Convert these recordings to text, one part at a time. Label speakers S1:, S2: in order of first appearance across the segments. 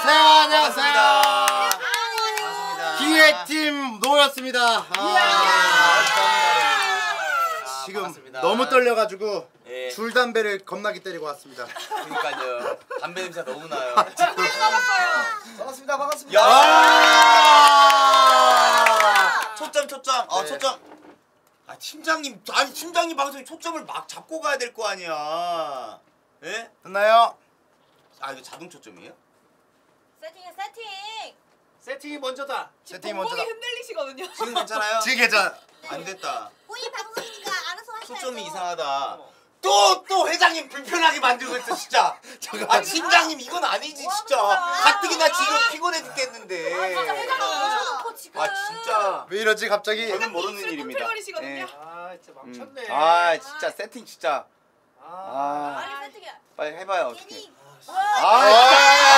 S1: 안녕하세요, 안녕하세요.
S2: 반갑습니다.
S1: 기획팀 노였습니다. 아, 지금
S2: 반갑습니다.
S1: 너무 떨려가지고
S2: 예.
S1: 줄 담배를 겁나게 때리고 왔습니다.
S2: 그러니까요. 담배 냄새 너무 나요.
S3: 반갑습니다. 반갑습니다.
S1: 아!
S2: 초점 초점. 어
S1: 네.
S2: 초점. 아 팀장님 아니 팀장님 방송에 초점을 막 잡고 가야 될 거 아니야. 예?
S1: 됐나요?
S2: 아 이거 자동 초점이에요?
S4: 세팅해 세팅.
S3: 세팅이 먼저다.
S1: 세팅이 먼저다.
S4: 흔들리시거든요.
S2: 지금 괜찮아요?
S1: 지금 괜찮아.
S2: 안 됐다.
S4: 우리 방송이니까 알아서 하셔야죠.
S2: 초점이 이상하다. 또 또 회장님 불편하게 만들고 있어 진짜. 아 팀장님 이건 아니지 진짜. 가뜩이나 지금 피곤해 죽겠는데.
S4: 회장님 오셔놓고 지금.
S2: 아 진짜.
S1: 왜 이러지 갑자기?
S2: 저는 모르는 일입니다. 예.
S3: 아 진짜
S2: 음.
S3: 망쳤네.
S2: 아 진짜 세팅 진짜.
S3: 아.
S2: 아
S4: 빨리 세팅해.
S2: 빨리 해봐요 어떻게.
S1: 아,
S4: 아,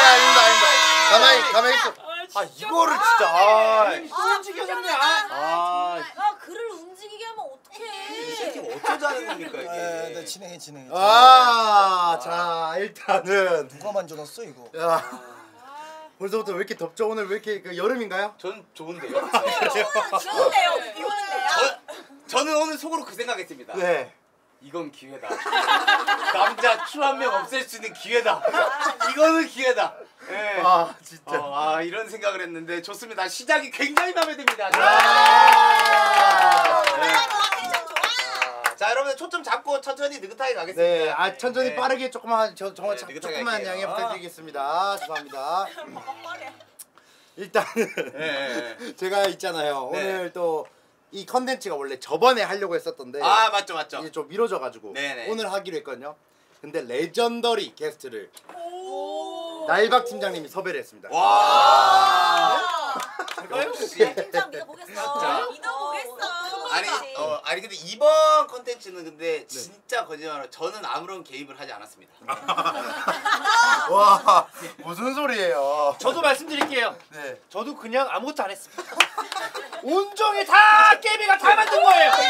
S1: 아닙니다, 아닙니다. 가만히, 가만히 있어.
S2: 아 이거를 진짜. 아,
S3: 또 움직여졌네. 아.
S4: 아아 글을 움직이게 하면
S2: 이
S4: 어떡해.
S2: 세팅 어쩌자는 겁니까
S5: 네, 네,
S2: 이게.
S5: 진행해 진행해.
S1: 아, 자, 일단은.
S5: 누가 만져놨어 이거?
S1: 야, 벌써부터 왜 이렇게 덥죠? 오늘 왜 이렇게 그 여름인가요?
S2: 전 좋은데요.
S4: 좋은데요.
S2: 저, 저는 오늘 속으로 그 생각했습니다.
S1: 네.
S2: 이건 기회다. 남자 추한명 없앨 수 있는 기회다. 이거는 기회다. 예.
S1: 아, 진짜.
S2: 어, 아 이런 생각을 했는데 좋습니다. 시작이 굉장히 마음에 듭니다.
S1: 아.
S2: 네.
S4: 좋아.
S2: 아, 자 여러분들 초점 잡고 천천히 느긋하게 가겠습니다.
S1: 네, 아 천천히
S2: 네.
S1: 빠르게 조금만 저 정말
S2: 네,
S1: 자- 조금만. 양해 부탁드리겠습니다. 죄송합니다. 일단은
S2: 네, 네.
S1: 제가 있잖아요.
S2: 네.
S1: 오늘 또 이 컨텐츠가 원래 저번에 하려고 했었던데
S2: 아 맞죠 맞죠.
S1: 이게 좀 미뤄져가지고
S2: 네네.
S1: 오늘 하기로 했거든요. 근데 legendary 게스트를
S4: 오.
S1: 날박 팀장님이 섭외를 했습니다.
S2: 와. 역시.
S4: 팀장 믿어보겠어. 믿어보겠어.
S2: 아니 어 아니 근데 이번 컨텐츠는 근데
S1: 네.
S2: 진짜 거짓말로 저는 아무런 개입을 하지 않았습니다.
S1: 와 무슨 소리예요?
S3: 저도 말씀드릴게요.
S1: 네.
S3: 저도 그냥 아무것도 안 했습니다. 온종일 다 깨비가 다 만든 거예요. 깨비!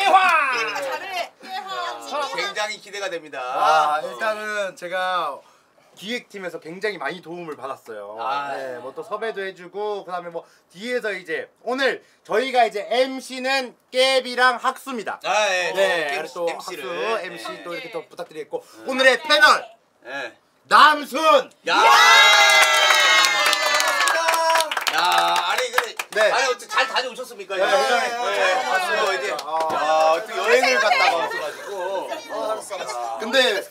S3: 깨화.
S4: 잘해.
S2: 굉장히 기대가 됩니다.
S1: 아 일단은 제가 기획팀에서 굉장히 많이 도움을 받았어요.
S2: 아.
S1: 네, 뭐 또 섭외도 해주고 그다음에 뭐 뒤에서 이제 오늘 저희가 이제 MC는 깨비랑 학수입니다.
S2: 아, 예.
S1: 네,
S2: 또
S1: 그래서 또
S2: MC를.
S1: 학수
S2: 네.
S1: MC 또 이렇게 또 부탁드리겠고 오늘의 패널
S2: 네.
S1: 남순.
S2: 야. 야, 아니
S1: 네.
S2: 아니 어떻게 잘 다녀오셨습니까?
S1: 네? 네,
S2: 네,
S1: 네.
S2: 이제
S1: 아.
S2: 야, 또 여행을 갔다가 오셔가지고.
S5: 아.
S1: 근데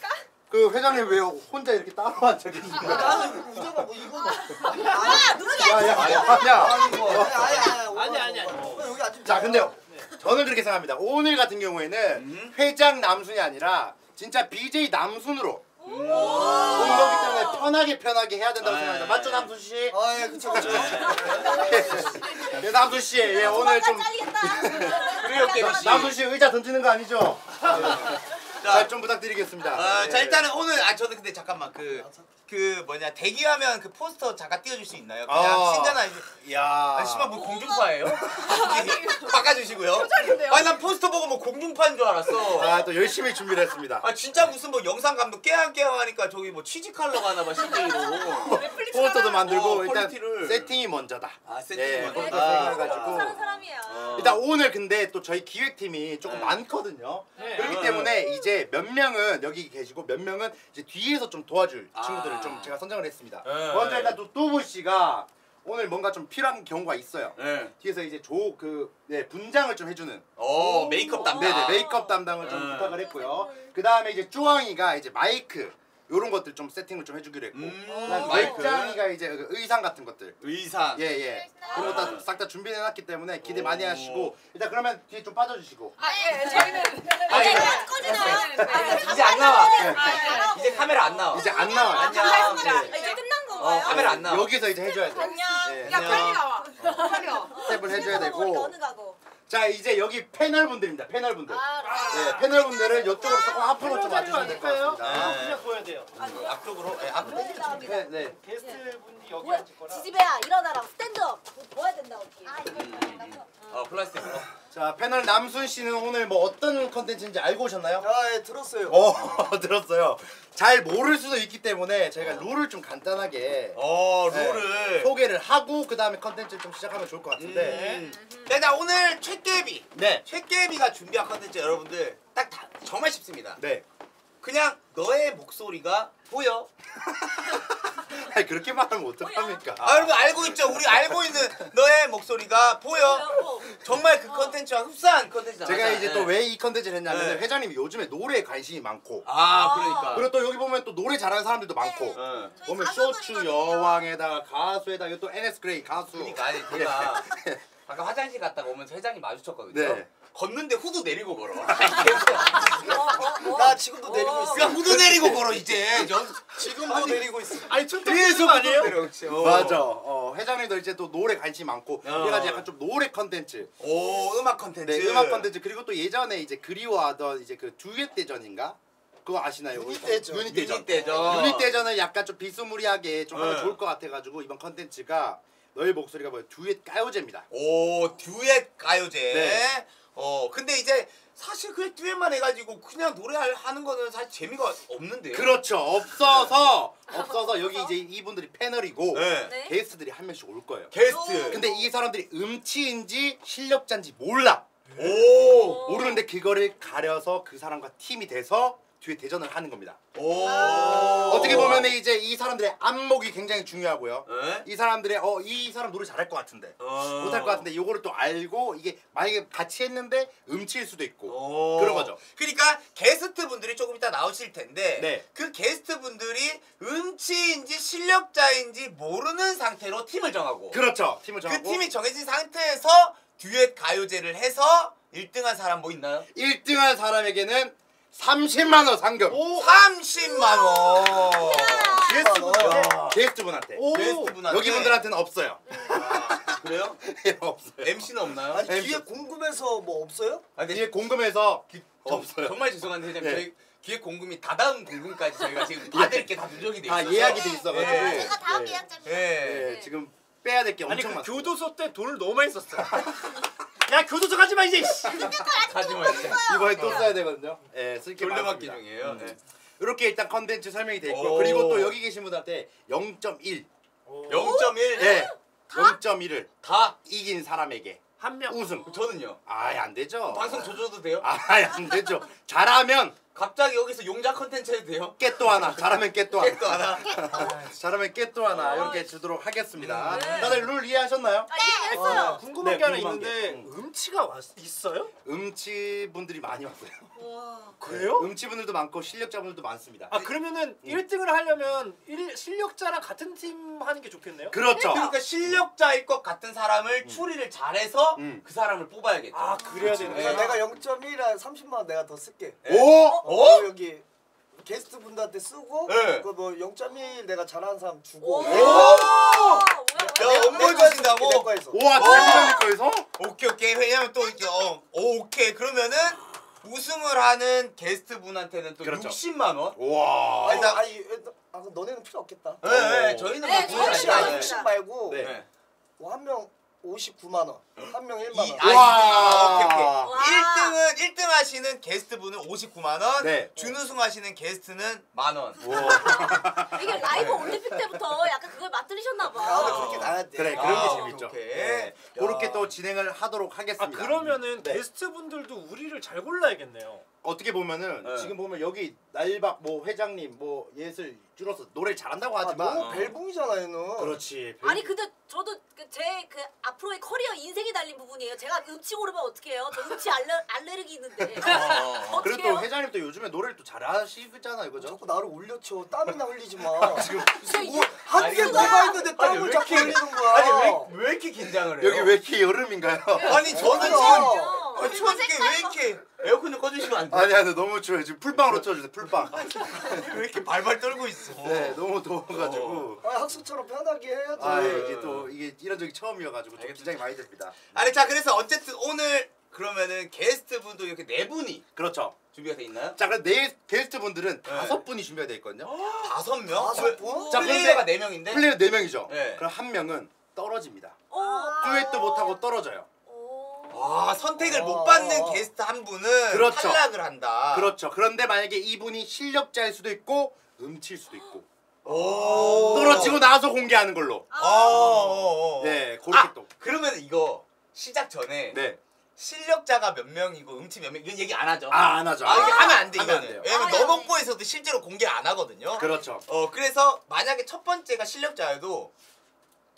S1: 그 회장님 왜 혼자 이렇게 따로 앉아 계신가요?
S5: 나는 이거 뭐 이거.
S4: 아 누르게.
S1: 야야야. 야.
S3: 아니, 아니, 아니.
S5: 여기 앉으면
S1: 자 근데요 저는 그렇게 생각합니다 오늘 같은 경우에는
S2: 음.
S1: 회장 남순이 아니라 진짜 BJ 남순으로 온 거기 때문에 편하게 편하게 해야 된다고
S2: 아,
S1: 생각합니다
S2: 예.
S1: 맞죠 남순 씨?
S5: 아예 그쵸 그쵸.
S1: 네, 남순 씨 예, 오늘 좀
S2: 그래요.
S1: 남순 씨 의자 던지는 거 아니죠?
S2: 자,
S1: 잘 좀 부탁드리겠습니다
S2: 어, 자
S1: 예.
S2: 일단은 오늘 아 저는 근데 잠깐만 그그 뭐냐 대기하면 그 포스터 잠깐 띄워줄 수 있나요? 그냥
S1: 어.
S2: 신잖아 이제.
S1: 야
S2: 아니 씨발 뭐 공중파예요? 바꿔주시고요. 아니 난 포스터 보고 뭐 공중파인 줄 알았어.
S1: 아, 또 열심히 준비를 했습니다
S2: 아 진짜 무슨 뭐 영상 감독 깨양 깨양 하니까 저기 뭐 취직하러 가나 봐 CJ로.
S1: 포스터도 만들고
S2: 어,
S1: 일단
S2: 퀄리티를.
S1: 세팅이 먼저다
S2: 아 세팅이
S1: 예,
S2: 먼저.
S1: 그것도
S2: 아.
S4: 사는 사람이야.
S2: 어.
S1: 일단 오늘 근데 또 저희 기획팀이 조금
S2: 네.
S1: 많거든요.
S3: 네.
S1: 그렇기
S2: 네.
S1: 때문에 이제 몇 명은 여기 계시고 몇 명은 이제 뒤에서 좀 도와줄
S2: 아.
S1: 친구들 을좀 제가 선정을 했습니다.
S2: 네.
S1: 먼저 일단 또 뚜부 씨가 오늘 뭔가 좀 필요한 경우가 있어요.
S2: 네.
S1: 뒤에서 이제 조그 네, 분장을 좀 해주는
S2: 어 메이크업 담당.
S1: 네네 메이크업 담당을 좀
S2: 네.
S1: 부탁을 했고요. 그 다음에 이제 쭈왕이가 이제 마이크 요런 것들 좀 세팅을 좀 해주기로 했고
S2: 음,
S1: 그다음에
S2: 마이크.
S1: 맥장이가 이제 그 의상 같은 것들
S2: 의상.
S1: 예 예. 그런 거싹다 준비해놨기 때문에 기대 많이
S2: 오.
S1: 하시고 일단 그러면 뒤에 좀 빠져주시고
S4: 아 예, 저희는
S2: 아,
S4: 이제
S2: 예.
S4: 꺼지나요?
S2: 이제 안 나와.
S1: 네.
S2: 이제 카메라 안 나와.
S1: 이제 안 나와요.
S2: 안녕.
S4: 네. 이제 끝난 건가요?
S2: 어 카메라 안 나와.
S1: 여기서 이제 해줘야 돼.
S4: 안녕.
S1: 네.
S4: 야. 빨리 나와. 빨리 와.
S1: 스텝을 해줘야 되고.
S4: 어느 가고?
S1: 자 이제 여기 패널 분들입니다. 패널 분들.
S4: 아,
S1: 네, 패널 분들을 이쪽으로 조금 앞으로 좀 와주시면 될것 같습니다.
S2: 네.
S3: 그냥 보여야 돼요.
S2: 앞쪽으로. 네, 앞으로.
S1: 네, 네.
S3: 게스트 분이 여기
S4: 뭐야?
S3: 앉을 거라.
S4: 지지배야 일어나라 stand up 보여야 된다 어떻게?
S2: 아어 플라스틱. 어.
S1: 자 패널 남순 씨는 오늘 뭐 어떤 컨텐츠인지 알고 오셨나요?
S5: 아, 예, 들었어요.
S1: 어 들었어요. 잘 모를 수도 있기 때문에 저희가 룰을 좀 간단하게
S2: 어
S1: 네,
S2: 룰을.
S1: 소개를 하고 그 다음에 컨텐츠 좀 시작하면 좋을 것 같은데.
S2: 음. 네, 나 오늘 최깨비.
S1: 네.
S2: 최깨비가 준비한 컨텐츠 여러분들 딱 다, 정말 쉽습니다.
S1: 네.
S2: 그냥 너의 목소리가 보여.
S1: 아니 그렇게 말하면 어떡합니까?
S2: 아, 여러분 알고 있죠? 우리 알고 있는 너의 목소리가 보여. 정말 그 컨텐츠와 흡사한 컨텐츠잖아.
S1: 제가 이제 또 왜 이 컨텐츠를 했냐면
S2: 네.
S1: 회장님이 요즘에 노래에 관심이 많고
S2: 아, 그러니까.
S1: 그리고 또 여기 보면 또 노래 잘하는 사람들도 많고
S2: 어.
S1: 보면 쇼츠 여왕에다가 가수에다가 또 NS 그레이 가수
S2: 그러니까 아니 제가 아까 화장실 갔다가 오면서 회장님 마주쳤거든요.
S1: 네.
S2: 걷는데 후드 내리고 걸어.
S5: 나 지금도 내리고 있어.
S2: 그냥 후드 내리고 걸어 이제. 연...
S5: 지금도 내리고 있어.
S3: 아니 춤
S2: 그래서
S3: 아니에요?
S1: 맞아. 어, 회장님도 이제 또 노래 관심 많고
S2: 어.
S1: 그래가지고 약간 좀 노래 컨텐츠
S2: 오 음악 컨텐츠.
S1: 네, 음악 컨텐츠 그리고 또 예전에 이제 그리워하던 이제 그 듀엣 대전인가? 그거 아시나요?
S5: 유닛 대전.
S1: 유닛 대전.
S2: 유닛 대전.
S1: 유닛 대전을 약간 좀 비스무리하게 좀 하면
S2: 네.
S1: 좋을 것 같아가지고 이번 컨텐츠가 너의 목소리가 보여 듀엣 가요제입니다.
S2: 오 듀엣 가요제.
S1: 네.
S2: 어 근데 이제 사실 그 듀엣만 해가지고 그냥 노래하는 거는 사실 재미가 없는데요.
S1: 그렇죠. 없어서 없어서 여기 이제 이분들이 패널이고
S2: 네.
S4: 네.
S1: 게스트들이 한 명씩 올 거예요.
S2: 게스트.
S1: 근데 이 사람들이 음치인지 실력자인지 몰라.
S2: 오.
S1: 모르는데 그거를 가려서 그 사람과 팀이 돼서 듀엣 대전을 하는 겁니다.
S2: 오.
S1: 어떻게 보면 이제 이 사람들의 안목이 굉장히 중요하고요.
S2: 네?
S1: 이 사람들의 어 이 사람 노래 잘할 것 같은데
S2: 어.
S1: 못할 것 같은데 요거를 또 알고 이게 만약에 같이 했는데 음치일 수도 있고
S2: 오.
S1: 그런 거죠.
S2: 그러니까 게스트 분들이 조금 이따 나오실 텐데
S1: 네.
S2: 그 게스트 분들이 음치인지 실력자인지 모르는 상태로 팀을 정하고
S1: 그렇죠. 팀을
S2: 그
S1: 정하고
S2: 팀이 정해진 상태에서 듀엣 가요제를 해서 1등한 사람 뭐 있나요?
S1: 1등한 사람에게는 30만 원 상금.
S2: 30만 원.
S1: 게스트분한테. 게스트분한테.
S3: 오.
S2: 게스트 분한테
S1: 여기 분들한테는 없어요.
S2: 아, 그래요?
S1: 없어요.
S2: MC는 없나요?
S5: 아니
S1: 엠-
S5: 뒤에 궁금해서 뭐 없어요?
S2: 아, 근데
S1: 뒤에 공금해서
S2: 저-
S1: 없어요.
S2: 정말 죄송한데 회장님
S1: 네.
S2: 저희 기획 공금이 다다음 공금까지 저희가 지금 받을 게 다 누적이
S1: 돼다
S2: 있어서
S1: 예약이 돼 있어 가지고.
S2: 예.
S4: 제가 다음
S1: 예.
S4: 예약자입니다.
S2: 예.
S1: 예, 지금 빼야 될게
S3: 아니
S1: 엄청
S3: 그
S1: 많습니다.
S3: 교도소 때 돈을 너무 많이 썼어. 야 교도소 가지 마 이제. 씨.
S2: 하지만 진짜
S1: 이번에 또 써야 되거든요. 예, 쓸게
S2: 돌려받기
S1: 많습니다.
S2: 중이에요.
S1: 음.
S2: 네.
S1: 이렇게 일단 컨텐츠 설명이 돼 있고
S2: 오.
S1: 그리고 또 여기 계신 분한테 0.1
S2: 0.1.
S1: 예. 0.1을
S2: 다
S1: 이긴 사람에게
S3: 한 명.
S1: 우승.
S2: 저는요.
S1: 아예 안 되죠.
S2: 방송 조져도 돼요?
S1: 아예 안 되죠. 잘하면
S2: 갑자기 여기서 용자 컨텐츠 해도 돼요?
S1: 깨또 하나. 잘하면 깨또 하나.
S2: 또 하나.
S1: 잘하면 깨또 하나 이렇게 주도록 하겠습니다.
S4: 네.
S1: 다들 룰 이해하셨나요?
S4: 아, 이해했어요.
S3: 아, 궁금한
S1: 네,
S3: 게 하나
S1: 궁금한 게.
S3: 있는데 음치가 왔, 있어요?
S1: 음치 분들이 많이 왔어요.
S4: 와.
S3: 그래요?
S1: 음치 분들도 많고 실력자 분들도 많습니다.
S3: 아 그러면은 1등을 하려면 일, 실력자랑 같은 팀 하는 게 좋겠네요?
S1: 그렇죠.
S2: 그러니까 실력자일 것 같은 사람을 추리를 잘해서
S1: 음.
S2: 그 사람을 뽑아야겠죠.
S3: 아 그래야 되는
S2: 네.
S3: 거야?
S5: 내가 0.1에 30만 원 내가 더 쓸게.
S1: 오!
S2: 어?
S5: 여기 게스트 분들한테 쓰고
S2: 네.
S5: 그뭐 0.1 내가 잘하는 사람 주고.
S4: 오.
S5: 내
S4: 뭐야?
S2: 야?
S5: 내 거에서.
S1: 우와, 잘못한 거에서?
S2: 오케이 오케이 왜냐면 또 이제 어 오, 오케이 그러면은 우승을 하는 게스트 분한테는 또
S1: 그렇죠.
S2: 60만 원.
S1: 우와.
S5: 아니, 나, 아니 아, 그럼 너네는 필요 없겠다.
S2: 네, 네 저희는
S4: 네,
S2: 뭐
S4: 저희는
S2: 그건
S5: 혹시
S2: 아니라,
S5: 아니
S4: 아니,
S5: 60 말고
S1: 네.
S2: 네.
S5: 뭐 한명 59만 원, 한명 1만
S2: 이,
S5: 원.
S2: 아,
S1: 와.
S2: 오케이, 오케이.
S4: 와.
S2: 1등은 1등 하시는 게스트 분은 59만 원.
S1: 네.
S2: 준우승 하시는 게스트는 만 원.
S4: 이게 라이브 올림픽 때부터 약간 그걸 맛들이셨나 봐.
S5: 아, 그렇게 나야 돼.
S1: 그래,
S2: 아,
S1: 그런 게 재밌죠.
S2: 오케이.
S1: 네.
S2: 야.
S1: 그렇게 또 진행을 하도록
S3: 아
S1: 하겠습니다.
S3: 그러면은
S1: 네.
S3: 게스트 분들도 우리를 잘 골라야겠네요.
S1: 어떻게 보면은
S2: 네.
S1: 지금 보면 여기 날박 뭐 회장님 뭐 예슬 줄어서 노래 잘한다고
S5: 아,
S1: 하지만
S5: 너무 벨붕이잖아 얘는.
S1: 그렇지.
S4: 아니 근데 저도 제 그 앞으로의 커리어 인생 이 달린 부분이에요. 제가 음치 고르면 어떻게 해요? 저 음치 알레, 알레르기 있는데.
S2: 어.
S1: 그리고? 또 회장님 또 요즘에 노래를 또 잘하시잖아요, 그죠?
S5: 자꾸 나를 올려쳐. 땀이나 흘리지 마. 지금 뭐, 한개 뭐가 있는데 땀을
S2: 왜
S5: 자꾸
S2: 이렇게-
S5: 흘리는 거야.
S2: 아니 왜, 왜 이렇게 긴장을 해요?
S1: 여기 왜 이렇게 여름인가요?
S2: 아니 저는 지금
S5: 어.
S2: 아, 추워서 왜 이렇게 에어컨 좀 꺼주시면 안 돼요?
S1: 아니 아니 너무 추워요. 지금 풀빵으로 쳐주세요. 풀빵.
S2: 왜 이렇게 발발 떨고 있어?
S1: 네, 너무 더워가지고.
S5: 아, 학생처럼 편하게 해야지.
S1: 아 이게 또 이게 이런 적이 처음이어가지고 좀. 긴장이 많이 됩니다.
S2: 아니 자 그래서 어쨌든 오늘 그러면은 게스트 분도 이렇게 네 분이
S1: 그렇죠.
S2: 준비가 돼 있나요?
S1: 자 그럼 내일 게스트 분들은
S2: 네.
S1: 다섯 분이 준비가 돼 있거든요.
S2: 다섯 명?
S5: 다섯 분?
S1: 자,
S2: 플레이어가 네 명인데.
S1: 플레이어 네 명이죠.
S2: 네.
S1: 그럼 한 명은 떨어집니다.
S4: 오.
S1: 듀엣도 못 하고 떨어져요.
S4: 오.
S2: 아 선택을 못
S5: 어.
S2: 받는 게스트 한 분은
S1: 그렇죠.
S2: 탈락을 한다.
S1: 그렇죠. 그런데 만약에 이분이 실력자일 수도 있고 음칠 수도 있고
S2: 오.
S1: 떨어지고 나서 공개하는 걸로.
S2: 어, 어, 어.
S1: 네, 그렇게
S2: 아,
S1: 또.
S2: 그러면 이거 시작 전에
S1: 네.
S2: 실력자가 몇 명이고 음치 몇 명 이건 얘기 안 하죠.
S1: 아, 안 하죠.
S2: 아, 이게 하면 안 돼,
S1: 하면 안
S2: 이거는.
S1: 돼요.
S2: 왜냐면
S4: 아, 안 돼.
S2: 너먹고에서도 실제로 공개 안 하거든요.
S1: 그렇죠.
S2: 어, 그래서 만약에 첫 번째가 실력자여도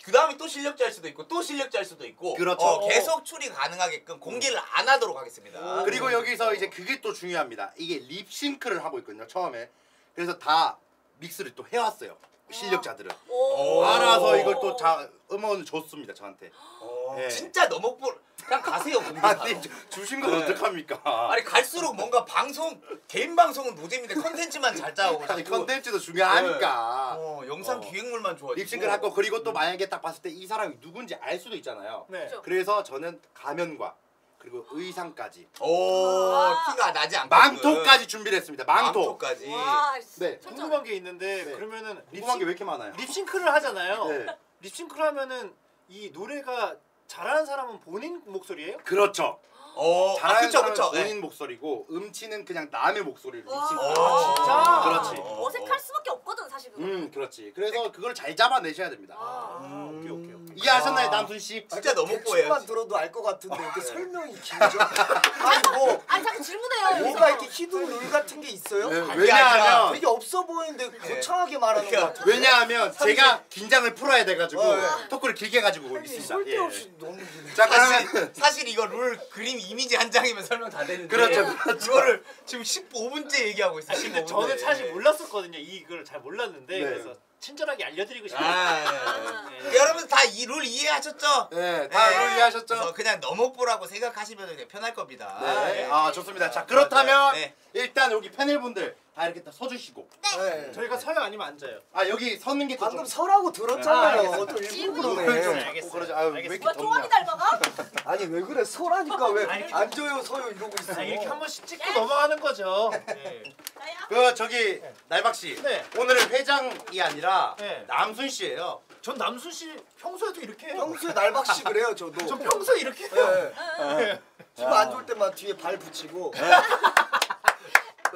S2: 그 다음에 또 실력자일 수도 있고 또 실력자일 수도 있고
S1: 그렇죠.
S2: 어, 계속 추리 가능하게끔 공개를 안 하도록 하겠습니다.
S1: 그리고 여기서 이제 그게 또 중요합니다. 이게 립싱크를 하고 있거든요. 처음에. 그래서 다 믹스를 또 해왔어요. 실력자들은.
S4: 오.
S1: 알아서 이걸 또 자, 음원을 줬습니다. 저한테.
S2: 어,
S1: 네.
S2: 진짜 너먹고 그냥 가세요.
S1: 아니 주- 주신 건
S2: 네.
S1: 어떡합니까?
S2: 아니 갈수록 뭔가 방송 개인 방송은 노잼인데 컨텐츠만 잘 짜고
S1: 아니 컨텐츠도 중요하니까.
S2: 어, 영상
S1: 어.
S2: 기획물만 좋아지고
S1: 립싱크를 하고 그리고 또 만약에 딱 봤을 때 이 사람이 누군지 알 수도 있잖아요.
S3: 네.
S1: 그래서 저는 가면과 그리고 의상까지
S2: 오
S4: 와.
S2: 티가 나지 않고
S1: 망토까지 준비를 했습니다. 망토.
S2: 망토까지
S4: 와,
S1: 네.
S3: 궁금한 게 있는데
S1: 네.
S3: 그러면은
S1: 궁금한 게 왜 이렇게 많아요?
S3: 립싱크를 하잖아요.
S1: 네.
S3: 립싱크를 하면은 이 노래가 잘하는 사람은 본인 목소리예요?
S1: 그렇죠.
S2: 어, 아,
S1: 잘하는
S2: 그쵸
S1: 사람은
S2: 그쵸
S1: 본인
S2: 네.
S1: 목소리고 음치는 그냥 남의 목소리를
S4: 와.
S1: 립싱크.
S2: 오,
S3: 진짜?
S1: 그렇지.
S4: 어색할 수밖에 없거든 사실 그거.
S1: 음, 그렇지. 그래서 그걸 잘 잡아내셔야 됩니다.
S4: 아.
S3: 아, 오케이 오케이 오케이.
S1: 이해하셨나요,
S2: 아.
S1: 남순 씨?
S2: 진짜 너무
S5: 대충만
S2: 뽀예요.
S5: 들어도 알 것 같은데 이렇게 설명이 길죠? 아니 뭐
S4: 아니 자꾸 질문해요.
S5: 뭐가 이렇게 히든 룰 같은 게 있어요?
S1: 네, 왜냐하면
S5: 되게 없어 보이는데 거창하게 말하는 것
S2: 그러니까
S5: 같아요.
S1: 왜냐하면 제가 긴장을 풀어야 돼가지고
S5: 어, 네.
S1: 토크를 길게 가지고
S5: 아니,
S1: 있습니다.
S5: 쓸데없이 너무 길어.
S1: 자
S2: 사실,
S1: 그러면
S2: 사실 이거 룰 그림 이미지 한 장이면 설명 다 되는데
S1: 그렇죠, 그렇죠.
S2: 그거를 지금 15분째 얘기하고 있어.
S3: 아니, 근데
S2: 15분째.
S3: 저는 사실 몰랐었거든요. 이걸 잘 몰랐는데
S1: 네.
S3: 그래서 친절하게 알려드리고 싶어요.
S2: 아,
S3: 네.
S2: 여러분 다 이 룰 이해하셨죠?
S1: 네, 다
S2: 네.
S1: 룰 이해하셨죠?
S2: 그래서 그냥 너목보라고 생각하시면 편할 겁니다.
S1: 네. 아 좋습니다. 자 그렇다면
S2: 네.
S1: 일단 여기 패널분들 다 이렇게 다 서주시고
S5: 네.
S3: 저희가 서요 아니면 앉아요?
S1: 아 여기 서는 게또
S5: 방금
S1: 좀...
S5: 서라고
S3: 아,
S5: 들었잖아요.
S3: 알겠습니다.
S5: 또 일부러 그러네.
S1: 좀
S3: 알겠어요.
S1: 자꾸 그러지. 아유 왜. 이렇게
S4: 뭐야
S1: 덥냐?
S4: 동안이 닮아가?
S5: 아니 왜 그래 서라니까 왜
S3: 아니,
S5: 앉아요 서요 이러고 있어.
S3: 아, 이렇게 한 번씩 찍고 넘어가는 거죠. 네.
S4: 나야.
S1: 그 저기 날박 씨
S3: 네.
S1: 오늘은 회장이 아니라
S3: 네.
S1: 남순 씨예요.
S3: 전 남순 씨 평소에도 이렇게 해요.
S5: 평소에 날박씨 그래요 저도.
S3: 전 평소에 이렇게 해요.
S5: 네. 기분 안 좋을 때만 뒤에 발 붙이고.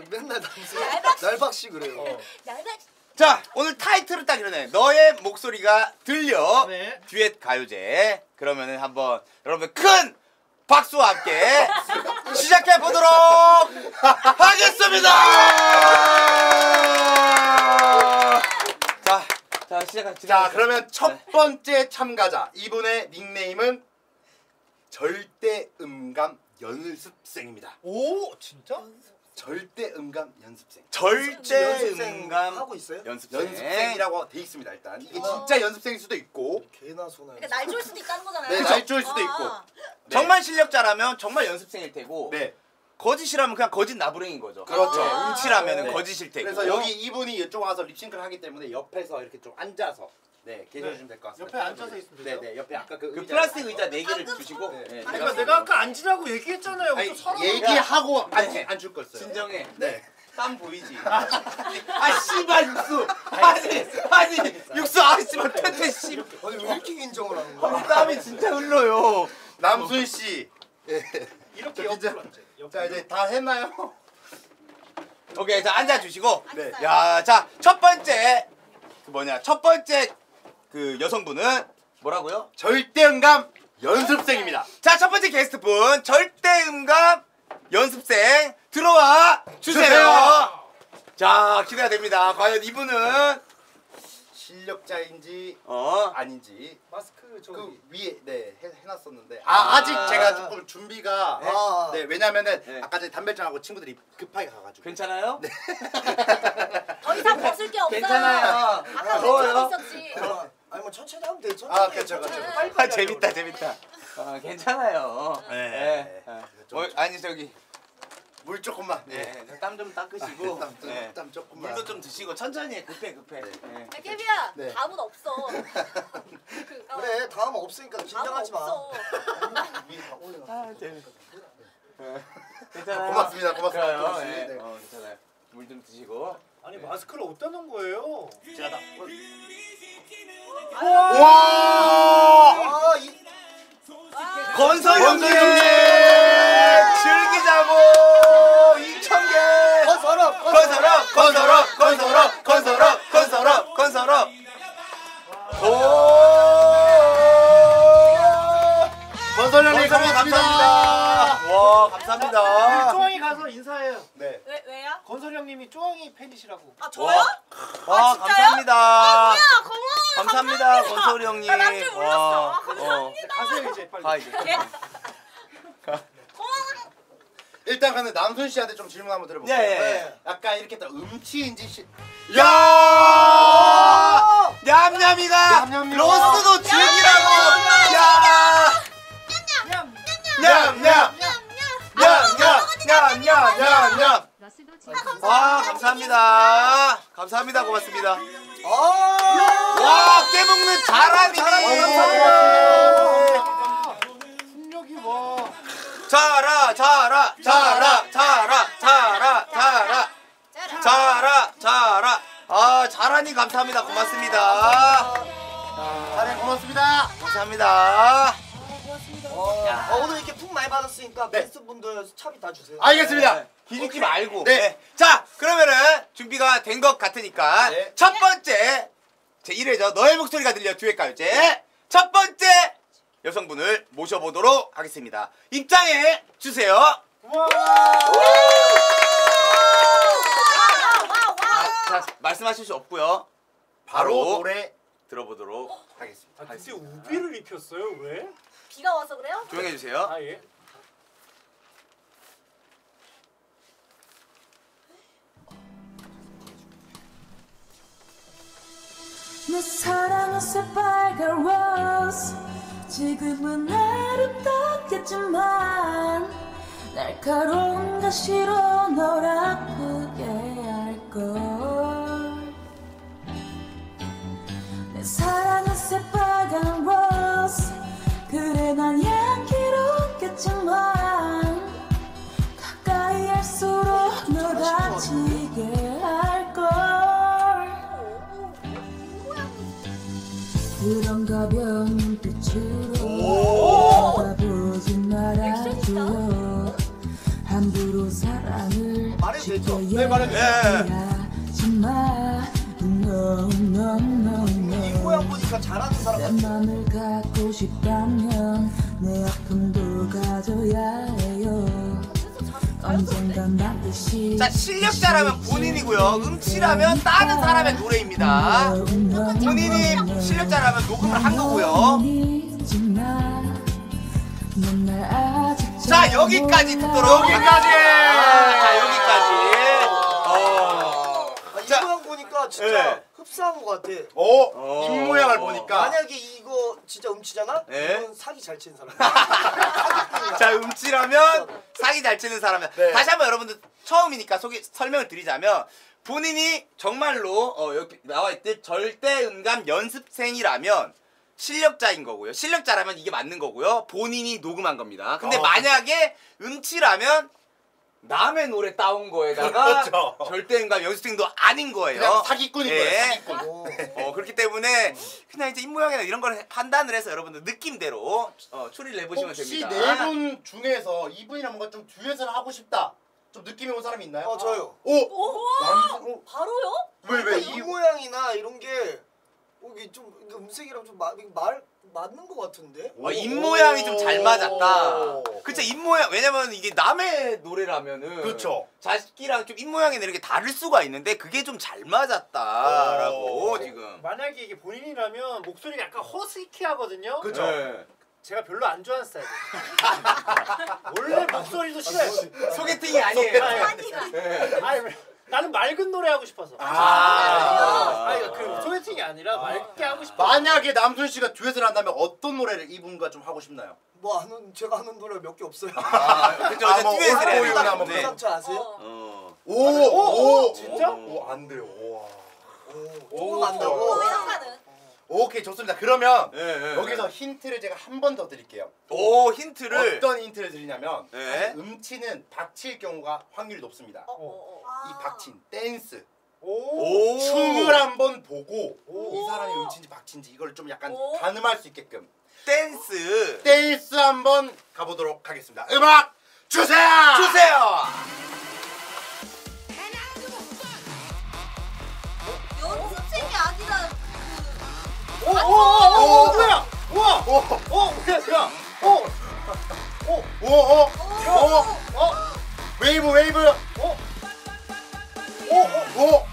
S5: 맨날 남수
S4: 날박씨.
S5: 날박씨 그래요.
S3: 어.
S2: 자 오늘 타이틀을 딱 이러네. 너의 목소리가 들려.
S3: 네.
S2: 듀엣 가요제. 그러면은 한번 여러분 큰 박수와 함께 시작해 보도록 하겠습니다. 자, 자 시작하.
S1: 자 그러면 첫 번째 참가자 이분의 닉네임은 절대 음감 연습생입니다.
S3: 오 진짜?
S1: 절대 음감 연습생.
S2: 절대
S5: 연습생
S2: 음감
S5: 하고 있어요?
S2: 연습생.
S1: 연습생이라고 돼 있습니다 일단 이게
S5: 어.
S1: 진짜 연습생일 수도 있고
S5: 개나 소나.
S4: 그러니까 날 좋을 수도 있다는 거잖아요.
S1: 네, 날 좋을 수도
S4: 아,
S1: 있고.
S4: 아.
S1: 네.
S2: 정말 실력자라면 정말 연습생일 테고
S1: 네
S2: 거짓이라면 그냥 거짓 나부랭인 거죠.
S1: 그렇죠.
S2: 네, 음치라면은
S1: 네.
S2: 거짓일 테고.
S1: 그래서 여기 이분이 이쪽 와서 립싱크를 하기 때문에 옆에서 이렇게 좀 앉아서 네 계셔주시면 될 것 같습니다.
S3: 옆에 앉아서 있으면 되죠?
S1: 네네 옆에 아까 그,
S2: 그
S1: 의자
S2: 플라스틱 의자 네 개를
S4: 방금
S2: 주시고 네, 제가
S3: 그러니까 내가 아까 앉으라고 얘기했잖아요.
S1: 아니,
S3: 서로
S1: 얘기하고 안, 안줄 거였어요.
S2: 진정해.
S1: 네.
S2: 땀 보이지? 아 씨발 육수. 아니 아니 육수 아 씨발 퇴퇴 씨.
S5: 아니 왜 이렇게 인정을 하는 거야?
S2: 땀이 진짜 흘러요.
S1: 남순 씨.
S3: 이렇게
S1: 저 진짜-
S3: 옆으로.
S1: 자 이제 다 했나요?
S2: 오케이 자 앉아 주시고.
S1: 네.
S4: 알겠어요.
S2: 야, 자, 첫 번째 그 뭐냐? 첫 번째 그 여성분은 뭐라고요?
S1: 절대 음감 연습생입니다.
S2: 자, 첫 번째 게스트 분 절대 음감 연습생 들어와 주세요.
S1: 주세요.
S2: 자, 기대가 됩니다. 과연 이분은
S1: 실력자인지
S2: 어
S1: 아닌지
S5: 마스크 저기.
S1: 그 위에 네 해, 해놨었는데 아 아 직 제가 조금 준비가
S5: 아.
S1: 네 왜냐면은
S2: 네.
S1: 아까 전에 담배장하고 친구들이 급하게 가가지고
S2: 괜찮아요?
S4: 더 이상 벗을 게 없어요.
S2: 괜찮아요.
S4: 아까
S2: 더워요?
S4: 괜찮 있었지.
S5: 아, 아니 뭐 천천히 하면 돼. 천천히.
S1: 아, 그쵸.
S5: 빨리
S2: 아,
S5: 빨리
S2: 재밌다. 재밌다. 어, 괜찮아요.
S1: 네.
S2: 네. 어, 어, 아니 저기
S1: 물 조금만 네.
S2: 네, 땀 좀 닦으시고
S1: 땀, 좀-
S2: 네.
S1: 땀 조금만
S2: 물도 좀 드시고 천천히 해. 급해 급해.
S1: 네.
S2: 네.
S4: 야, 깨비야,
S1: 네.
S4: 다음은 없어. 그,
S5: 그래 다음 없으니까 긴장하지 마.
S2: 아, 재밌. 괜찮아요.
S1: 고맙습니다, 고맙습니다.
S2: 그래요.
S1: 고맙습니다.
S2: 네.
S1: 네.
S2: 어, 괜찮아요. 물 좀 드시고.
S3: 아니 마스크를 어디다 놓은 거예요?
S1: 제가 다. 뭐.
S2: 와!
S5: 아, 이... 아.
S2: 건설 형님 즐기자고 2,000개
S1: 건설업 건설업 건설업 건설업 건설업 건설업 건설업 오!
S2: 형님!
S1: 형님!
S2: 감사합니다.
S3: 쪼왕이 가서 인사해요.
S1: 네.
S4: 왜 왜요?
S3: 건설 형님이 쪼왕이 팬이시라고.
S4: 아 저요?
S2: 와,
S4: 아, 진짜요?
S2: 감사합니다.
S4: 야 고마워.
S2: 감사합니다, 건솔이 형님.
S4: 나 나중에 몰랐어.
S2: 와,
S4: 감사합니다.
S3: 가세요 이제 빨리.
S2: 가 이제.
S4: 예?
S1: 일단 근데 남순 씨한테 좀 질문 한번 드려볼게요.
S2: 예, 예.
S1: 네. 약간 이렇게 딱 음치인지 시...
S2: 야! 냠냠이가
S1: 냠냠이.
S2: 로스도 죽이라고. 냠냠. 냠냠. 냠냠. 냠냠.
S6: 러스도
S2: 와, 감사합니다. 감사합니다. 고맙습니다. 와, 깨먹는 잘하니.
S3: 풍력이 와.
S2: 자라, 자라, 자라, 자라, 자라, 자라. 자라, 자라. 아, 잘하니 감사합니다. 고맙습니다.
S1: 자네 고맙습니다.
S2: 감사합니다.
S5: 어, 오늘 이렇게 푹 많이 받았으니까
S1: 네.
S5: 게스트 분들 차비 다 주세요.
S1: 알겠습니다.
S2: 기죽지 말고.
S1: 네.
S2: 네. 자, 그러면은 준비가 된 것 같으니까
S1: 네.
S2: 첫 번째 제 1회죠. 너의 목소리가 들려 듀엣 가요제 첫 번째 여성분을 모셔보도록 하겠습니다. 입장해 주세요.
S3: 와.
S2: 자, 말씀하실 수 없고요.
S1: 바로
S2: 바로
S1: 노래
S2: 들어보도록
S1: 하겠습니다.
S3: 아 근데 우비를 입혔어요 왜?
S4: 비가 와서 그래요?
S2: 조용해 주세요.
S3: 아 예.
S7: 내 사랑은 새빨간 로즈 지금은 아름답겠지만 날카로운 가시로 널 아프게
S2: 네.
S7: 얘기하지 마 No no no
S5: 이
S7: no
S5: 모양 보니까 잘하는 사람
S7: 내
S5: 같아.
S7: 맘을 갖고 싶다면 내 아픔도 가져야 해요 언젠간 반드시
S2: 자, 실력자라면 본인이고요. 음치라면 다른 사람의 노래입니다. 본인이 실력자라면 녹음을 한 거고요. 자, 여기까지 듣도록
S1: 여기까지!
S2: 자, 여기까지. 어.
S5: 아, 이
S2: 자.
S5: 모양 보니까 진짜
S2: 네.
S5: 흡사한 것 같아.
S1: 오,
S2: 어.
S1: 입 모양을 보니까
S5: 만약에 이거 진짜 음치잖아?
S2: 네.
S5: 이건 사기 잘 치는 사람.
S2: 자, 음치라면 사기 잘 치는 사람이야.
S1: 네.
S2: 다시 한번 여러분들 처음이니까 소개 설명을 드리자면 본인이 정말로 어, 여기 나와 있듯 절대 음감 연습생이라면 실력자인 거고요. 실력자라면 이게 맞는 거고요. 본인이 녹음한 겁니다. 근데
S1: 어.
S2: 만약에 음치라면 남의 노래 따온 거에다가
S1: 그렇죠.
S2: 절대 음감 연습생도 아닌 거예요.
S1: 그냥 사기꾼인
S2: 예.
S1: 거예요. 사기꾼.
S5: 오.
S2: 어, 그렇기 때문에 그냥 이제 입모양이나 이런 걸 판단을 해서 여러분들 느낌대로 어, 추리를 해보시면
S1: 혹시
S2: 됩니다.
S1: 네 분 중에서 이분이랑 뭔가 좀 듀엣을 하고 싶다. 좀 느낌이 온 사람이 있나요?
S5: 어, 저요.
S1: 오,
S4: 오,
S1: 남, 오,
S4: 바로요?
S1: 왜, 왜,
S5: 이
S1: 이,
S5: 모양이나 이런 게 어, 이게 좀 이게 음색이랑 좀 말 맞는 것 같은데?
S2: 어, 입 모양이 좀 잘 맞았다.
S1: 오.
S2: 그쵸, 입 모양, 왜냐면 이게 남의 노래라면은.
S1: 그쵸.
S2: 자식이랑 좀 입 모양이 이렇게 다를 수가 있는데 그게 좀 잘 맞았다라고
S1: 오.
S2: 지금.
S3: 만약에 이게 본인이라면 목소리가 약간 허스키하거든요.
S1: 그쵸.
S2: 네.
S3: 제가 별로 안 좋아하는 스타일. 원래 목소리도 싫어요.
S2: 소개팅이 아니에요.
S3: 아니,
S2: 네.
S3: 아니, 나는 맑은 노래 하고 싶어서.
S2: 아.
S3: 아니 그 소개팅이 아니라 맑게 하고 싶어.
S1: 만약에 남순 씨가 듀엣을 한다면 어떤 노래를 이분과 좀 하고 싶나요?
S5: 뭐 아는 제가 아는 노래 몇 개 없어요.
S2: 아, 그쵸,
S1: 아, 뭐
S2: 되기
S1: 뭐.
S5: 삼촌 아세요?
S4: 어.
S2: 어.
S1: 오, 오,
S3: 오, 진짜?
S1: 오, 안 돼요. 와.
S5: 오, 조금 안다고.
S1: 오케이, 좋습니다. 그러면
S2: 네, 네,
S1: 여기서 힌트를 제가 한 번 더 드릴게요.
S2: 오, 힌트를.
S1: 어떤 힌트를 드리냐면
S2: 네.
S1: 사실 음치는 박칠 경우가 확률이 높습니다.
S4: 어, 어, 어.
S1: 이 박친 댄스
S3: 오.
S2: 오.
S1: 춤을 한번 보고
S3: 오.
S1: 이 사람이 음치인지 박친지 이걸 좀 약간
S4: 오.
S1: 가늠할 수 있게끔
S2: 댄스.
S1: 댄스 한번 가보도록 하겠습니다. 음악 주세요.
S2: 주세요.
S3: 오, 오, 오, 오,
S1: 오.
S3: 뭐야? 우와.
S1: 오,
S3: 어, 뭐야, 뭐야? 어,
S1: 오, 오, 오, 오,
S3: 어,
S1: 웨이브 웨이브. 어? 오, 오, 오.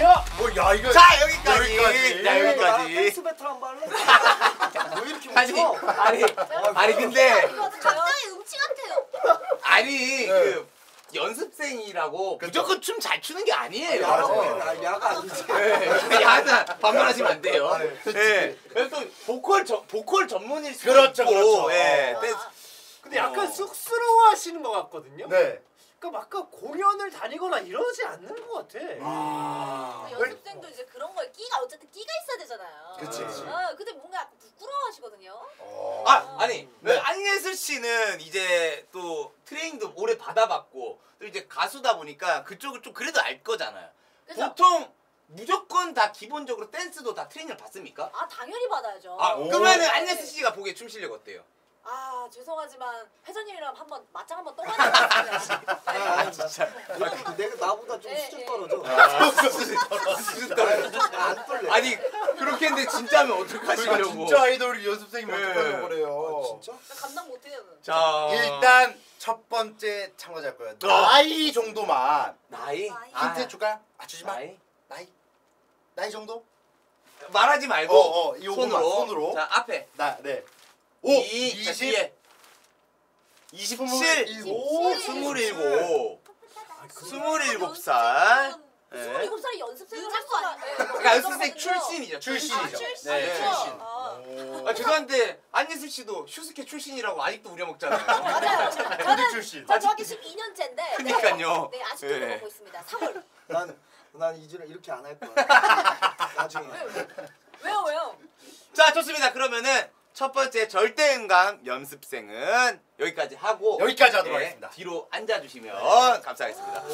S1: 야, 어, 야 이거.
S2: 자 여기까지.
S1: 여기까지.
S5: 자나
S2: 여기까지.
S5: 댄스 배틀 한번 할래? 왜 이렇게
S2: 아니? 아니 아니 근데
S4: 갑자기 음치 같아요.
S2: 아니
S1: 네.
S2: 그 연습생이라고 무조건 춤 잘 추는 게 아니에요.
S5: 야가 아, 야가 아니지.
S2: 네. 야다 반말하시면 안 돼요.
S1: 아, 네.
S2: 예. 그래서 또 보컬 전 보컬 전문일 수도
S1: 그렇죠,
S2: 있고,
S1: 그렇죠.
S2: 예.
S4: 아,
S2: 댄스-
S3: 근데 약간 쑥스러워하시는 것 같거든요.
S1: 네.
S3: 그러니까 막 공연을 다니거나 이러지 않는 것 같아.
S1: 아.
S4: 연습생도 이제 그런 거에 끼가 어쨌든 끼가 있어야 되잖아요.
S1: 그치.
S4: 아, 근데 뭔가 약간 부끄러워하시거든요.
S1: 어.
S2: 아 아니
S1: 네.
S2: 안예슬 씨는 이제 또 트레이닝도 오래 받아봤고 또 이제 가수다 보니까 그쪽을 좀 그래도 알 거잖아요.
S4: 그래서
S2: 보통 무조건 다 기본적으로 댄스도 다 트레이닝을 받습니까?
S4: 아 당연히 받아야죠.
S2: 아
S1: 오.
S2: 그러면은 안예슬 씨가 보기에 춤 실력 어때요?
S4: 아 죄송하지만 회장님이랑 한번 맞짱 한번 떠봐야 되겠습니다.
S2: 아 진짜
S5: 야, 내가 나보다 좀
S4: 네,
S5: 수준
S4: 네.
S5: 떨어져.
S2: 무슨 떨어져?
S5: 안 떨래.
S2: 아니 그렇게 했는데 진짜면 어떡하시려고?
S1: 그러니까 진짜 아이돌이 연습생이면
S2: 네.
S1: 어떡하려고 그래요.
S5: 아, 진짜?
S4: 나 감당 못해요.
S2: 자
S1: 일단 첫 번째 참가자일 거예요.
S2: 어.
S1: 나이 정도만
S2: 나이.
S1: 힌트 줄까요? 맞추지 마.
S2: 나이
S1: 나이. 나이 정도?
S2: 말하지 말고
S1: 어, 어,
S2: 손으로
S1: 손으로.
S2: 자 앞에
S1: 나 네. 5이20
S2: 뒤에 27
S1: 오,
S4: 27그
S2: 27살 네.
S4: 27살이 연습생을 할 수가
S2: 그러니까 연습생 출신이죠
S1: 출신이죠.
S4: 아, 출신.
S2: 네. 출신.
S4: 아,
S1: 오.
S2: 아 죄송한데 안예슬 씨도 슈스케 출신이라고 아직도 우려먹잖아요
S4: 맞아요.
S1: 코디
S4: 저는
S1: 출신.
S4: 저 정확히 12년째인데.
S2: 그러니까요.
S4: 네, 아직도
S2: 네.
S4: 그러고 있습니다. 3월.
S5: 난 난 이제는 이렇게 안 할 거야. 나중에.
S4: 왜요, 왜요?
S2: 자 좋습니다 그러면은 첫 번째 절대 음감 연습생은 여기까지 하고
S1: 여기까지 하도록
S2: 네,
S1: 하겠습니다.
S2: 뒤로 앉아주시면 감사하겠습니다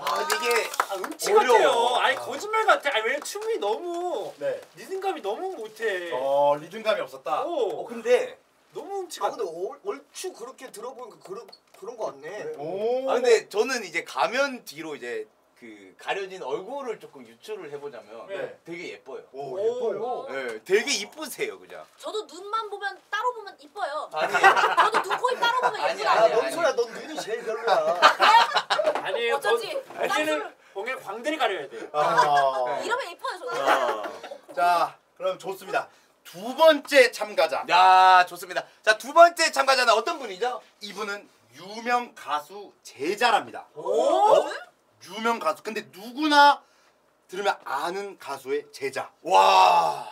S2: 아 근데 이게
S3: 아, 음치
S2: 어려워.
S3: 같아요. 아니 거짓말 같아. 아니 왜냐면 춤이 너무
S1: 네.
S3: 리듬감이 너무 못해.
S1: 어, 리듬감이 없었다.
S2: 어
S3: 오,
S2: 근데
S3: 너무 음치
S5: 아
S3: 같아.
S5: 근데 얼- 얼추 그렇게 들어보니까 그런 그런 거 같네.
S1: 오.
S2: 아 근데 저는 이제 가면 뒤로 이제 그 가려진 얼굴을 조금 유출을 해보자면
S3: 네.
S2: 되게 예뻐요.
S1: 오,
S3: 예뻐요.
S2: 네, 되게 이쁘세요, 그죠?
S4: 저도 눈만 보면 따로 보면 이뻐요.
S2: 아니,
S4: 저도 눈, 코, 입 따로 보면
S2: 아니,
S4: 예쁘다.
S5: 야,
S2: 아니,
S5: 뭔
S2: 아니.
S5: 소리야? 넌 눈이 제일 별로야.
S3: 아니에요.
S4: 어쩐지
S3: 너- 이제는 공연 광대를 가려야 돼.
S1: 아.
S4: 이러면 예뻐요, 저도.
S2: 어.
S1: 자, 그럼 좋습니다. 두 번째 참가자.
S2: 야, 좋습니다. 자, 두 번째 참가자는 어떤 분이죠?
S1: 이분은 유명 가수 제자랍니다.
S3: 오?
S1: 유명 가수. 근데 누구나 들으면 아는 가수의 제자.
S2: 와.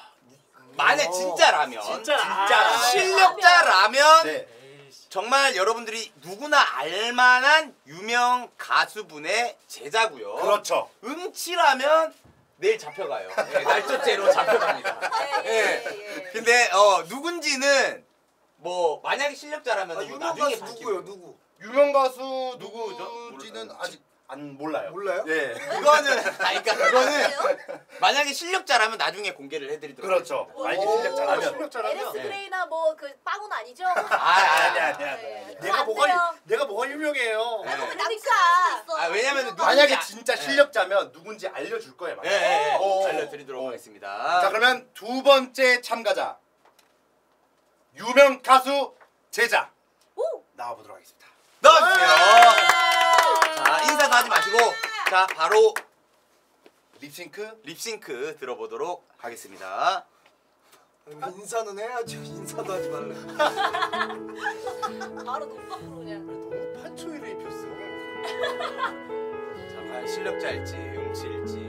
S2: 만약
S5: 어.
S2: 진짜라면,
S3: 진짜.
S2: 진짜
S3: 아.
S2: 실력자라면
S1: 네.
S2: 정말 여러분들이 누구나 알만한 유명 가수분의 제자고요.
S1: 그렇죠.
S2: 음치라면 내일 잡혀가요. 네, 날짜째로 잡혀갑니다.
S4: 예, 예, 예, 예.
S2: 근데 어 누군지는 뭐 만약에 실력자라면
S5: 아,
S2: 뭐
S5: 유명
S2: 나중에
S5: 가수. 누구요? 누구?
S1: 유명 가수
S2: 누구죠?
S1: 누구지는. 아직 안 몰라요.
S5: 몰라요?
S1: 예.
S2: 그거는 아니 그러니까 그거는? 만약에 실력자라면 나중에 공개를 해드리도록
S1: 그렇죠.
S4: 오.
S1: 만약에
S5: 어,
S1: 실력자라면.
S3: 실력자라면.
S4: LS
S2: 네.
S4: 그레이나 뭐 그 빵은 아니죠?
S2: 아, 아니,
S1: 아니, 아니,
S4: 네.
S3: 내가
S4: 안
S3: 뭐가. 내가 뭐가 유명해요.
S2: 네.
S4: 그러니까.
S2: 아, 누군지
S1: 만약에
S2: 아-
S1: 진짜
S2: 네.
S1: 실력자면 누군지 알려줄 거예요.
S2: 예,
S1: 만약에.
S2: 예, 예.
S1: 오.
S2: 알려드리도록
S1: 오.
S2: 하겠습니다.
S1: 자 그러면 두 번째 참가자 유명 가수 제자
S4: 오!
S1: 나와보도록 하겠습니다.
S2: 넣어주세요. 자 인사도 하지 마시고 자 바로
S1: 립싱크
S2: 립싱크 들어보도록 하겠습니다.
S5: 인사는 해야지. 인사도 하지 말래.
S4: 바로 눈 밖으로 그냥.
S1: 너무 판초이를 입혔어.
S2: 자 과연 실력자일지 음치일지.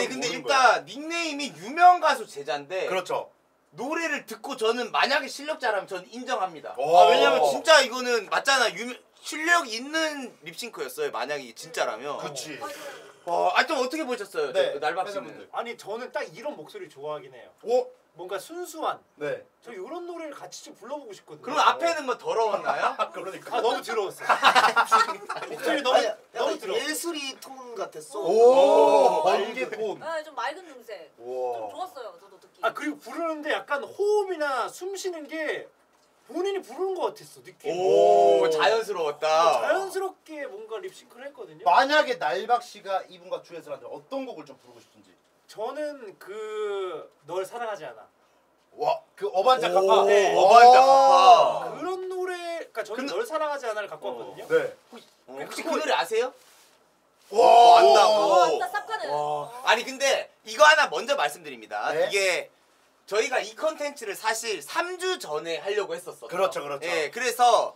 S4: 아니
S2: 근데 일단 닉네임이 유명 가수 제자인데
S1: 그렇죠.
S2: 노래를 듣고 저는 만약에 실력자라면 저는 인정합니다.
S1: 오.
S2: 아, 왜냐면 진짜 이거는 맞잖아. 유명 실력 있는 립싱크였어요. 만약에 진짜라면.
S1: 그치.
S4: 맞아요.
S2: 어, 아좀 어떻게 보셨어요?
S1: 네,
S2: 저 날박. 씨는.
S3: 아니 저는 딱 이런 목소리 좋아하긴 해요.
S1: 오,
S3: 뭔가 순수한.
S1: 네.
S3: 저 이런 노래를 같이 좀 불러보고 싶거든요.
S2: 그럼 앞에는 뭐 더러웠나요?
S1: 그러니까.
S3: 아 너무 더러웠어. 목소리 너무
S5: 아니,
S3: 너무 더러워.
S5: 예술이 톤 같았어.
S1: 오,
S2: 오.
S1: 번개 톤.
S4: 네, 좀 맑은 음색. 좀
S1: 와.
S4: 좋았어요 저도 듣기.
S3: 아 그리고 부르는데 약간 호흡이나 숨 쉬는 게 본인이 부르는 것 같았어 느낌.
S2: 오,
S3: 어,
S2: 자연스러웠다.
S3: 자연스럽게 뭔가 립싱크를 했거든요.
S1: 만약에 날박 씨가 이분과 한다면 어떤 곡을 좀 부르고 싶은지.
S3: 저는 그 널 사랑하지 않아.
S1: 와, 그 어반자카파.
S2: 오,
S3: 네.
S2: 어반자카파.
S3: 그런 노래, 그러니까 저는
S2: 근데-
S3: 널 사랑하지 않아를 갖고 왔거든요.
S1: 네.
S2: 어, 혹시 그 노래 아세요?
S1: 와,
S2: 안다고.
S4: 어, 진짜 쌉가는.
S2: 와. 아니 근데 이거 하나 먼저 말씀드립니다.
S1: 네.
S2: 이게 저희가 이 컨텐츠를 사실 3주 전에 하려고 했었어요.
S1: 그렇죠, 그렇죠.
S2: 예, 그래서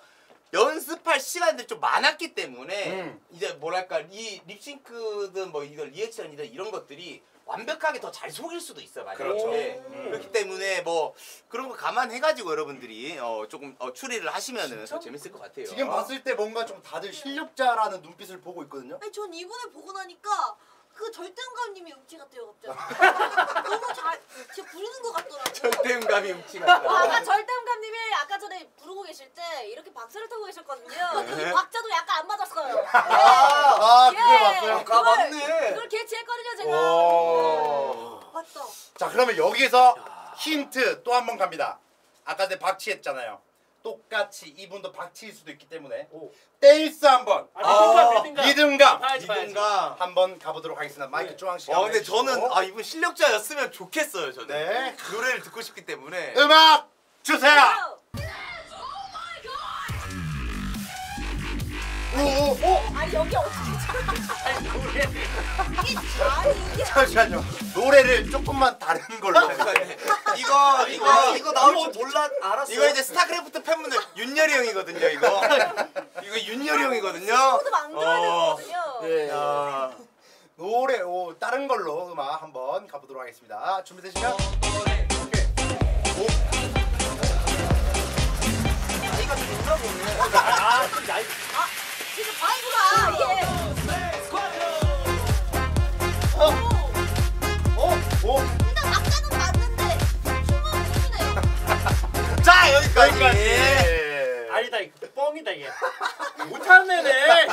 S2: 연습할 시간들이 좀 많았기 때문에
S1: 음.
S2: 이제 뭐랄까 이 립싱크든 뭐 이걸 리액션이든 이런 것들이 완벽하게 더 잘 속일 수도 있어요, 만약에.
S1: 그렇죠.
S2: 예.
S1: 음.
S2: 그렇기 때문에 뭐 그런 거 감안해가지고 여러분들이 어, 조금 어, 추리를 하시면은 더 재밌을 것 같아요.
S1: 지금 봤을 때 뭔가 좀 다들 실력자라는 눈빛을 보고 있거든요.
S4: 아니 전 이분을 보고 나니까 그 절대음감님이 음치 같아요 갑자기. 너무 잘 진짜 부르는 것 같더라고요.
S2: 절대음감이 음치
S4: 아까
S2: 같다.
S4: 절대음감님이 아까 전에 부르고 계실 때 이렇게 박자를 타고 계셨거든요.
S2: 네.
S4: 근데 이 박자도 약간 안 맞았어요. 네.
S1: 아, 그걸
S4: 예,
S1: 봤어요?
S5: 아, 맞네.
S4: 그걸 캐치했거든요 제가.
S1: 오.
S4: 네. 맞다.
S1: 자, 그러면 여기서 힌트 또 한 번 갑니다. 아까 전에 박치했잖아요. 똑같이 이분도 박치일 수도 있기 때문에
S3: 오.
S1: 댄스 한번
S3: 아, 리듬감,
S2: 아,
S3: 리듬감.
S1: 리듬감
S3: 봐야지, 봐야지.
S2: 이든가.
S1: 한번 가보도록 하겠습니다. 마이크
S3: 네.
S1: 조항 씨.
S2: 어 근데
S1: 한번
S2: 저는
S1: 해주시고.
S2: 아 이분 실력자였으면 좋겠어요 저는
S1: 네.
S2: 노래를 듣고 싶기 때문에
S1: 음악 주세요. 오 오 오
S4: 아니 여기 어떻게 아니 노래 이게 아니 이게
S1: 잠시만요. 노래를 조금만 다른 걸로.
S2: 이거 이거
S5: 아, 이거 나올 줄 몰라 알았어.
S2: 이거 이제 스타크래프트 팬분들 윤열이 형이거든요 이거 이거 윤열이 형이거든요
S4: 코드 만들어야
S2: 어.
S4: 되거든요.
S1: 예.
S2: 야.
S1: 노래 오 다른 걸로 음악 한번 가보도록 하겠습니다. 준비되시면
S5: 나이가 됐나 보네.
S3: 아, 좀 나이.
S2: 여기까지
S1: 여기까지.
S3: 아니다, 이거 뻥이다 이게. 못하는 애네.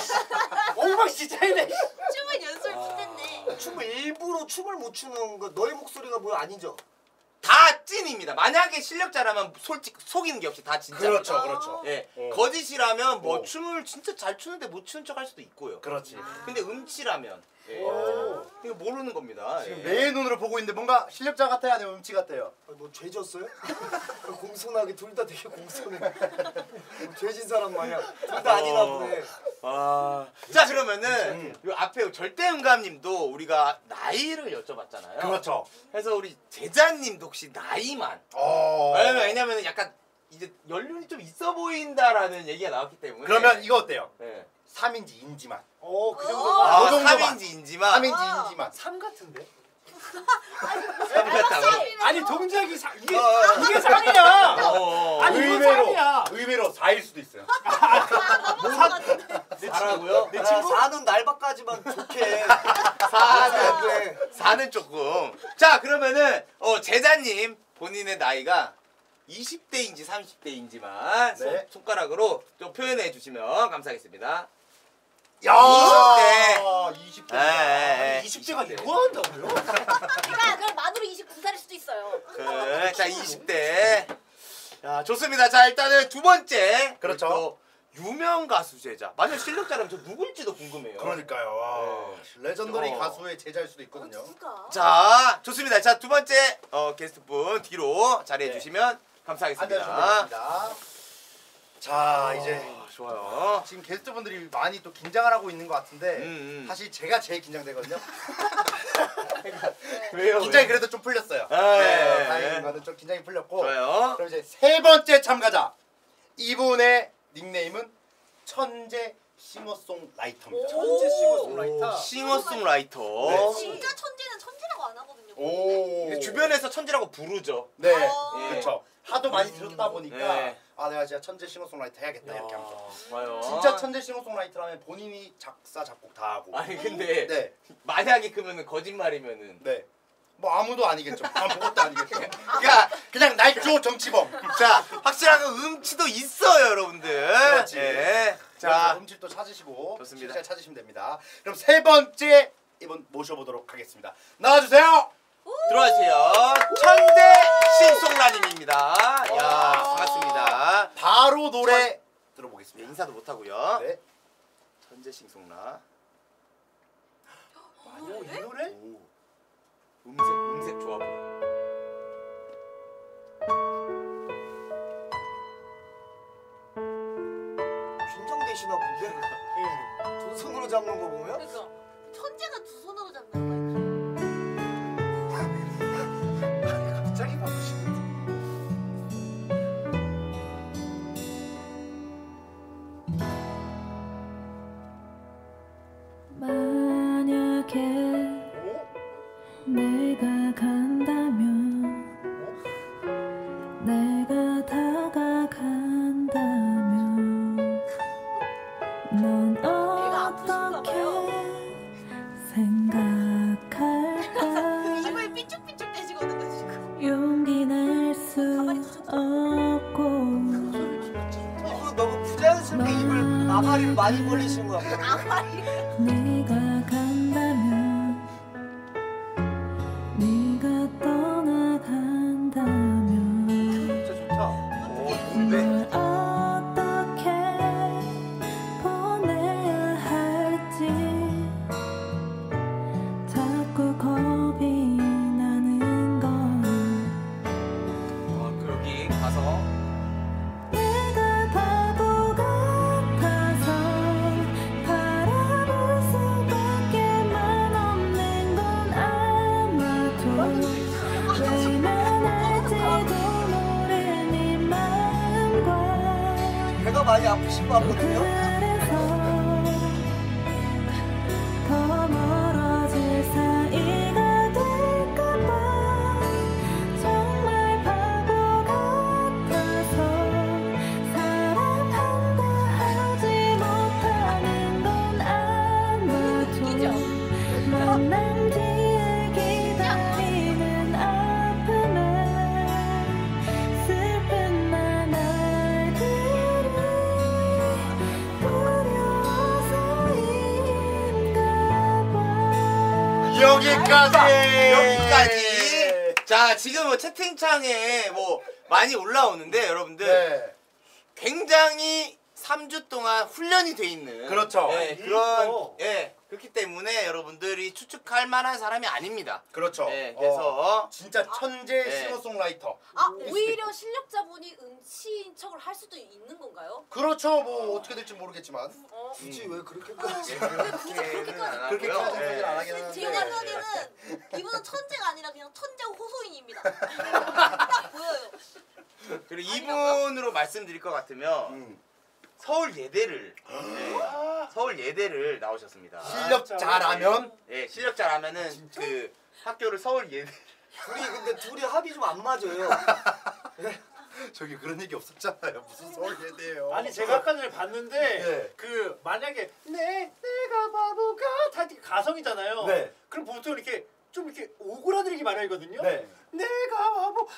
S3: 엉망진창이네.
S4: 춤은 연습을 못했네.
S5: 춤을 일부러 춤을 못 추는 거 너의 목소리가 뭐 아니죠?
S2: 다 찐입니다 만약에 실력자라면 솔직 속이는 게 없이 다 진짜
S1: 그렇죠, 그렇죠.
S2: 예
S1: 어.
S2: 거짓이라면 뭐
S1: 어.
S2: 춤을 진짜 잘 추는데 못 추는 척 할 수도 있고요
S1: 그렇지.
S2: 근데 음치라면 예.
S3: 오.
S2: 이거 모르는 겁니다
S1: 지금
S2: 예.
S1: 내 눈으로 보고 있는데 뭔가 실력자 같아요, 아니면 음치 같아요?
S5: 아, 뭐 죄졌어요? 공손하게 둘 다 되게 공손해. 뭐 죄진 사람 마냥 둘 다 아니나
S2: 어.
S5: 보네.
S2: 아. 자 그러면은
S1: 음.
S2: 요 앞에 절대 음감님도 우리가 나이를 여쭤봤잖아요.
S1: 그렇죠.
S2: 그래서 우리 제자님도 혹시 나이만.
S1: 어.
S2: 왜냐면 왜냐면 약간 이제 연륜이 좀 있어 보인다라는 얘기가 나왔기 때문에.
S1: 그러면 이거 어때요?
S2: 네.
S1: 3인지 인지만.
S3: 어, 그
S4: 어.
S3: 정도가.
S2: 아,
S1: 그 정도만.
S2: 3인지 인지만.
S1: 3인지
S4: 아.
S1: 인지만.
S3: 3 같은데?
S2: 같다고.
S3: 아니 동작이 사, 이게
S5: 어, 어.
S3: 이게 3이야.
S2: 어.
S3: 아니,
S1: 의외로. 의외로 4일 수도 있어요.
S2: 잘하고요.
S5: 내 친구 사는 날박까지만 좋게.
S2: 사는
S5: 그래.
S2: 사는 조금. 자 그러면은 어 제자님 본인의 나이가 20대인지 30대인지만
S1: 네.
S2: 손가락으로 좀 표현해 주시면 감사하겠습니다.
S1: 야,
S2: 20대.
S1: 20대.
S2: 에, 에,
S3: 20대가 이거 한다고요?
S4: 그러니까 그럼 만으로 29살일 수도 있어요.
S2: 그, 자 20대. 자 좋습니다. 자 일단은 두 번째.
S1: 그렇죠.
S2: 또 유명 가수 제자. 만약 실력자라면 저 누굴지도 궁금해요.
S1: 그러니까요. 와, 레전더리
S2: 어.
S1: 가수의 제자일 수도
S4: 어,
S1: 있거든요.
S4: 누가?
S2: 자 좋습니다. 자 두 번째 어, 게스트 분 뒤로 자리해
S1: 네.
S2: 주시면 감사하겠습니다.
S1: 자 이제
S2: 어, 좋아요.
S1: 지금 게스트분들이 많이 또 긴장을 하고 있는 것 같은데
S2: 음, 음.
S1: 사실 제가 제일 긴장되거든요.
S2: 왜요?
S1: 긴장이 그래도 좀 풀렸어요.
S2: 아,
S1: 네,
S2: 예,
S1: 다행히도 좀 긴장이 풀렸고.
S2: 좋아요.
S1: 그럼 이제 세 번째 참가자 이분의 닉네임은 천재 싱어송라이터입니다.
S3: 천재 싱어송라이터.
S2: 싱어송라이터.
S1: 네.
S7: 진짜 천재는 천재라고 안 하거든요.
S1: 오.
S2: 근데 주변에서 천재라고 부르죠.
S1: 네,
S7: 어.
S1: 그렇죠. 하도 많이 들었다 보니까
S2: 네.
S1: 아 내가 진짜 천재 싱어송라이터 해야겠다 이렇게 하면서. 진짜 천재 싱어송라이터라면 본인이 작사 작곡 다 하고.
S2: 아니 근데
S1: 네,
S2: 만약에 그러면 거짓말이면은
S1: 네. 뭐 아무도 아니겠죠. 아무것도 아니겠죠.
S2: 그러니까
S1: 그냥 날조 정치범.
S2: 자 확실한 건 음치도 있어요 여러분들.
S1: 그렇지.
S2: 예.
S1: 자,
S2: 자
S1: 음질도 찾으시고
S2: 좋습니다.
S1: 잘 찾으시면 됩니다. 그럼 세 번째 이분 모셔보도록 하겠습니다. 나와주세요.
S2: 들어와주세요. 천재 신송라님입니다. 야 반갑습니다.
S1: 바로 노래
S2: 네,
S1: 들어보겠습니다.
S2: 인사도 못 하고요.
S1: 네.
S2: 천재 신송라.
S3: 오, 이 노래?
S2: 오. 음색 음색 좋아 보여.
S5: 긴장되시나 본데?
S3: 예.
S5: 두 손으로 잡는 거 보면?
S7: 그러니까 천재가 두 손으로 잡는
S4: 여기까지.
S1: 여기까지.
S2: 자 지금 뭐 채팅창에 뭐 많이 올라오는데 여러분들
S1: 네.
S2: 굉장히 3주 동안 훈련이 돼 있는
S1: 그렇죠.
S2: 예,
S3: 아,
S2: 그런
S3: 이거.
S2: 예 그렇기 때문에 여러분들이 추측할 만한 사람이 아닙니다.
S1: 그렇죠.
S2: 예,
S1: 어,
S2: 그래서
S1: 진짜 천재
S2: 네.
S1: 싱어송라이터.
S7: 아 오히려 실력자분이 음치인 척을 할 수도 있는 건가요?
S1: 그렇죠. 뭐 어 떻게 될지 모르겠지만
S7: 어.
S5: 굳이 왜 그렇게까지?
S1: 그렇게까지. 생각을
S2: 예.
S1: 안 하긴 하는데.
S7: 제 생각에는 이분은 천재가 아니라 그냥 천재 호소인입니다. 딱 보여요.
S2: 그리고 이분으로 말씀드릴 것 같으면
S1: 음.
S2: 서울 예대를 예, 서울 예대를 나오셨습니다.
S1: 실력자라면
S2: 예, 실력자라면은 그 학교를 서울 예대
S5: 둘이 근데 둘이 합이 좀 안 맞아요.
S1: 저기 그런 얘기 없었잖아요. 무슨 서울 예대예요.
S3: 아니 제가 아까 전에 봤는데
S1: 네.
S3: 그 만약에 내 내가 바보가 다 이렇게 가성이잖아요.
S1: 네.
S3: 그럼 보통 이렇게 좀 이렇게 오그라들기 마련이거든요.
S1: 네.
S3: 내가 바보가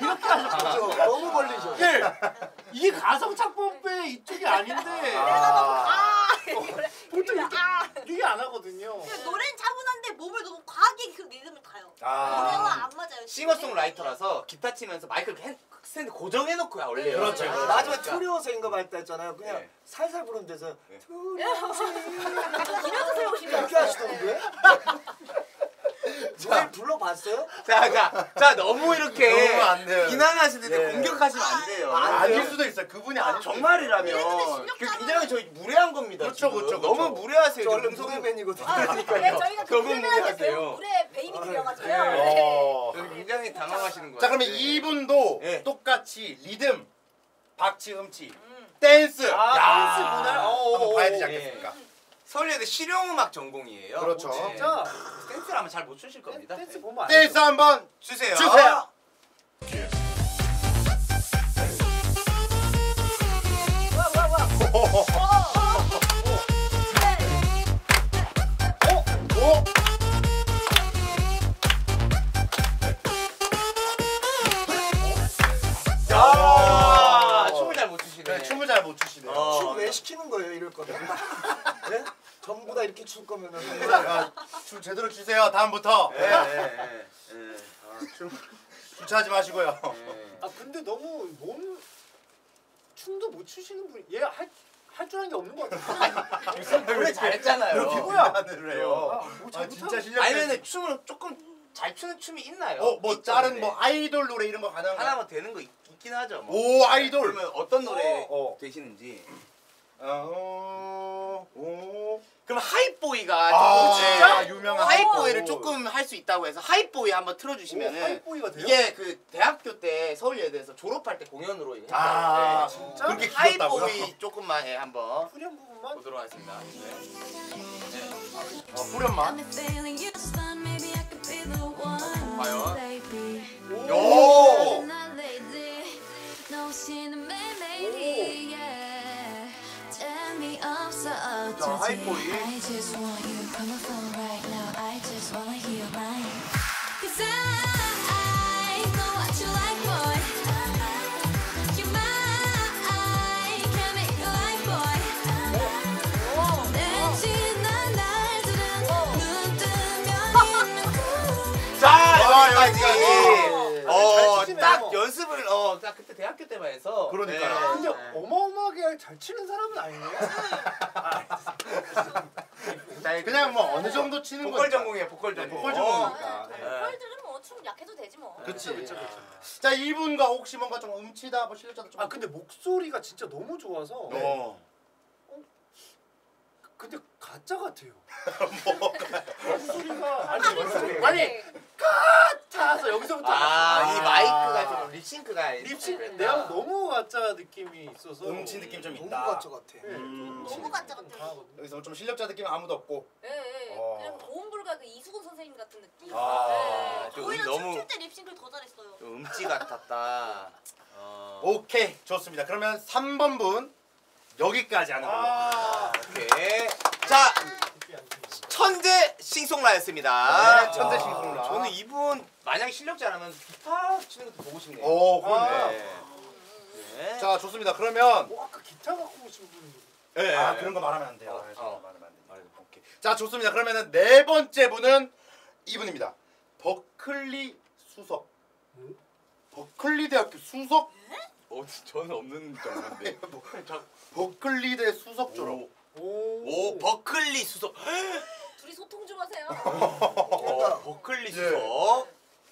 S3: 이렇게 하죠.
S5: 그렇죠. 너무 걸리죠.
S3: 네. 이 가성 창법의 이쪽이 아닌데
S1: 아.
S3: 보통 이렇게
S7: 아.
S3: 이게 안 하거든요.
S7: 그 노래는 차분한데 몸을 너무 과하게 그 리듬을 타요.
S1: 아.
S7: 노래와 안 맞아요.
S2: 싱어송라이터라서 기타 치면서 마이크를 핸- 스탠드 고정해놓고야 원래
S1: 그렇죠,
S2: 연습을
S1: 그렇죠.
S5: 마지막에
S2: 하니까.
S5: 투리오세인가 말다 했잖아요. 그냥
S2: 네.
S5: 살살 부르면 돼서
S2: 네.
S5: 투리오세
S7: 이래서 세우시면
S5: 이렇게 하시던데? 노래 불러봤어요?
S2: 자, 자, 자 너무 이렇게
S1: 너무 안 돼요.
S2: 비난하시는데
S1: 예.
S2: 공격하시면 안 돼요.
S5: 안
S1: 아닐
S5: 돼요?
S1: 수도 있어요. 그분이 수도
S2: 정말이라면
S4: 그래도
S2: 그 굉장히 저희 무례한 겁니다.
S1: 그렇죠. 그렇죠,
S2: 너무
S1: 그렇죠.
S2: 무례하세요.
S5: 저 밴이거든요.
S4: 아, 네, 저희가
S2: 너무. 네.
S4: 네.
S1: 어.
S2: 저희 굉장히 당황하시는 거예요.
S1: 자 그러면 이분도
S2: 예.
S1: 똑같이 리듬, 박치, 음치,
S4: 음.
S1: 댄스.
S3: 아,
S1: 야.
S3: 댄스 문화? 어,
S1: 한번
S3: 어,
S1: 봐야
S3: 어.
S1: 되지 않겠습니까?
S2: 서울예대 실용음악 전공이에요.
S1: 그렇죠.
S3: 오, 진짜?
S2: 댄스를 하면 잘못 추실 겁니다.
S3: 댄스
S2: 네.
S3: 보면 알죠.
S1: 댄스 한번
S2: 주세요.
S1: 주세요.
S4: 뭐야 뭐
S5: 왜 시키는 거예요 이럴 거면? 네? 전부 다 이렇게 출 거면은
S1: 아, 춤 제대로 추세요. 다음부터
S2: 예, 예, 예. 예. 아, 춤.
S1: 주차하지 마시고요.
S2: 예.
S3: 아 근데 너무 몸 춤도 못 추시는 분이 얘할 할 줄 아는 게 없는 것 같아.
S2: 노래 잘했잖아요.
S1: 누구야? 해요.
S3: 아,
S1: 뭐아 진짜 실력.
S2: 아니면 춤을 조금 잘 추는 춤이 있나요?
S1: 어뭐
S2: 있죠,
S1: 다른. 뭐 아이돌 노래 이런 거 가능한가요?
S2: 하나만 되는 거 있, 긴 하죠. 뭐.
S1: 오 아이돌.
S2: 그러면 어떤 노래
S1: 어.
S2: 되시는지.
S1: 어. 오.
S2: 그럼 Hype Boy가
S1: 아, 진짜?
S2: 네.
S1: 유명한
S2: Hype Boy를
S1: Hype Boy.
S2: 조금 할 수 있다고 해서 Hype Boy 한번
S3: 오,
S2: 틀어주시면은
S3: Hype Boy가 돼요?
S2: 이게 그 대학교 때 서울예대에서 졸업할 때 공연으로 했어요.
S1: 아,
S2: 네.
S3: 진짜?
S1: 그렇게?
S2: Hype Boy 조금만 예, 한번
S3: 후렴 부분만?
S2: 보도록 하겠습니다. 네.
S1: 어, 후렴만.
S2: 과연?
S1: 오.
S2: 보이. 해서.
S1: 그러니까요.
S3: 근데
S2: 네.
S3: 어마어마하게 잘 치는 사람은 아니네요.
S2: 네.
S1: 그냥 뭐 어느 정도 치는
S2: 보컬
S1: 거니까.
S2: 전공이에요, 보컬
S1: 네,
S2: 전공.
S1: 보컬
S2: 어.
S1: 전공이니까.
S4: 네.
S1: 네.
S4: 보컬들은 뭐 춤 약해도 되지 뭐.
S1: 그치.
S3: 그쵸, 그쵸.
S1: 자 이분과 혹시 뭔가 좀 음치다 뭐 실력자도 좀.
S3: 아 근데 목소리가 진짜 너무 좋아서.
S1: 어.
S3: 근데 가짜 같아요.
S1: 뭐.
S3: 목소리가 아니
S4: 아니,
S3: 아니 차서 여기서부터
S2: 아, 이
S1: 아.
S2: 마이크가 좀 립싱크가
S3: 립싱 내가 너무 가짜 느낌이 있어서
S1: 음치 느낌 좀
S5: 너무
S1: 있다.
S5: 가짜 같아.
S3: 네,
S1: 음.
S4: 너무 가짜.
S3: 당하거든요.
S1: 여기서 좀 실력자 느낌 아무도 없고.
S4: 예, 예.
S1: 어.
S4: 그냥 고음불가 그 이수근 선생님 같은 느낌.
S1: 아,
S4: 예.
S2: 좀
S4: 오히려
S2: 너무-
S4: 춤출 때 립싱크를 더 잘했어요.
S2: 좀 음치 같았다. 어.
S1: 오케이 좋습니다. 그러면 3번 분 여기까지 하는 걸로.
S3: 아,
S2: 오케이. 자. 천재 싱송라였습니다.
S1: 네, 천재
S2: 아,
S1: 싱송라.
S2: 저는 이분 만약 실력자라면 기타 치는 것도 보고 싶네요.
S1: 오 그러네.
S2: 네. 네.
S1: 자 좋습니다. 그러면
S3: 뭐 아까 기타 갖고 오신 분이
S2: 네.
S1: 아 그런 거 말하면 안 돼요.
S2: 어,
S1: 아, 그런
S2: 어.
S1: 거 말하면 안 돼요. 오케이. 자 좋습니다. 그러면은 네 번째 분은 이분입니다. 버클리 수석.
S3: 응?
S1: 버클리 대학교 수석.
S2: 어, 저는 없는 정보인데. 자,
S1: 버클리대 수석 졸업.
S3: 오,
S2: 오, 버클리 수석.
S4: 둘이 소통 좀 하세요.
S2: 어, 버클리
S1: 네.
S2: 수석.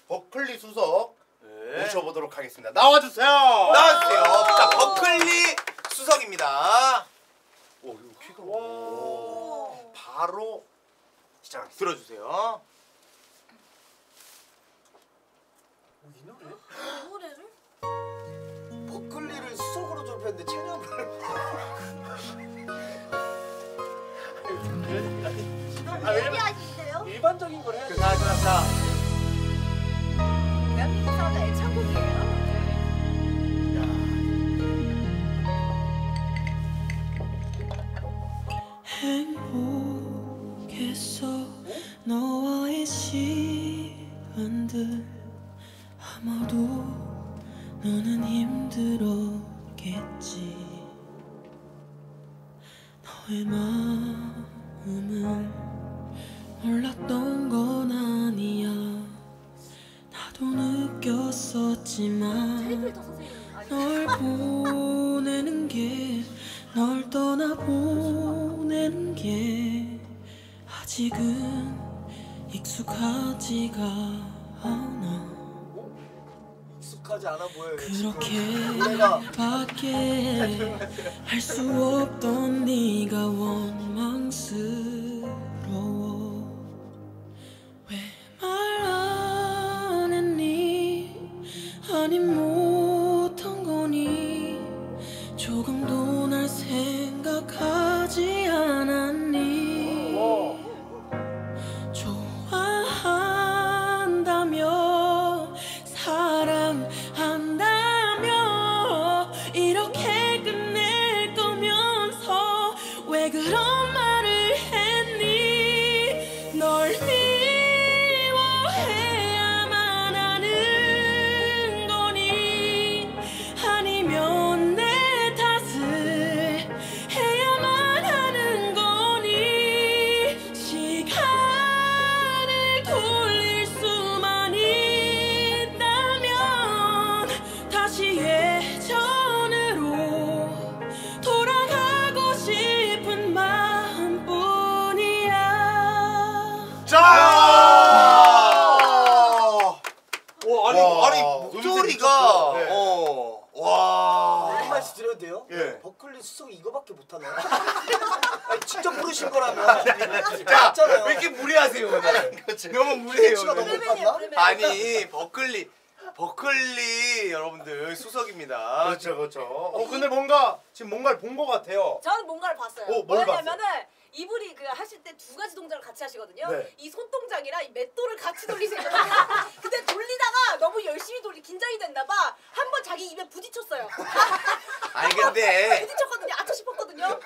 S1: 버클리 수석
S2: 네.
S1: 모셔보도록 하겠습니다. 나와주세요.
S2: 나와주세요. 자, 버클리 수석입니다.
S1: 오 이거 키가
S3: 와.
S1: 오. 바로 시작하겠습니다.
S2: 들어주세요.
S3: 어, 이 노래?
S4: 이 노래를?
S5: 버클리를 수석으로 졸업했는데 체력을
S3: 아,
S4: 얘기하시는데요?
S3: 일반적인 걸 해야 돼.
S2: 자, 자, 자.
S4: 대한민국 사람들 애창곡이에요.
S7: 행복했어 너와의 시간들 아마도 너는 힘들었겠지. 너의 마음을 몰랐던 건 아니야. 나도 느꼈었지만 널 보내는 게 널 떠나 보내는 게 아직은 익숙하지가 않아
S5: 익숙하지 않아 보여요
S7: 그렇게
S5: 지금 노래가
S7: 밖에 할 수 없던 네가 원망스
S5: 버클리
S2: 여러분들 수석입니다.
S1: 그렇죠, 그렇죠. 어, 근데 뭔가 지금 뭔가를 본 것 같아요.
S4: 저는 뭔가를 봤어요.
S1: 오, 뭘
S4: 뭐냐면은 이분이 그 하실 때 두 가지 동작을 같이 하시거든요.
S1: 네.
S4: 이 손동작이랑 이 맷돌을 같이 돌리시거든요. 근데 돌리다가 너무 열심히 돌리 긴장이 됐나 봐. 한 번 자기 입에 부딪혔어요.
S2: 아니 근데
S4: 부딪혔거든요. 아차 싶었거든요.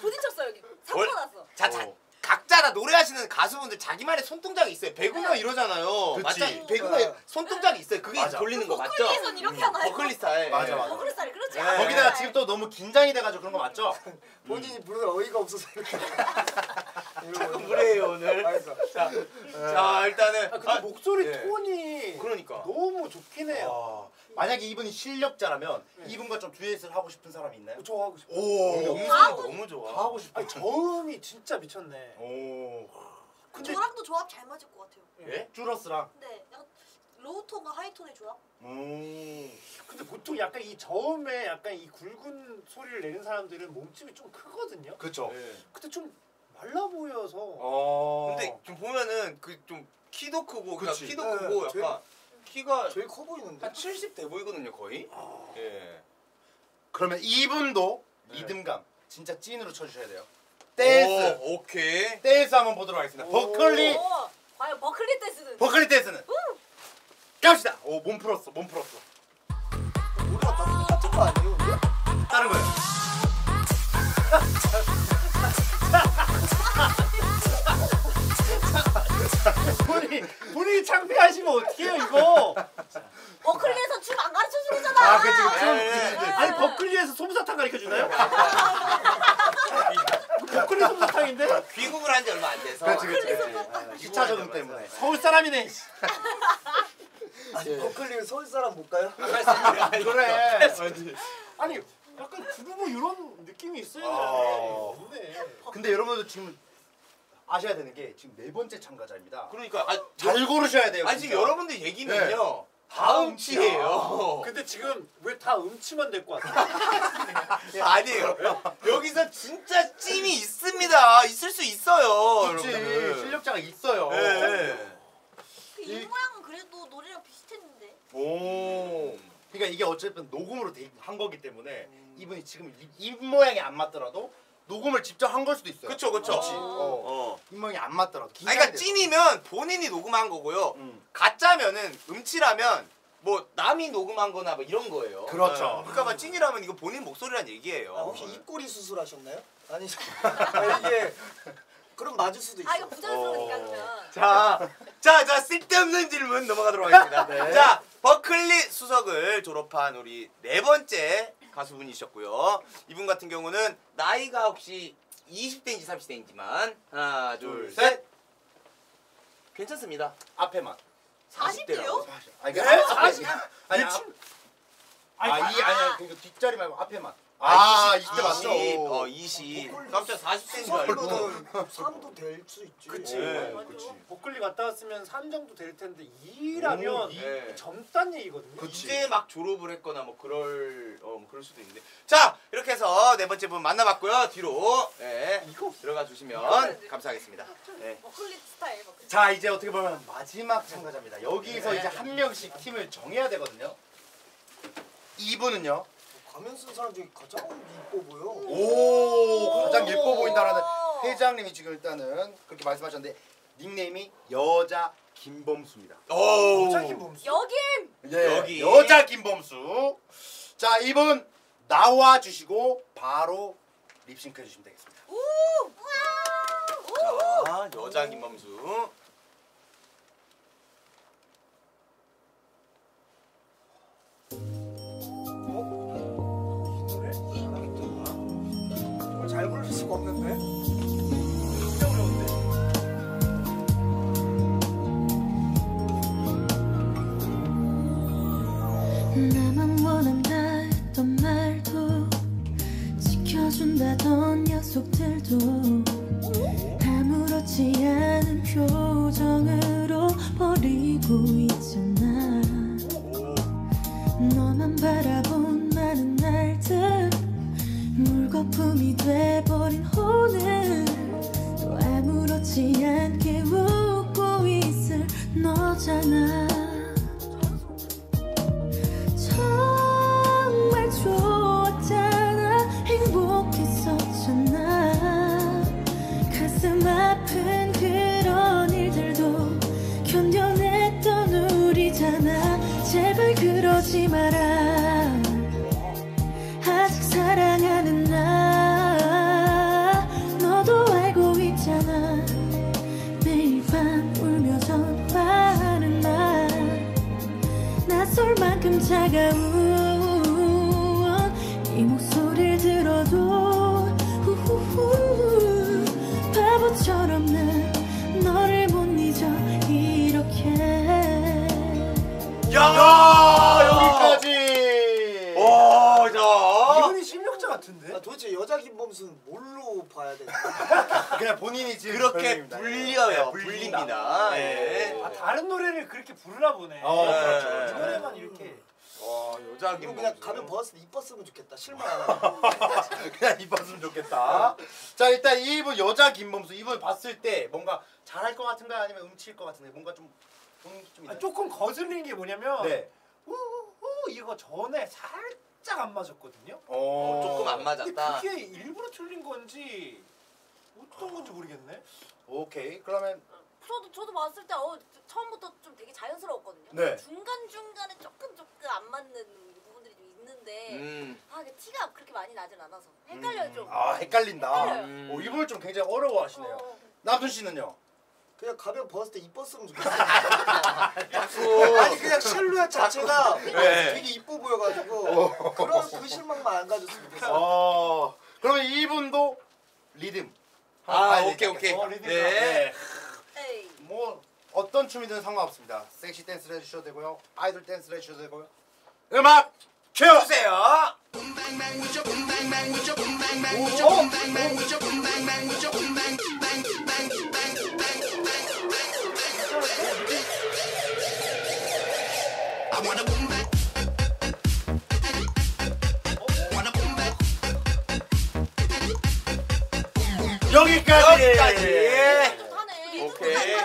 S4: 부딪혔어요 여기. 사고
S2: 뭘-
S4: 났어.
S2: 자, 자 각자 다 노래하시는 가수분들 자기만의 손동작이 있어요. 배구가 이러잖아요.
S1: 그치.
S2: 맞죠? 배구가 손동작이 있어요. 그게
S1: 맞아.
S2: 돌리는 거 맞죠?
S4: 버클리에선 이렇게 하나요?
S2: 버클리 스타일.
S1: 맞아,
S2: 예.
S1: 맞아.
S4: 버클리 스타일 그렇지.
S2: 네.
S1: 거기다가 지금 또 너무 긴장이 돼가지고 그런 거 맞죠?
S5: 본인이 부르는 어이가 없어서 이렇게
S2: 자꾸 무례해요 오늘.
S5: 알겠어.
S2: 자, 자 일단은
S3: 아 근데 목소리
S2: 예.
S3: 톤이
S2: 그러니까.
S3: 너무 좋긴 해요.
S1: 아, 만약에 이분이 실력자라면 이분과 좀 듀엣을 하고 싶은 사람이 있나요?
S3: 저 하고 싶어.
S1: 오,
S2: 음성이
S4: 다음-
S2: 너무 좋아.
S1: 다 하고 싶어.
S3: 아니 저음이 진짜 미쳤네.
S1: 오,
S3: 근데
S4: 저랑도 조합 잘 맞을 것 같아요.
S1: 예? 쭈러스랑.
S4: 네, 약간 로우톤과 하이톤의 조합.
S1: 음.
S3: 근데 보통 약간 이 저음에 약간 이 굵은 소리를 내는 사람들은 몸집이 좀 크거든요.
S1: 그쵸.
S2: 예.
S3: 근데 좀 말라 보여서.
S1: 어.
S2: 근데 좀 보면은 그 좀 키도 크고 그러니까
S1: 그치.
S2: 키도
S5: 네,
S2: 크고
S5: 저희-
S2: 약간 키가
S5: 저희 커 보이는데
S2: 한 70돼 보이거든요 거의. 예.
S1: 그러면 이분도
S2: 네.
S1: 리듬감 진짜 찐으로 쳐주셔야 돼요. 댄스.
S2: 오, 오케이.
S1: 댄스 한번 보도록 하겠습니다. 버클리.
S4: 오, 과연 버클리 댄스는?
S1: 버클리 댄스는. 갑시다. 오, 몸 풀었어. 몸 풀었어.
S5: 우리가 다 똑같은 거 아니에요?
S1: 다른 거예요.
S3: 본인 본인이 창피하시면 어떡해요 이거?
S4: 버클리에서 춤 안 가르쳐 주잖아.
S1: 아, 그치, 그치.
S2: 예, 예.
S3: 아니 버클리에서 솜사탕 가르쳐 주나요? 버클리 솜사탕인데?
S2: 귀국을 한 지 얼마 안 돼서.
S1: 그렇지, 그렇지, 그렇지. 기차 적응 때문에.
S3: 서울 사람이네. 씨.
S5: 아니 버클리 서울 사람 못 가요?
S1: 그래.
S3: 아니 약간 그루브 이런 느낌이 있어야
S1: 아.
S3: 되는데.
S1: 근데 여러분들 지금 아셔야 되는 게 지금 네 번째 참가자입니다.
S2: 그러니까 아,
S1: 잘 고르셔야 돼요.
S2: 아니
S1: 진짜.
S2: 지금 여러분들 얘기는요. 다다 음치예요.
S3: 근데 지금 왜 다 음치만 될 것 같아?
S2: 아니에요. 여기서 진짜 찜이 있습니다. 있을 수 있어요.
S1: 그치.
S2: 여러분들.
S1: 실력자가 있어요.
S2: 예.
S4: 그입 모양은 그래도 노래랑 비슷했는데.
S2: 오.
S1: 그러니까 이게 어쨌든 녹음으로 돼- 한 거기 때문에 이분이 지금 입, 입 모양이 안 맞더라도 녹음을 직접 한 걸 수도 있어요.
S2: 그쵸 그쵸.
S1: 그치.
S2: 어.
S1: 어. 입 모양이 안 맞더라도.
S2: 아니, 그러니까
S1: 돼서.
S2: 찐이면 본인이 녹음한 거고요.
S1: 음.
S2: 가짜면은 음치라면 뭐 남이 녹음한 거나 뭐 이런 거예요.
S1: 그렇죠.
S2: 어. 그러니까 막 찐이라면 이거 본인 목소리란
S5: 아,
S2: 얘기예요.
S5: 혹시 입꼬리 수술하셨나요? 아니 아, 이게 그럼 맞을 수도 있어.
S4: 아 이거 부자연스러우니까
S1: 어.
S4: 그러면.
S2: 자, 자, 자, 쓸데없는 질문 넘어가도록 하겠습니다.
S1: 네.
S2: 자, 버클리 수석을 졸업한 우리 네 번째 가수분이셨고요. 이분 같은 경우는 나이가 혹시 20대인지 30대인지만 하나, 둘,
S1: 둘,
S2: 셋. 괜찮습니다.
S1: 앞에만.
S4: 40대요?
S1: 아니,
S3: 네?
S1: 그러니까 앞에.
S3: 사십?
S1: 아니,
S3: 미친.
S1: 앞- 아, 이 아니야. 그러니까 뒷자리 말고 앞에만. 아,
S2: 20,
S1: 이때 맞죠?
S2: 20, 어 20. 깜짝 40대인 줄 알고.
S5: 수석이면은 3도 될 수 있지.
S1: 그치.
S2: 네.
S1: 그치.
S3: 보컬리 갔다 왔으면 3 정도 될 텐데 2라면
S1: 오, 이.
S2: 네.
S3: 젊단 얘기거든요.
S1: 그치.
S2: 이제 막 졸업을 했거나 뭐 그럴 어, 뭐 그럴 수도 있는데. 자 이렇게 해서 네 번째 분 만나봤고요. 뒤로 예,
S3: 이거
S2: 들어가 주시면 감사하겠습니다. 예.
S4: 버클리 스타일 버클리.
S1: 자 이제 어떻게 보면 마지막 참가자입니다. 여기서
S2: 네.
S1: 이제 한 명씩 팀을 정해야 되거든요. 이분은요.
S5: 가면 쓴 사람 중에 가장 이뻐 보여.
S1: 오 가장 예뻐 보인다라는
S4: 오.
S1: 회장님이 지금 일단은 그렇게 말씀하셨는데 닉네임이 여자 김범수입니다.
S2: 오.
S3: 갑자기 몸.
S4: 여김.
S1: 예,
S2: 여기.
S1: 여자 김범수. 자 이분 나와 주시고 바로 립싱크 해 주시면 되겠습니다.
S4: 우. 와.
S2: 자 여자 김범수.
S5: 수가 없는데.
S7: 나만 원한다 했던 말도 지켜준다던 약속들도 아무렇지 않은 표정으로 버리고 있잖아 너만 바라본 많은 물거품이 돼버린 오늘 또 아무렇지 않게 웃고 있을 너잖아. 정말 좋았잖아. 행복했었잖아. 가슴 아픈 그런 일들도 견뎌냈던 우리잖아. 제발 그러지 마라
S1: 별명입니다.
S2: 불려요.
S1: 네,
S2: 불립니다.
S1: 네.
S2: 예.
S3: 아 다른 노래를 그렇게 부르나 보네.
S1: 어,
S2: 네.
S1: 그렇죠.
S3: 이
S1: 그렇죠.
S3: 노래만 이렇게.
S2: 와, 여자 김범수.
S5: 그냥 가면 벗을 때 이뻤으면 좋겠다. 실망 안 하고.
S1: 그냥 입었으면 좋겠다. 자 일단 이분 여자 김범수 이분 봤을 때 뭔가 잘할 것 같은가 아니면 음칠 것 같은데 뭔가 좀 본인 좀
S3: 아,
S1: 있나요?
S3: 조금 거슬리는 게 뭐냐면
S1: 네.
S3: 우우우 이거 전에 살짝 안 맞았거든요.
S1: 어,
S2: 조금 안
S3: 근데
S2: 맞았다.
S3: 그게 일부러 틀린 건지 어떤 건지 모르겠네.
S1: 오케이 그러면
S4: 저도 저도 봤을 때 어, 처음부터 좀 되게 자연스러웠거든요.
S1: 네.
S4: 중간 중간에 조금 조금 안 맞는 부분들이 좀 있는데
S2: 음.
S4: 아, 그 티가 그렇게 많이 나진 않아서 헷갈려요 좀.
S1: 아 헷갈린다.
S4: 헷갈려요.
S2: 음.
S1: 오, 이분을 좀 굉장히 어려워하시네요.
S4: 어, 어.
S1: 남순 씨는요?
S5: 그냥 가면 벗을 때 이뻤으면 좋겠어.
S2: 자꾸.
S5: 아니 그냥 실루엣 자체가
S2: 네.
S5: 되게 이뻐 보여가지고 그런 그 실망만 안 가졌으면 좋겠어.
S1: 어 그러면 이분도 리듬.
S2: 아,
S1: 봐야 되지
S2: 오케이, 오케이.
S3: 리듬.
S2: 네.
S4: 에이.
S1: 뭐 어떤 춤이든 상관없습니다. 섹시 댄스를 해주셔도 되고요, 아이돌 댄스를 해주셔도 되고요. 음악 큐!
S2: 주세요.
S1: 여기까지.
S2: 여기까지.
S4: 좋다네.
S2: 오케이.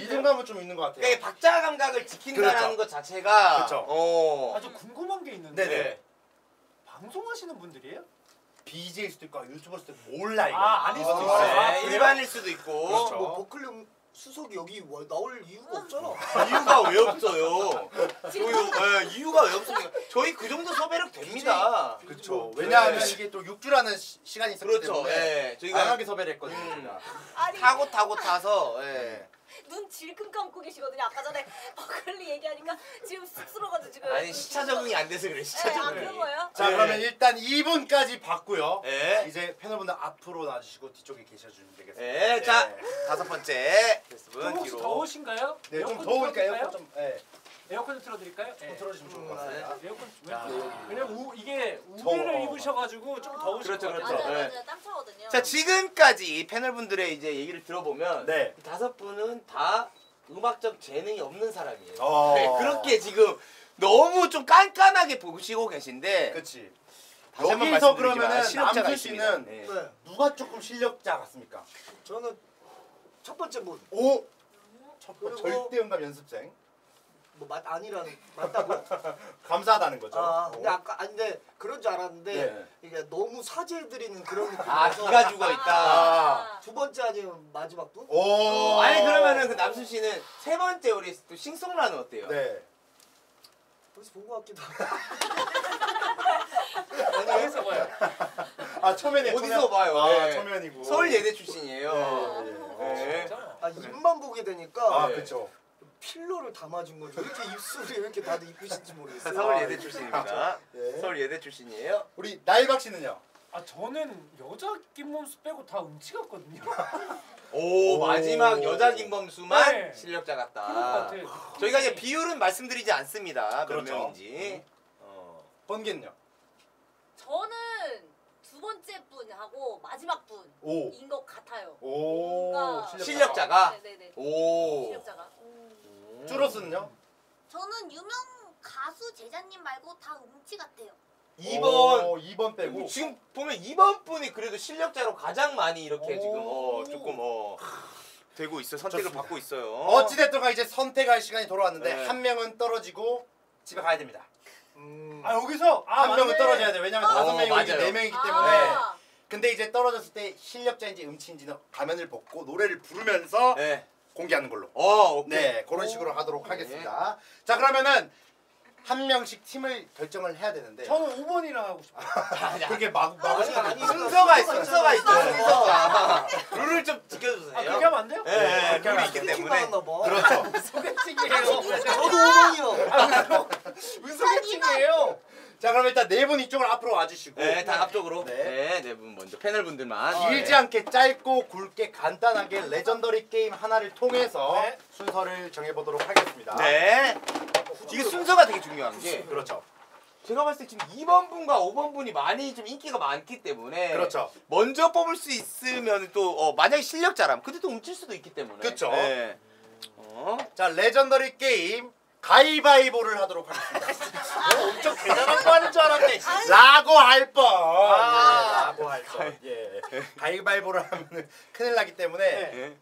S1: 리듬감은 좀 있는 것 같아요.
S2: 그러니까 박자 감각을 지킨다라는
S1: 그렇죠.
S2: 것 자체가
S1: 그렇죠.
S2: 어.
S3: 아주 궁금한 게 있는데
S1: 네네.
S3: 방송하시는 분들이에요?
S1: BJ일 수도 있고 유튜버일 수도 있고 몰라 이거.
S3: 아, 아닐 수도
S1: 어.
S3: 있어요.
S2: 네,
S3: 아?
S2: 일반일 수도 있고
S1: 그렇죠.
S5: 뭐 버클리 수석이 여기 와- 나올 이유가 없잖아.
S2: 이유가 왜 없어요? 저희 예, 이유가 왜 없습니까? 저희 그 정도 섭외력 됩니다.
S1: 그렇죠. 왜냐하면
S2: 네.
S1: 이게 또 6주라는 시, 시간이 있었기
S2: 그렇죠.
S1: 때문에
S2: 예, 저희가
S1: 다양하게 섭외를 했거든요.
S2: 음.
S1: 저희가.
S4: 아니
S2: 타고 타고 타서 예.
S4: 눈 질끔 감고 계시거든요. 아까 전에 버클리 얘기하니까 지금 쑥스러워가지고 지금.
S2: 아니 시차 적응이 안 돼서 그래 시차
S4: 네, 아
S2: 적응이.
S4: 그런 거예요?
S1: 자
S2: 네.
S1: 그러면 일단 2분까지 봤고요.
S2: 예.
S1: 이제 패널분들 앞으로 나와주시고 뒤쪽에 계셔주면 되겠습니다.
S2: 예, 자
S1: 네.
S2: 다섯 번째
S3: 좀
S2: 게스트분
S3: 혹시
S2: 뒤로.
S3: 더우신가요?
S1: 네, 좀?
S3: 에어컨
S1: 좀. 예.
S3: 에어컨 틀어드릴까요? 네.
S1: 틀어주시면 좋을 것
S5: 음,
S1: 같습니다.
S3: 에어컨 왜?
S1: 자,
S3: 왜냐면 우, 이게. 우비를 입으셔가지고 좀 더우실
S2: 그렇죠,
S3: 것 같아요.
S2: 그렇죠.
S4: 맞아요
S2: 네.
S4: 맞아요 땀 차거든요.
S2: 자 지금까지 패널분들의 이제 얘기를 들어보면
S1: 네.
S2: 이 다섯 분은 다 음악적 재능이 없는 사람이에요.
S1: 어.
S2: 네, 그렇게 지금 너무 좀 깐깐하게 보시고 계신데. 다시 한번
S1: 여기서
S2: 말씀드리지만
S1: 그러면은
S2: 실력자가
S1: 남수
S2: 있습니다.
S1: 씨는
S2: 네.
S5: 네.
S1: 누가 조금 실력자 같습니까?
S5: 저는 첫 번째 분.
S1: 오. 첫 번,
S5: 그리고-
S1: 절대 음감 연습생.
S5: 뭐맛 아니라는 맞다고?
S1: 감사하다는 거죠.
S5: 아
S1: 오.
S5: 근데 아까 아니 근데 그런 줄 알았는데
S1: 네.
S5: 이게 너무 사죄 드리는 그런 느낌.
S2: 아 기가 죽어 있다.
S1: 아.
S5: 두 번째 아니면 마지막 분?
S1: 오.
S2: 아니 그러면은 그 남순 씨는 세 번째 우리 또 싱송라는 어때요?
S1: 네.
S5: 벌써 본 것 같기도 하고.
S3: 아니 여기서 봐요.
S1: 아 초면에
S2: 어디서 봐요?
S1: 아
S2: 네.
S1: 초면이고.
S2: 서울 예대 출신이에요.
S1: 네.
S2: 네.
S3: 진짜?
S5: 아 입만 보게 되니까
S1: 아
S2: 네.
S1: 그쵸.
S5: 필러를 담아준 거죠. 왜 이렇게 입술이 왜 이렇게 다들 이쁘신지 모르겠어요.
S2: 서울 예대 출신입니다.
S1: 네.
S2: 서울 예대 출신이에요.
S1: 우리 나일박 씨는요?
S3: 아 저는 여자 김범수 빼고 다 음치 같거든요.
S2: 오,
S1: 오.
S2: 마지막 여자 김범수만
S3: 네.
S2: 실력자
S3: 그런 것
S2: 같다.
S3: 같아요.
S2: 저희가 이제 비율은 말씀드리지 않습니다. 몇
S1: 그렇죠.
S2: 명인지. 어.
S1: 번개는요?
S4: 저는 두 번째 분하고 마지막 분인
S1: 오.
S4: 것 같아요.
S1: 오.
S4: 뭔가-
S1: 실력자.
S2: 실력자가
S4: 네네네.
S2: 오.
S4: 실력자가.
S1: 쭈로스는요?
S8: 저는 유명 가수 제자님 말고 다 음치 같아요.
S2: 2번
S1: 2번 빼고.
S2: 지금 보면 2번 분이 그래도 실력자로 가장 많이 이렇게
S1: 오.
S2: 지금 어 조금 어 되고 있어 선택을
S1: 좋습니다.
S2: 받고 있어요.
S1: 어찌 됐든 간 이제 선택할 시간이 돌아왔는데
S2: 네.
S1: 한 명은 떨어지고 집에 가야 됩니다.
S5: 음.
S3: 아 여기서 아,
S1: 한 명은. 떨어져야 돼. 왜냐면
S2: 어,
S1: 다섯 명이
S2: 맞아요.
S1: 네 명이기 때문에.
S4: 아,
S1: 근데 이제 떨어졌을 때 실력자인지 음치인지는 가면을 벗고 노래를 부르면서
S2: 네.
S1: 공개하는 걸로.
S2: 어, 오케이.
S1: 네, 그런 식으로 하도록 하겠습니다. 자, 그러면은 한 명씩 팀을 결정을 해야 되는데
S3: 저는 5번이랑 하고 싶어요.
S1: 그렇게 막
S5: 아니,
S1: 막으시면
S5: 아니.
S2: 순서가 있어. 순서가 있어.
S5: 네.
S2: 순서가. 룰을 좀 지켜주세요.
S3: 아 그렇게 하면 안 돼요?
S2: 예, 예,
S1: 그렇게 하면
S2: 룰이
S1: 안
S2: 있기
S1: 돼요.
S2: 때문에.
S1: 그렇죠.
S3: 소개팅이에요.
S5: 저도 5번이요.
S3: 무슨 소개팅이에요?
S1: 자, 그럼 일단 네 분 이쪽으로 앞으로 와주시고
S2: 네, 다 앞쪽으로.
S1: 네.
S2: 네, 네분 먼저 패널 분들만.
S1: 길지
S2: 네.
S1: 않게 짧고 굵게 간단하게 legendary 게임 하나를 통해서
S3: 네.
S1: 순서를 정해보도록 하겠습니다.
S2: 네. 이게 순서가 되게 중요한 게
S1: 그렇죠.
S2: 제가 봤을 때 지금 2번 분과 5번 분이 많이 좀 인기가 많기 때문에
S1: 그렇죠.
S2: 먼저 뽑을 수 있으면 또 어, 만약에 실력자라면 근데 또 훔칠 수도 있기 때문에
S1: 그쵸.
S2: 네. 어?
S1: 자, legendary 게임 가위바위보를 하도록 하겠습니다.
S3: 엄청 대단한 거 하는 줄 알았네.
S1: 라고 할 뻔.
S3: 아.
S1: 예, 라고 할 뻔. 예. 가위바위보를 하면 큰일 나기 때문에
S2: 네.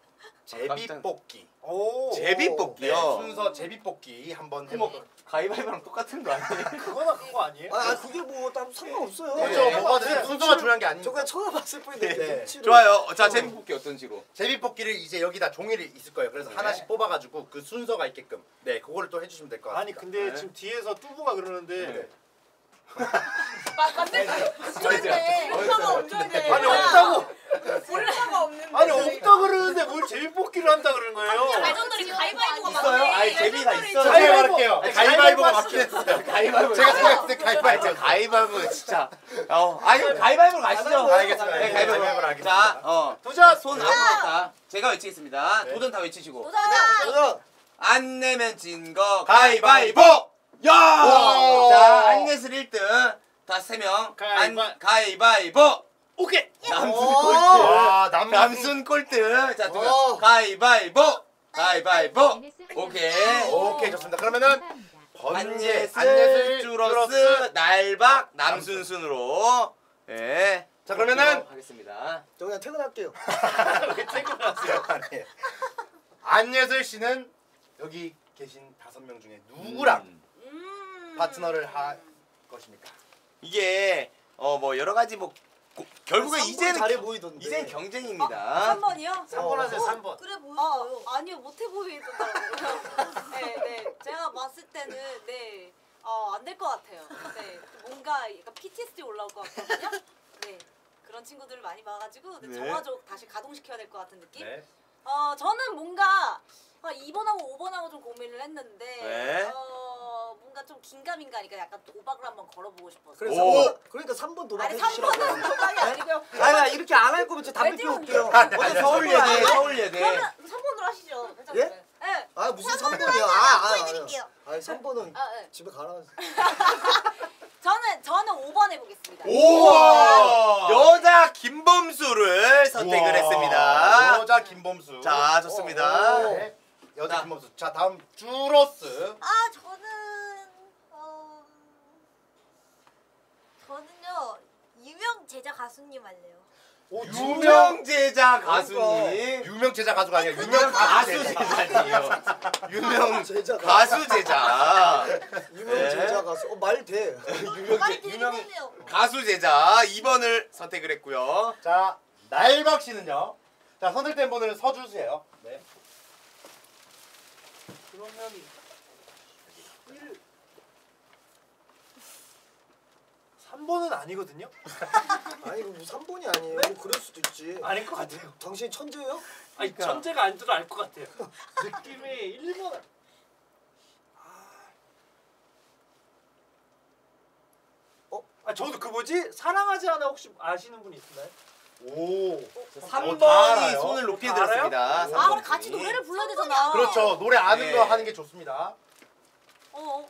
S1: 제비 뽑기.
S3: 오.
S2: 제비
S1: 네,
S2: 뽑기요.
S1: 순서 제비 뽑기 한번
S2: 뭐
S1: 해보도록.
S2: 가위바위보랑 똑같은 거 아니에요?
S3: 그거나 그거 아니에요?
S5: 아, 아 그게 뭐다 상관없어요.
S1: 그렇죠.
S2: 네.
S1: 뭐가 됐든 순서가 중요한
S5: 게저
S1: 아니니까.
S5: 그냥 쳐다봤을 뿐인데
S1: 네.
S2: 좋아요. 자, 제비 뽑기 어떤 식으로?
S1: 제비 뽑기를 이제 여기다 종이를 있을 거예요. 그래서
S2: 네.
S1: 하나씩 뽑아 가지고 그 순서가 있게끔. 네, 그거를 또 해 주시면 될 것 같습니다.
S3: 아니 근데
S2: 네.
S3: 지금 뒤에서 뚜부가 그러는데
S1: 네.
S4: 마- 맞네. 오빠가 운전해.
S3: 아니 없다고.
S4: 볼라가 없는데.
S3: 아니 없다 그러는데 뭘 제비뽑기를 한다 그러는 거예요?
S4: legendary 가위바위보가
S2: 있어요?
S4: 맞네.
S2: 아니,
S4: legendary
S2: 있어요.
S1: 제가
S3: 가위바위보.
S1: 말할게요.
S3: 아니,
S1: 가위바위보가
S3: 가위바위보
S1: 맞긴 했어요.
S2: 가위바위보.
S1: 제가 생각했을 때 가위바위보.
S2: 저 가위바위보 진짜. 어, 아니 가위바위보 가시죠.
S1: 알겠습니다.
S2: 네,
S1: 네,
S2: 가위바위보.
S1: 하겠습니다.
S2: 자, 어.
S3: 도전.
S2: 손 앞으로 다. 제가 외치겠습니다.
S1: 네.
S2: 도전 다 외치시고.
S4: 도전.
S5: 저는
S2: 안 내면 진 거
S1: 가위바위보!
S2: 야!
S1: 와!
S2: 자, 안넷을 1등. 다세 명.
S3: 가위바-
S2: 안 가위바위보.
S3: 오케이.
S2: 남순
S5: 오!
S2: 꼴등.
S1: 와, 남
S2: 남순 꼴등. 자, 두 명.
S5: 오.
S2: 가위바위보. 가위바위보. 오케이.
S1: 오케이, 좋습니다. 그러면은 번제,
S2: 안넷을 쭈러스 날박 남순 순으로. 예.
S1: 자, 그러면은
S2: 하겠습니다.
S5: 저 그냥 퇴근할게요.
S3: 왜 퇴근하세요?
S1: 안예슬 씨는 여기 계신 다섯 명 중에 누구랑
S2: 음.
S4: 음.
S1: 파트너를 할 것입니까?
S2: 이게 어 뭐 여러 가지 뭐 고- 결국에 이제는
S5: 잘해
S2: 겨-
S5: 보이던데.
S2: 이제는 경쟁입니다.
S4: 3번이요?
S3: 3번 하세요. 3번.
S8: 그래
S4: 아,
S8: 보였어요.
S4: 아니요 못해 보이더라고요. 네, 네. 제가 봤을 때는 네, 어, 안 될 것 같아요. 네, 뭔가 약간 PTSD 올라올 것 같거든요. 네, 그런 친구들을 많이 봐가지고 네,
S2: 네.
S4: 정화적 다시 가동시켜야 될 것 같은 느낌.
S1: 네.
S4: 어, 저는 뭔가 아, 2번하고 5번하고 좀 고민을 했는데
S2: 네.
S4: 어, 어, 뭔가 좀 긴가민가니까 약간 도박을 한번 걸어보고 싶어서.
S5: 그래서
S2: 오.
S5: 3번, 그러니까 3번 도박
S4: 아니
S5: 해주시라고.
S4: 3번은 도박이 아니고요.
S5: 아니 이렇게 안 할 거면 저 담배
S4: 왜
S5: 피워? 올게요.
S2: 아니,
S5: 어제
S2: 서울 예대
S5: 서울
S2: 서울 예대.
S4: 그러면 3번으로 하시죠. 회장님.
S5: 예?
S4: 네.
S5: 아 무슨
S8: 삼번
S5: 3번이야?
S8: 하면
S5: 아, 아, 아. 아, 아니 3번은
S4: 아, 네.
S5: 집에 가라.
S4: 저는 저는 5번 해보겠습니다.
S2: 우와! 여자 김범수를 선택을
S1: 우와,
S2: 했습니다.
S1: 여자 김범수.
S2: 자, 좋습니다.
S5: 어, 어.
S1: 네. 여자
S2: 자.
S1: 김범수. 자 다음 주로스.
S8: 아 저는 어 저는요 유명 제자 가수님 할래요.
S5: 오,
S2: 유명 제자 가수님.
S1: 유명 제자 가수가 아니라 유명
S2: 유명
S1: 가수
S2: 가수
S1: 제자.
S2: 제자니요. 유명
S5: 제자
S2: 가수 제자.
S5: 유명
S2: 네.
S5: 제자 가수. 어, 말 돼.
S2: 유명
S8: 말이
S2: 제, 유명. 가수 제자 2번을 선택을 했고요.
S1: 자 날박 씨는요. 자 선택된 분을 서주세요. 네.
S3: 그러면 3번은 아니거든요?
S5: 아니 이거 뭐 3번이 아니에요. 뭐 그럴 수도 있지.
S3: 아닐 것 같아요.
S5: 당신 천재예요?
S3: 아니
S2: 그러니까.
S3: 천재가 아니더라도 알 것 같아요. 느낌이 1번 아 저도 그 뭐지 사랑하지 않아 혹시 아시는 분 있나요?
S1: 오.
S2: 3번이
S1: 다 알아요?
S2: 손을 높이? 들었습니다.
S4: 아,
S2: 삼
S4: 그럼. 같이 노래를 불러야 되잖아.
S1: 그렇죠. 노래 아는
S2: 네.
S1: 거 하는 게 좋습니다.
S4: 어.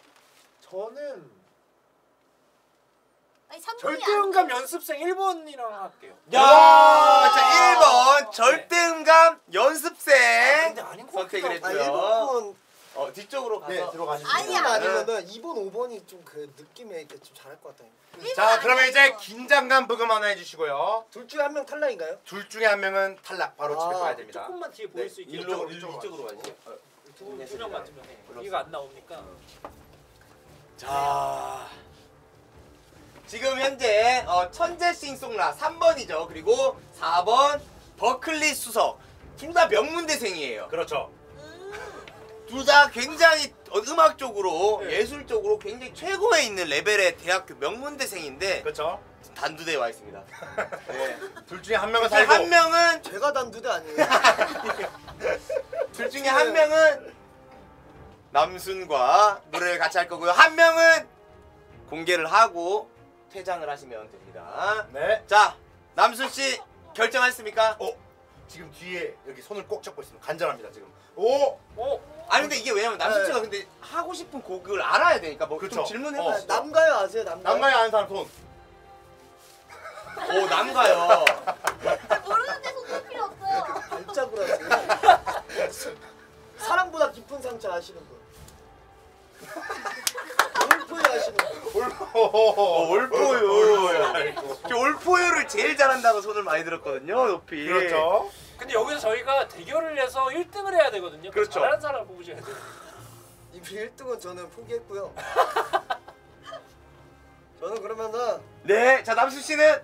S3: 저는
S8: 아니 3번이
S3: 절대음감 연습생 1번이랑 할게요.
S2: 야, 자 1번 절대음감 연습생
S3: 것
S2: 선택을
S5: 아
S2: 했고요.
S5: 1번
S2: 어 뒤쪽으로 가서
S1: 네.
S8: 아니야.
S5: 1번 아니면은 2번 5번이 좀 그 느낌에 이렇게 좀 잘할 것 같아요.
S1: 자 그러면 이제 긴장감 부금 하나 해주시고요.
S5: 둘 중에 한 명 탈락인가요?
S1: 둘 중에 한 명은 탈락. 바로 집에
S5: 아,
S1: 가야 됩니다.
S3: 조금만 뒤에 보일
S1: 네,
S3: 수 있게
S2: 일로
S1: 이쪽으로,
S2: 이쪽으로
S1: 이쪽으로
S2: 가시죠. 어,
S3: 두명 맞으면 해.
S2: 불렀어.
S3: 이가 안 나오니까
S2: 자 지금 현재 어, 천재 싱송라 3번이죠. 그리고 4번 버클리 수석 둘 다 명문대생이에요.
S1: 그렇죠.
S2: 둘 다 굉장히 어, 음악적으로
S3: 네.
S2: 예술적으로 굉장히 최고에 있는 레벨의 대학교 명문대생인데
S1: 그렇죠.
S2: 단두대에 와 있습니다. 네.
S1: 둘 중에 한 명은 살고
S2: 한 명은
S5: 제가 단두대 아니에요.
S2: 둘 중에 한 명은 남순과 노래를 같이 할 거고요. 한 명은 공개를 하고 퇴장을 하시면 됩니다.
S1: 네.
S2: 자, 남순 씨 결정하셨습니까?
S1: 어 지금 뒤에 여기 손을 꼭 잡고 있습니다. 간절합니다 지금. 오.
S3: 어?
S2: 아니 근데 이게 왜냐면 남순 씨가 근데 하고 싶은 곡을 알아야 되니까 뭐좀
S1: 그쵸.
S2: 질문해
S1: 어.
S5: 남가요 아세요? 남가요?
S1: 남가에 아는 사람 손.
S2: 오 남가요.
S8: 모르는데 손볼 필요 없어요.
S5: 하세요. 사랑보다 깊은 상처 아시는 분. 올포이 아시는 분.
S2: 어, 올포유.
S1: 아이고.
S2: 저 올포유를 제일 잘한다고 손을 많이 들었거든요, 높이.
S1: 그렇죠.
S3: 근데 여기서 저희가 대결을 해서 1등을 해야 되거든요.
S2: 그렇죠.
S3: 잘하는 사람 뽑으셔야 돼요.
S5: 이미 1등은 저는 포기했고요. 저는 그러면은
S2: 네, 자 남순 씨는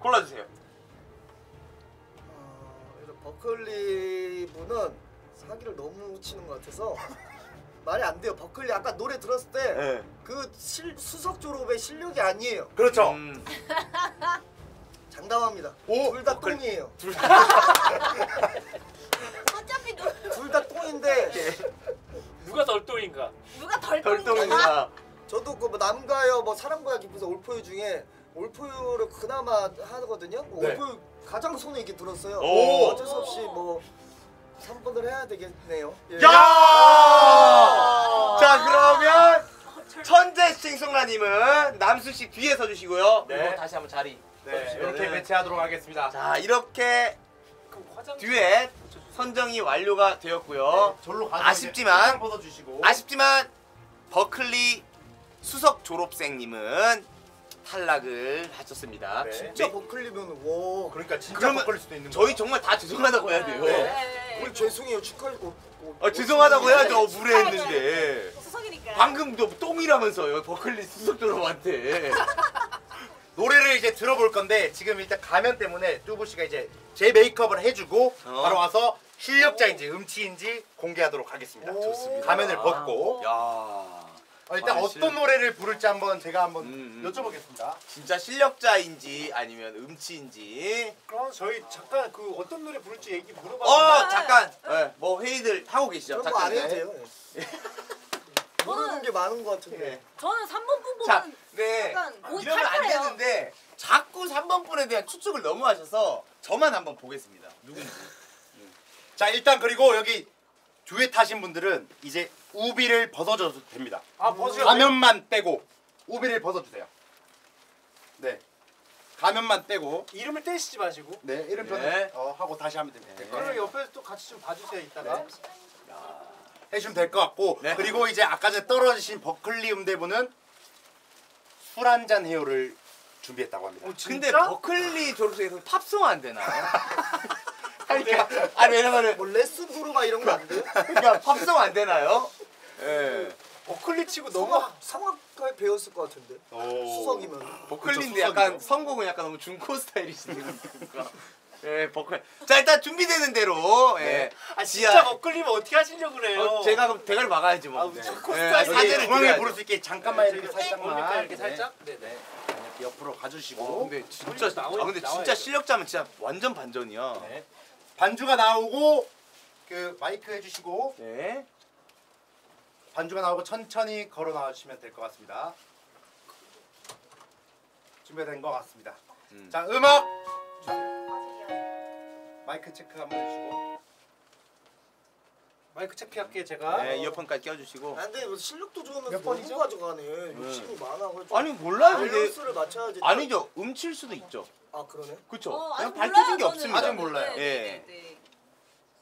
S2: 골라주세요.
S5: 어, 이런 버클리 분은 사기를 너무 치는 것 같아서 말이 안 돼요. 버클리 아까 노래 들었을 때
S2: 네.
S5: 그 수석 졸업의 실력이 아니에요.
S1: 그렇죠.
S2: 음,
S5: 장담합니다.
S1: 오,
S5: 둘 다. 똥이에요.
S8: 어차피 누,
S5: 둘다 똥인데
S3: 누가 덜 똥인가?
S4: 누가 덜
S2: 덜똥입니다.
S5: 저도 그 뭐 남가요 뭐 사랑보다 깊어서 올포유 중에 올포유를 그나마 하거든요. 뭐
S1: 네.
S5: 올포유 가장 손에 이렇게 들었어요.
S2: 오.
S5: 어쩔 수 없이 뭐 3번을 해야 되겠네요. 예.
S2: 야! 자 그러면 천재 싱송라님은 남순 씨 뒤에 서주시고요.
S1: 네.
S2: 그리고 다시 한번 자리.
S1: 네,
S2: 서주시면은.
S1: 이렇게 매치하도록 하겠습니다.
S2: 자 이렇게 듀엣 선정이 완료가 되었고요.
S1: 절로 가서
S2: 아쉽지만-
S1: 이제 벗어주시고.
S2: 아쉽지만 버클리 수석 졸업생님은 탈락을 하셨습니다.
S1: 네.
S5: 진짜 버클리면 와.
S1: 그러니까 진짜
S2: 그러면
S1: 벗을 수도 있는
S2: 저희
S1: 거야.
S2: 정말 다 죄송하다고 해야 돼요.
S4: 네.
S5: 우리 죄송해요 축하해. 어, 어,
S2: 아, 죄송하다고 해야죠
S4: 네,
S2: 무례했는데.
S4: 수석이니까.
S2: 방금 저 똥이라면서요 버클리 수석 졸업한테.
S1: 노래를 이제 들어볼 건데 지금 일단 가면 때문에 뚜부 씨가 이제 제 메이크업을 해주고
S2: 어.
S1: 바로 와서 실력자인지 음치인지 공개하도록 하겠습니다.
S5: 좋습니다.
S1: 가면을 벗고
S2: 야
S1: 어, 일단
S2: 아,
S1: 어떤
S2: 실력-
S1: 노래를 부를지 한번 제가 한번
S2: 음, 음.
S1: 여쭤보겠습니다.
S2: 진짜 실력자인지 아니면 음치인지.
S3: 그럼 저희 잠깐 그 어떤 노래 부를지 얘기 물어봐.
S2: 어 잠깐 네, 뭐 회의들 하고 계시죠?
S5: 그런 거안
S2: 잠깐.
S5: 해도 돼요. 예. 모르는 게 많은 것 같은데.
S2: 네.
S9: 저는 3번 분
S2: 자,
S9: 보면
S2: 네.
S9: 약간 거의
S2: 이러면 안. 되는데 자꾸 3번 분에 대한 추측을 너무 하셔서 저만 한번 보겠습니다. 누군지.
S1: 자 일단 그리고 여기 뒤에 타신 분들은 이제 우비를 벗어줘도 됩니다.
S3: 아 벗으세요.
S1: 가면만 빼고 우비를 벗어주세요. 네. 가면만 빼고
S3: 이름을 떼시지 마시고.
S1: 네 이름표는
S2: 네.
S1: 어, 하고 다시 하면 됩니다.
S2: 네.
S3: 그리고 옆에서 또 같이 좀 봐주세요 이따가.
S1: 네. 해주시면 될 것 같고
S2: 네.
S1: 그리고 이제 아까 전에 떨어지신 버클리 음대부는 술 한 잔 해요를 준비했다고 합니다.
S3: 어,
S2: 근데? 버클리 졸업생에서 팝송 안 되나요? 그러니까 아니 왜냐면은
S5: 뭐 레슨 부르마 이런 거 안 돼요?
S2: 그러니까 팝송 안 되나요? 예.
S3: 버클리 치고 너무
S5: 성악 성악까지 배웠을 것 같은데.
S1: 오.
S5: 수석이면.
S2: 버클리인데 약간. 선곡은 약간 너무 중코 스타일이신데 그러니까. 예, 버클. 자 일단 준비되는 대로 예.
S1: 네.
S3: 아
S2: 지하-
S3: 진짜 버클리면 어떻게 하시려고 그래요?
S2: 어, 제가 그럼 대가리 막아야지 뭐.
S3: 아,
S2: 네. 예,
S3: 스타일.
S2: 사제를
S1: 중앙에. 부를 수 있게 잠깐만 이렇게
S3: 뭡니까
S1: 살짝만
S3: 이렇게 살짝? 네네.
S1: 네. 이렇게 옆으로
S2: 어,
S1: 가주시고
S2: 근데 진짜
S3: 나와-
S2: 아 근데
S3: 나와야
S2: 진짜
S3: 돼.
S2: 실력자면 진짜 완전 반전이야.
S1: 네. 반주가 나오고 그 마이크 해주시고
S2: 네.
S1: 반주가 나오고 천천히 걸어 나와주시면 될 것 같습니다. 준비된 것 같습니다.
S2: 음.
S1: 자 음악 주세요. 마이크 체크 한번 해주시고
S3: 마이크 체크할게요 제가.
S2: 네, 이어폰까지 껴주시고.
S5: 아, 근데 뭐 실력도 좋으면서
S3: 몇 번이죠?
S5: 가져가네. 욕심이 많아. 그래 좀
S2: 아니 몰라요 근데
S5: 밸런스를 맞춰야지.
S2: 아니죠 음칠 수도 있죠.
S5: 아 그러네.
S2: 그쵸?
S9: 어,
S2: 그냥
S9: 아직
S2: 밝혀진
S9: 몰라요,
S2: 게
S9: 저는.
S2: 없습니다.
S1: 아직 몰라요.
S9: 네,
S2: 예.
S9: 네, 네.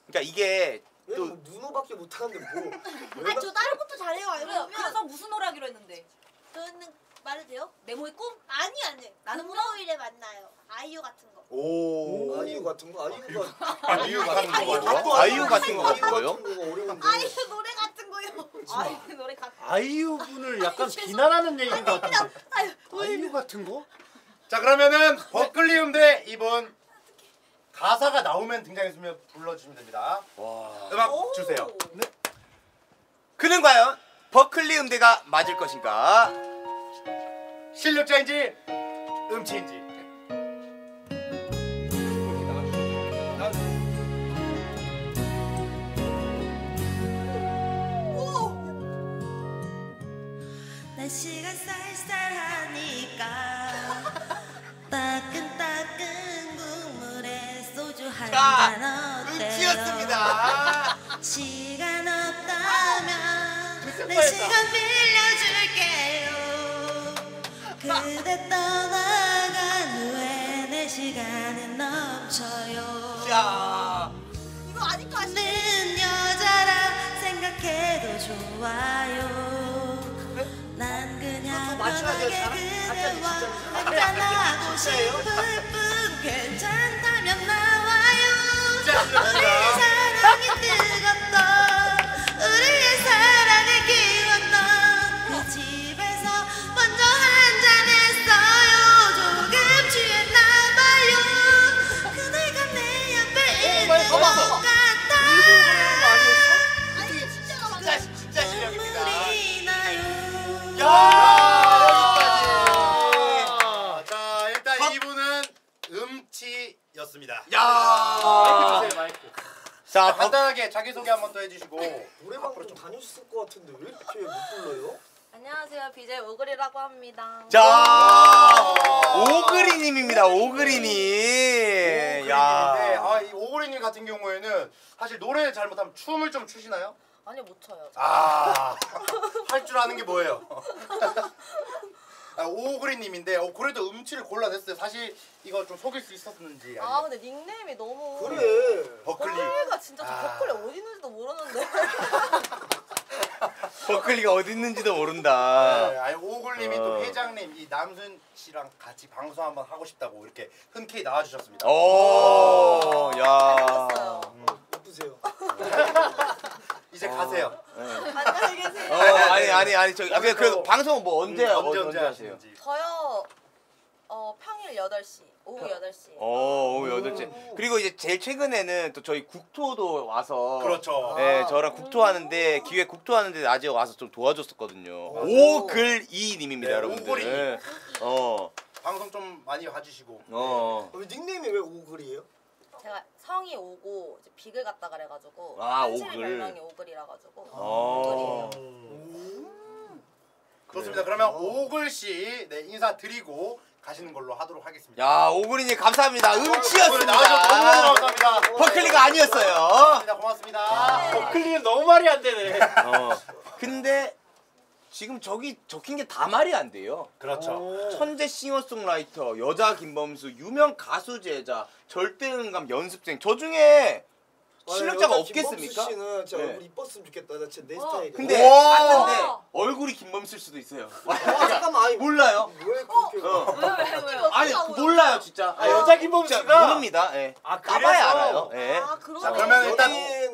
S2: 그러니까 이게 또
S5: 뭐 누노밖에 못하는데 뭐.
S8: 아, 저 다른 것도 잘해요.
S9: 그래요.
S8: 보면.
S9: 그래서 무슨 노래 하기로 했는데
S8: 저는 말해도 돼요?
S9: 네모의 꿈?
S8: 아니 아니.
S9: 나는
S8: 금요일에 만나요. 아이유 같은 거.
S1: 오
S5: 아이유 같은 거 아이유가
S1: 아이유 같은 거?
S2: 아이유 같은 거가
S5: 아이유
S2: 뭐예요?
S5: 같은 거가 어려운데.
S8: 아이유 노래 같은 거요.
S9: 아이 그 노래 같
S3: 아이유 분을 약간 비난하는 얘기인 것 같은데. 아이유 같은 거?
S1: 자 그러면은 버클리 음대 이번 가사가 나오면 등장했으면 불러주시면 됩니다.
S2: 와.
S1: 음악
S9: 오.
S1: 주세요.
S2: 그는 과연 버클리 음대가 맞을 것인가?
S1: 실력자인지 음치인지.
S10: 어때요?
S2: 음치였습니다.
S10: 시간 없다면 내 시간 빌려줄게요 그대 떠나간 후에 내 시간은 넘쳐요
S2: 자,
S8: 이거 아직도 아시
S10: 는 여자라 생각해도 좋아요 난 그냥. 편하게
S5: 잘-
S10: 그대와 한잔하고? 싶을 뿐 괜찮다면 나
S1: 야! 자 일단 이분은 음치 였습니다.
S3: 마이크
S2: 야.
S3: 주세요 마이크.
S2: 자, 버,
S1: 간단하게 자기 소개 한번 더 해주시고
S5: 노래방 좀 다녔을 것 같은데 왜 이렇게 못 불러요?
S4: 안녕하세요. BJ 오글이라고 합니다.
S2: 자, 오그리님입니다. 오그리님.
S1: 오그리님인데
S2: 야.
S1: 아, 이 오그리님 같은 경우에는 사실 노래 잘못하면 춤을 좀 추시나요?
S4: 아니요, 못 쳐요.
S1: 아, 할 줄 아는 게 뭐예요? 아, 오그리님인데 어, 그래도 음치를 골라냈어요. 사실 이거 좀 속일 수 있었는지
S4: 아,
S1: 아니면
S4: 근데 닉네임이 너무
S5: 그래.
S1: 버클리
S4: 버클리가 진짜 저
S1: 아.
S4: 버클리 어디 있는지도 모르는데.
S2: 버클리가 어디 있는지도
S1: 네,
S2: 모른다.
S1: 아니 오글님이
S2: 어.
S1: 또 회장님 이 남순 씨랑 같이 방송 한번 하고 싶다고 이렇게 흔쾌히 나와주셨습니다.
S2: 오, 야.
S4: 잘했어요.
S5: 예쁘세요.
S1: 이제 가세요.
S4: 안녕히 계세요.
S2: 어, 아니 아니 아니 저기 아, 그냥 그 방송 뭐 언제
S1: 음,
S2: 언제,
S1: 언제
S2: 언제 하세요?
S4: 저요. 어, 평일 8시, 오후 8시.
S2: 어, 오후 8시. 그리고 이제 제일 최근에는 또 저희 국토도 와서
S1: 그렇죠.
S2: 네, 저랑 국토하는데 기획 국토하는데 낮에 와서 좀 도와줬었거든요.
S1: 맞아요.
S2: 오글이 님입니다,
S1: 네,
S2: 여러분들.
S1: 오글이.
S2: 어.
S1: 방송 좀 많이 봐주시고.
S2: 어.
S5: 어, 닉네임이 왜 오글이에요?
S4: 제가 성이 오고 이제 비글 갔다 그래가지고
S2: 아, 오글.
S4: 별명이 오글이라 가지고
S2: 어.
S4: 오글이에요.
S1: 좋습니다. 그러면 오글 씨 네, 인사 드리고 가시는 걸로 하도록 하겠습니다.
S2: 야 오구리님 감사합니다.
S1: 오늘
S2: 음치였습니다.
S1: 너무너무 감사합니다.
S2: 버클리가 아니었어요.
S1: 고맙습니다. 고맙습니다.
S3: 버클리는 너무 말이 안 되네.
S2: 어. 근데 지금 저기 적힌 게 다 말이 안 돼요.
S1: 그렇죠.
S2: 천재 싱어송라이터, 여자 김범수, 유명 가수 제자, 절대음감 연습생. 저 중에 실력자가
S5: 여자 김범수
S2: 없겠습니까?
S5: 씨는 진짜
S2: 네.
S5: 얼굴 이뻤으면 좋겠다. 나 진짜 내
S4: 어.
S5: 스타일이야.
S2: 근데
S1: 오!
S2: 깠는데 얼굴이 김범수일 수도 있어요.
S5: 아, 잠깐만. 아니,
S2: 몰라요.
S5: 왜 그렇게
S2: 어.
S4: 왜, 왜, 왜요?
S2: 아니 몰라요 진짜.
S3: 아, 여자 김범수가
S2: 모릅니다. 예.
S3: 아,
S2: 까봐야
S3: 그래서?
S2: 알아요. 예.
S4: 아.
S1: 자, 그러면 일단
S5: 예.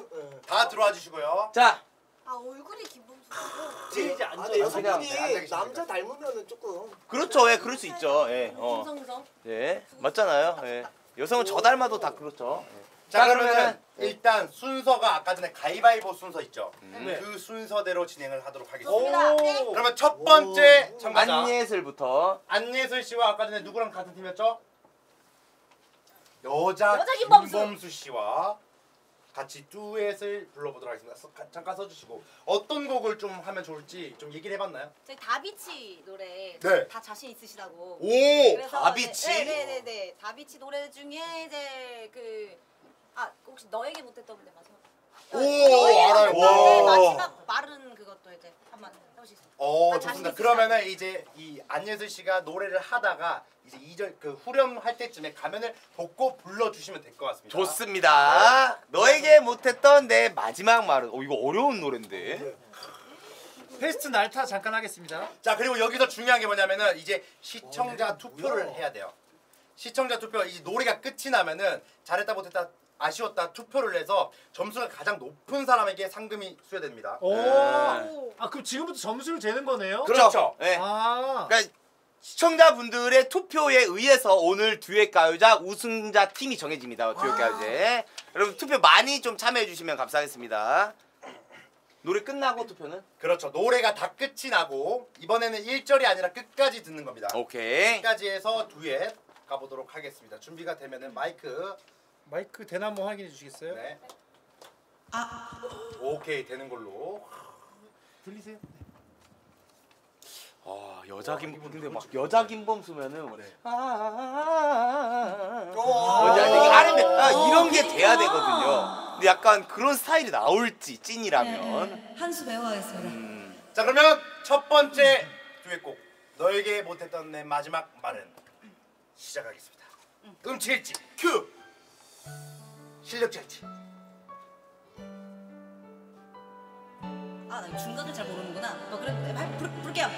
S1: 다 들어와 주시고요.
S2: 자
S4: 아, 얼굴이 김범수고.
S3: 제일 이제
S5: 아,
S3: 앉아.
S5: 근데 여성분이
S1: 안?
S5: 남자 닮으면은 조금
S2: 그렇죠. 예, 그럴 수 있죠. 예. 어.
S4: 김성성.
S2: 예. 맞잖아요. 예. 여성은 저 닮아도 다 그렇죠. 예.
S1: 자, 그러면은
S2: 예.
S1: 일단 순서가 아까 전에 가위바위보 순서 있죠.
S3: 네.
S1: 그 순서대로 진행을 하도록 하겠습니다.
S4: 네.
S1: 그러면 첫 번째 참가자
S2: 안예슬부터
S1: 안예슬 씨와 아까 전에 누구랑 같은 팀이었죠? 여자,
S4: 여자 김범수.
S1: 김범수 씨와 같이 듀엣을 불러보도록 하겠습니다. 서- 가- 잠깐 써주시고 어떤 곡을 좀 하면 좋을지 좀 얘기를 해봤나요?
S4: 저희 다비치 노래
S1: 네.
S4: 다 자신 있으시다고.
S1: 오,
S2: 다비치?
S4: 네, 네, 네, 네. 다비치 노래 중에 이제 그 아, 혹시 너에게 못했던 분데 마지막.
S1: 오, 알아요.
S4: 마지막 말은 그것도 이제 한번 어 아,
S1: 좋습니다. 그러면은 이제 이 안예슬 씨가 노래를 하다가 이제 이절 그 후렴할 때쯤에 가면을 벗고 불러주시면 될 것 같습니다.
S2: 좋습니다. 너에게 못했던 내 마지막 말은 어 이거 어려운 노래인데.
S3: 페스트 날타 잠깐 하겠습니다.
S1: 자 그리고 여기서 중요한 게 뭐냐면은 이제 시청자 투표를 해야 돼요. 시청자 투표 이 노래가 끝이 나면은 잘했다 못했다 아쉬웠다 투표를 해서 점수가 가장 높은 사람에게 상금이 수여됩니다.
S3: 오.
S2: 네.
S3: 아 그럼 지금부터 점수를 재는 거네요?
S1: 그렇죠.
S2: 예.
S3: 아.
S2: 그러니까 시청자분들의 투표에 의해서 오늘 듀엣 가요자 우승자 팀이 정해집니다. 듀엣 가요제. 여러분 투표 많이 좀 참여해 주시면 감사하겠습니다. 노래 끝나고 투표는?
S1: 그렇죠. 노래가 다 끝이 나고 이번에는 1절이 아니라 끝까지 듣는 겁니다.
S2: 오케이.
S1: 끝까지 해서 듀엣 가보도록 하겠습니다. 준비가 되면은 마이크
S3: 마이크 되나 한번 확인해 주시겠어요?
S1: 네. 오케이 되는 걸로.
S3: 들리세요?
S2: 아 여자 김 근데 막 여자 김범수면은
S1: 네.
S2: 아
S5: 오.
S2: 여자 이게 R&B 아, 이런 게 돼야 되거든요. 근데 약간 그런 스타일이 나올지 찐이라면.
S6: 한수 배워가겠습니다.
S2: 음.
S1: 자 그러면 첫 번째 듀엣곡 너에게 못했던 내 마지막 말은 시작하겠습니다. 음치일지 큐 실력자일지
S6: 아, 나 중간을 잘 모르는구나. 어, 그래, 네, 할- 부르, 부를게요.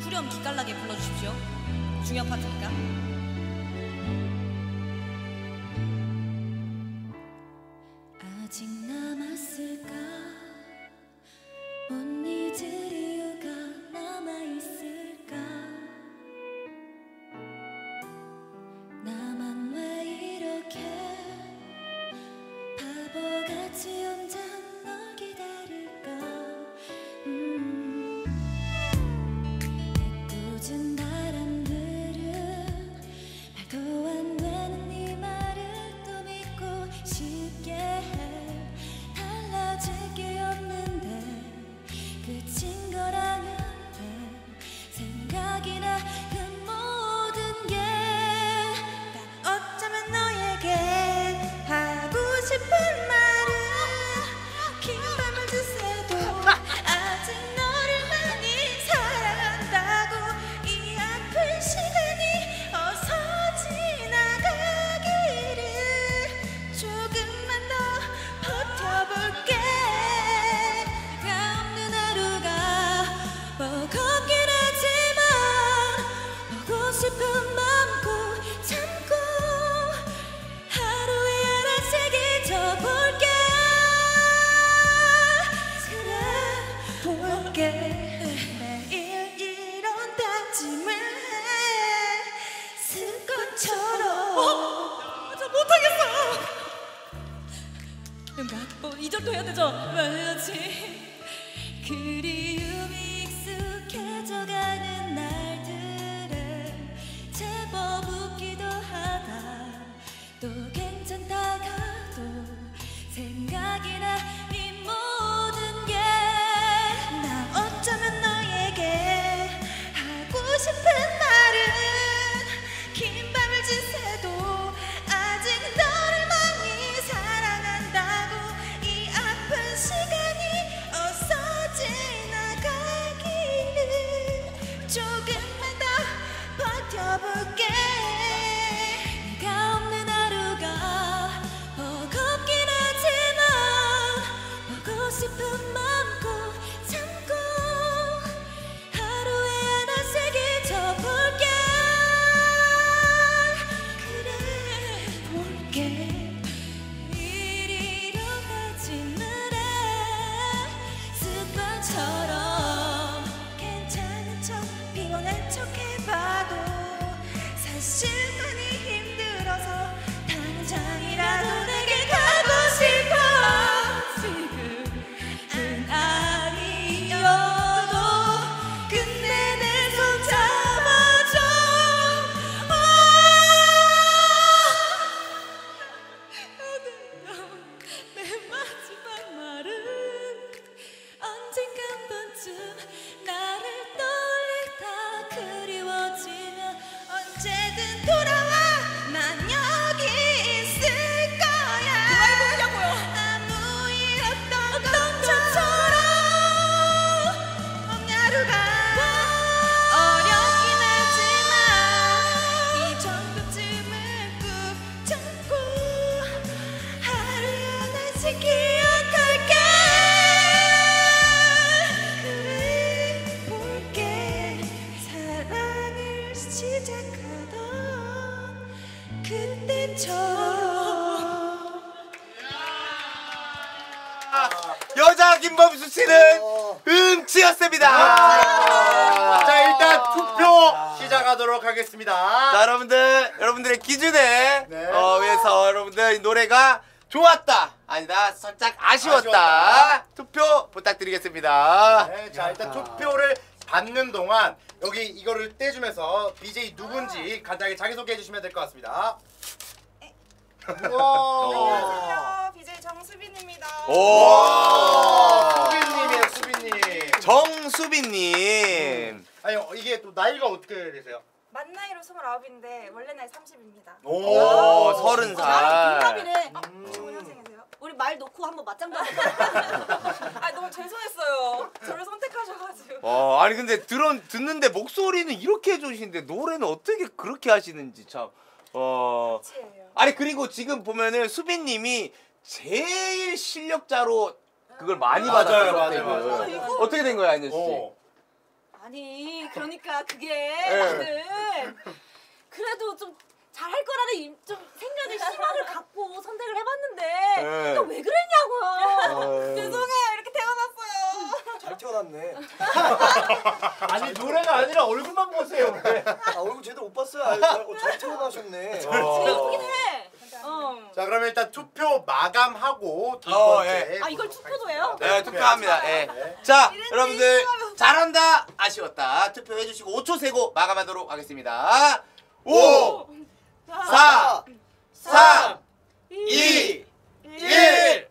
S6: 후렴 기깔나게 불러주십시오. 중요한 파트니까.
S1: 간단하게 자기소개해 주시면 될 것 같습니다.
S11: 안녕하세요. BJ 정수빈입니다.
S2: 오
S1: 수빈님이에요, 수빈님.
S2: 정수빈님
S1: 아니 어, 이게 또 나이가 어떻게 되세요?
S11: 만 나이로 29인데 원래 나이 30입니다.
S2: 오 서른
S4: 나랑
S2: 살.
S4: 동갑이네.
S11: 95년생이세요?
S4: 우리 말 놓고 한번 맞장구 한번?
S11: 아 너무 죄송했어요. 저를 선택하셔가지고.
S2: 어 아니 근데 들어 듣는데 목소리는 이렇게 해주시는데 노래는 어떻게 그렇게 하시는지 참. 어
S11: 치예요.
S2: 아니 그리고 지금 보면은 수빈님이 제일 실력자로 그걸 많이
S1: 맞아요,
S2: 받았어요.
S1: 맞아요,
S2: 그때.
S1: 맞아요.
S4: 이거-
S2: 어떻게 된 거야 안현 씨?
S1: 어.
S4: 아니 그러니까 그게
S2: 네.
S4: 나는 그래도 좀 잘할 거라는 임- 좀 생각을 희망을 갖고 선택을 해봤는데
S2: 네.
S4: 또왜 그랬냐고요.
S2: 어.
S11: 죄송해요. 이렇게 태어났어요.
S5: 잘 태어났네.
S3: 아니 노래가 아니라 얼굴만 보세요. 왜?
S5: 아 얼굴 제대로 못 봤어요. 아, 잘, 어, 잘 태어나셨네.
S4: 예쁘긴 해. 어.
S1: 자 그러면 일단 투표 마감하고 두
S2: 어,
S1: 번째.
S4: 아 이걸 투표도 해요?
S2: 네 투표합니다. 예.
S1: 네.
S2: 자 여러분들 잘한다 아쉬웠다 투표해주시고 5초 세고 마감하도록 하겠습니다. 5, 4, 3, 2, 1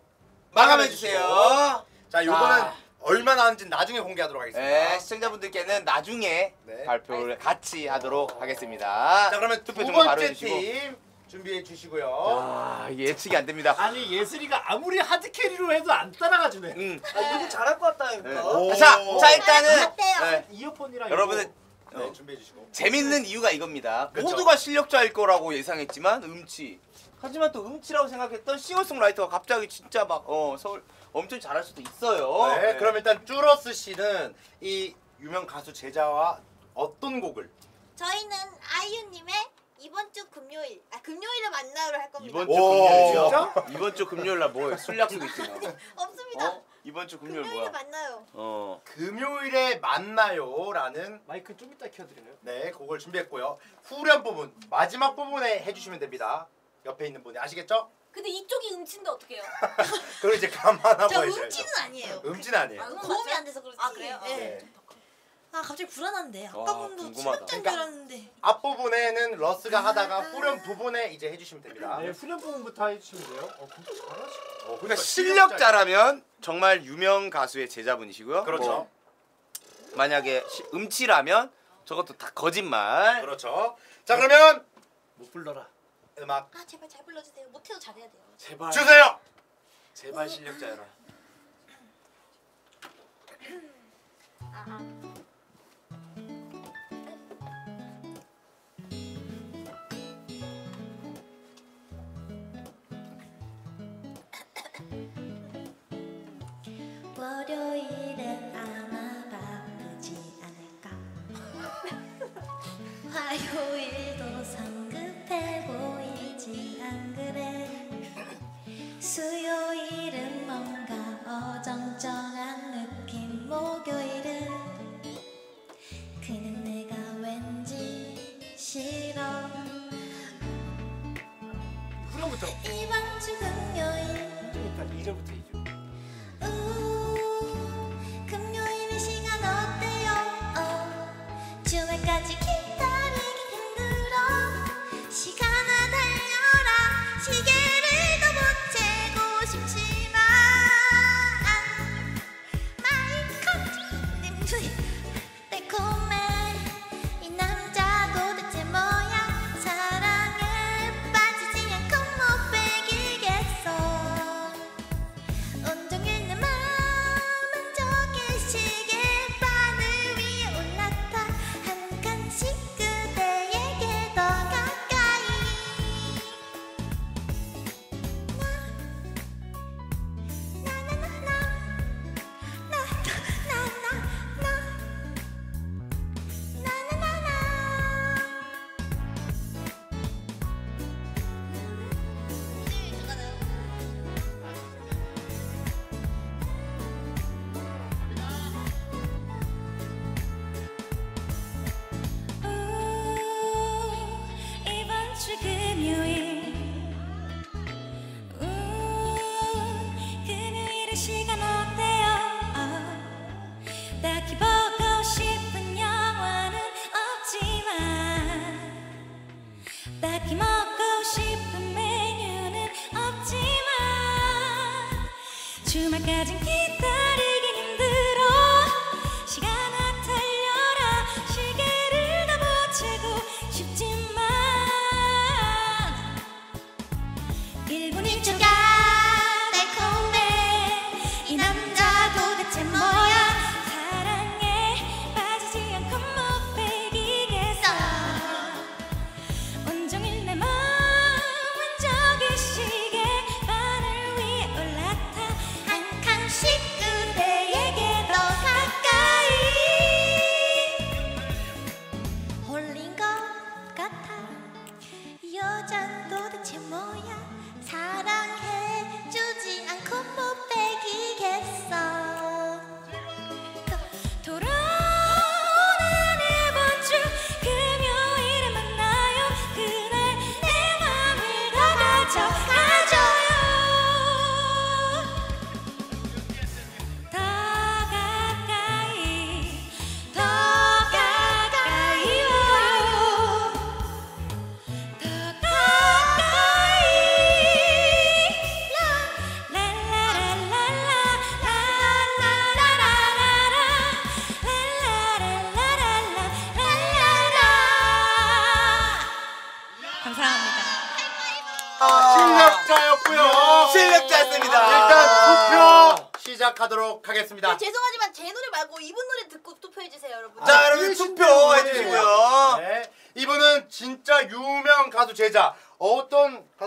S2: 마감해 주세요.
S1: 자 요거는
S2: 자.
S1: 얼마나 하는지 나중에 공개하도록 하겠습니다.
S2: 네, 시청자분들께는 나중에
S1: 네.
S2: 발표를 같이 하도록 하겠습니다.
S1: 자 그러면
S2: 투표
S1: 두
S2: 정보 바로
S1: 번째
S2: 해주시고.
S1: 팀 준비해 주시고요.
S2: 아, 이게 예측이 안 됩니다.
S3: 아니 예슬이가 아무리 하드 캐리로 해도 안 따라가주네.
S2: 음.
S5: 아 이거 잘할 것 같다니까.
S2: 네.
S1: 오.
S2: 자, 자 일단은
S8: 어때요?
S2: 네,
S3: 이어폰이랑
S2: 여러분들
S1: 네
S2: 어,
S1: 준비해 주시고.
S2: 재밌는 이유가 이겁니다.
S1: 그쵸.
S2: 모두가 실력자일 거라고 예상했지만 음치. 하지만 또 음치라고 생각했던 싱어송라이터가 갑자기 진짜 막 어, 서울 엄청 잘할 수도 있어요.
S1: 네, 그럼 일단 쭈러스 씨는 이 유명 가수 제자와 어떤 곡을
S8: 저희는 아이유님의 이번 주 금요일, 아 금요일에 만나요를 할 겁니다.
S2: 이번 주
S1: 오,
S2: 금요일이요? 이번 주 금요일 날 뭐예요? 술 약속 있잖아.
S8: 없습니다.
S2: 어? 이번 주 금요일
S8: 금요일에
S2: 뭐야?
S8: 만나요.
S2: 어.
S1: 금요일에 만나요라는
S3: 마이크 좀 이따 켜드려요.
S1: 네 곡을 준비했고요. 후렴 부분 마지막 부분에 해주시면 됩니다. 옆에 있는 분이 아시겠죠?
S4: 근데 이쪽이 음치인데 어떡해요?
S1: 그럼 이제 감안하고
S8: 저
S1: 해줘야죠.
S8: 음치는 아니에요.
S1: 음치는 아니에요.
S4: 아,
S8: 고음이
S4: 맞죠?
S8: 안 돼서 그렇지.
S4: 아, 그래요?
S8: 예.
S1: 네.
S6: 아 갑자기 불안한데
S2: 와,
S6: 아까 분도
S2: 궁금하다.
S6: 출연자인 줄 알았는데
S1: 앞부분에는 러스가 하다가 후렴 부분에 이제 해주시면 됩니다.
S3: 네 후렴 부분부터 해주시면 돼요. 어 근데 잘하시.
S1: 어,
S2: 그러니까 실력자라면 정말 유명 가수의 제자분이시고요.
S1: 그렇죠.
S2: 뭐 만약에 시- 음치라면 저것도 다 거짓말.
S1: 그렇죠. 자 그러면
S3: 못 불러라.
S1: 음악
S8: 아 제발 잘 불러주세요. 못해도 잘해야 돼요.
S2: 제발.
S1: 주세요.
S2: 제발 실력자여라.
S7: 월요일은 아마 바쁘지 않을까? 화요일도 성급해 보이지 안 그래? 수요일은 뭔가 어정쩡한 느낌 목요일은 그는 내가 왠지 싫어.
S3: 후렴부터
S7: 이번 주 금요일.
S3: 좀 이따 2절부터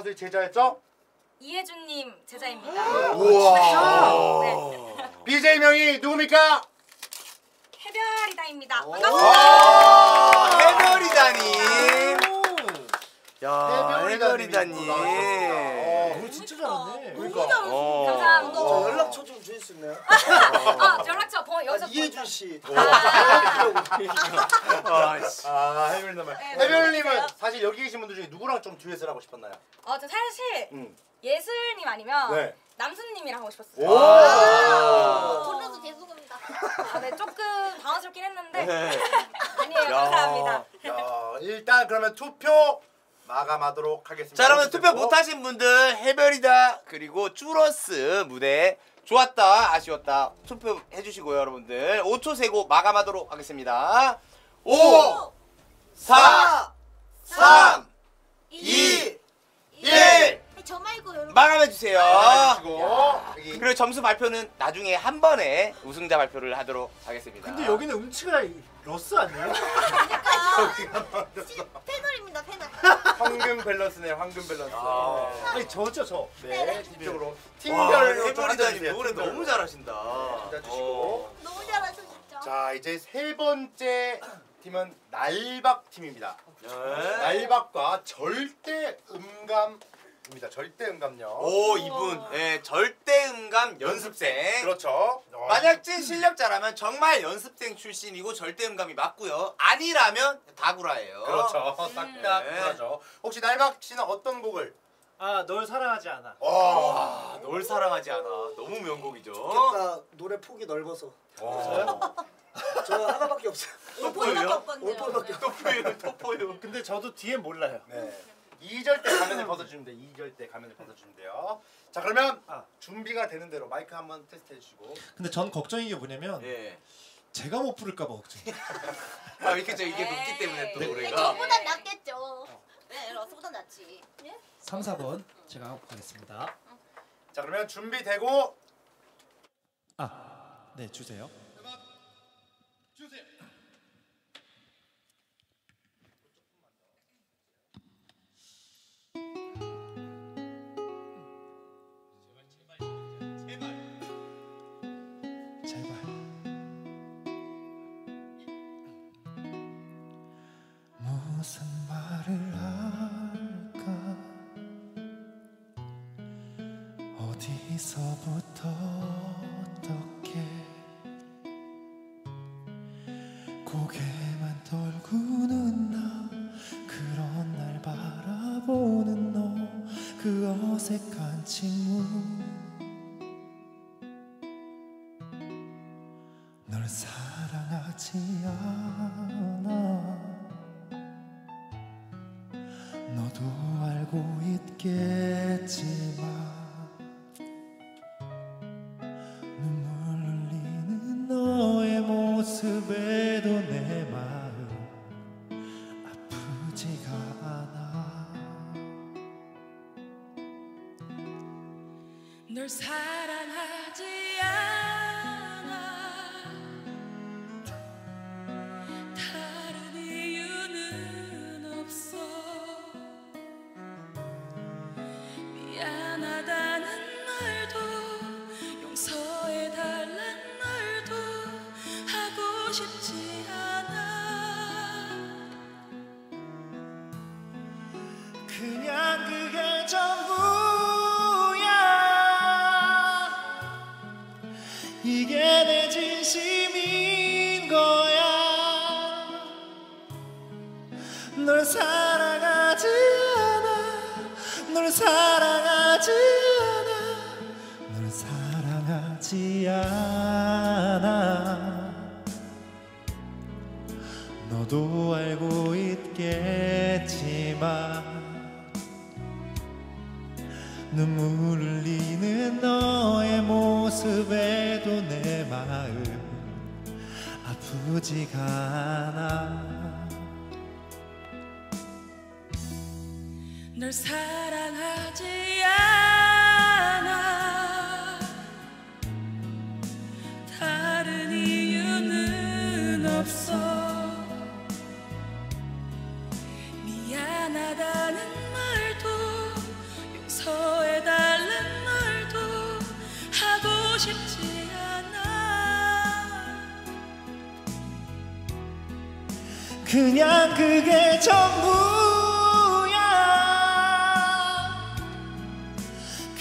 S1: 가수의 제자였죠?
S4: 이혜준님 제자입니다.
S1: 우와.
S4: 네.
S1: BJ 명이 누굽니까?
S4: 해별이다입니다.
S2: 와,
S4: 반갑습니다.
S2: 해별이다님. 야,
S1: 해별이다님.
S2: 해별이다님.
S3: 잘하네.
S1: 그러니까.
S2: 어.
S4: 감사합니다.
S5: 저 연락처 좀줄수 있나요?
S4: 아 연락처 번호
S5: 아,
S4: 여기서
S5: 씨.
S2: 아, 씨.
S1: 아 해별님 말.
S4: 네,
S1: 해별님은
S4: 안녕하세요.
S1: 사실 여기 계신 분들 중에 누구랑 좀 듀엣을 하고 싶었나요?
S4: 어, 저 사실
S1: 음.
S4: 예슬님 아니면
S1: 네.
S4: 남순님이랑 하고 싶었어요.
S1: 오.
S8: 불러서 죄송합니다.
S4: 아, 네, 조금 당황스럽긴 했는데
S2: 네.
S4: 아니에요.
S2: 야.
S4: 감사합니다.
S1: 야, 일단 그러면 투표 마감하도록 하겠습니다.
S2: 자 여러분 투표
S1: 어쨌든
S2: 못하신 분들 해별이다 그리고 쭈러스 무대 좋았다 아쉬웠다 투표 해 주시고요 여러분들. 5초 세고 마감하도록 하겠습니다. 5 4 3 2 1
S8: 저 말고 여러분.
S2: 마감해 주세요.
S1: 마감해주시고. 여기.
S2: 그리고 점수 발표는 나중에 한 번에 우승자 발표를 하도록 하겠습니다.
S3: 근데 여기는 음치가 러스 아니에요?
S8: 패널입니다, 패널.
S1: 황금 밸런스네요. 황금 밸런스.
S2: 아.
S1: 네.
S3: 아니 저죠 저.
S1: 네, 팀적으로
S2: 와,
S1: 팀별로 좀
S2: 해별이다님
S1: 앉아주세요.
S2: 노래
S1: 팀별로.
S2: 너무 잘하신다
S1: 앉아주시고.
S8: 너무 잘하셔, 진짜.
S1: 자 이제 세 번째 팀은 날박 팀입니다.
S2: 네.
S1: 날박과 절대 음감 입니다. 절대 음감요.
S2: 오 이분 예, 절대 음감 연습생
S1: 그렇죠.
S2: 만약 찐 실력자라면 정말 연습생 출신이고 절대 음감이 맞고요 아니라면 다구라예요
S1: 그렇죠. 싹 다
S2: 네.
S1: 그렇죠. 혹시 날박 씨는 어떤 곡을?
S3: 아 널 사랑하지 않아.
S1: 와.
S2: 아, 널 사랑하지 않아 너무 명곡이죠
S5: 좋겠다. 노래 폭이 넓어서.
S1: 와.
S5: 저 하나밖에 없어요. 없어요.
S2: 토포유 토포유
S3: 근데 저도 뒤엔 몰라요.
S1: 네. 2절 때 가면을 벗어주면 돼요. 2절 때 가면을 벗어주면 돼요. 자 그러면
S3: 아.
S1: 준비가 되는 대로 마이크 한번 테스트 해주시고.
S12: 근데 전 걱정인 게 뭐냐면
S2: 예.
S12: 제가 못 부를까 봐 걱정.
S2: 아 이렇게 저 이게 높기 때문에 또
S12: 네.
S8: 네,
S2: 노래가
S8: 저보단 낫겠죠.
S4: 네, 러스보다 낫지.
S12: 3, 4번 제가 가겠습니다.
S1: 자 그러면 준비되고
S12: 아, 네 주세요. 하지 않아. 너도 알고 있겠지만 눈물 흘리는 너의 모습에도 내 마음 아프지가 않아.
S7: 널 사랑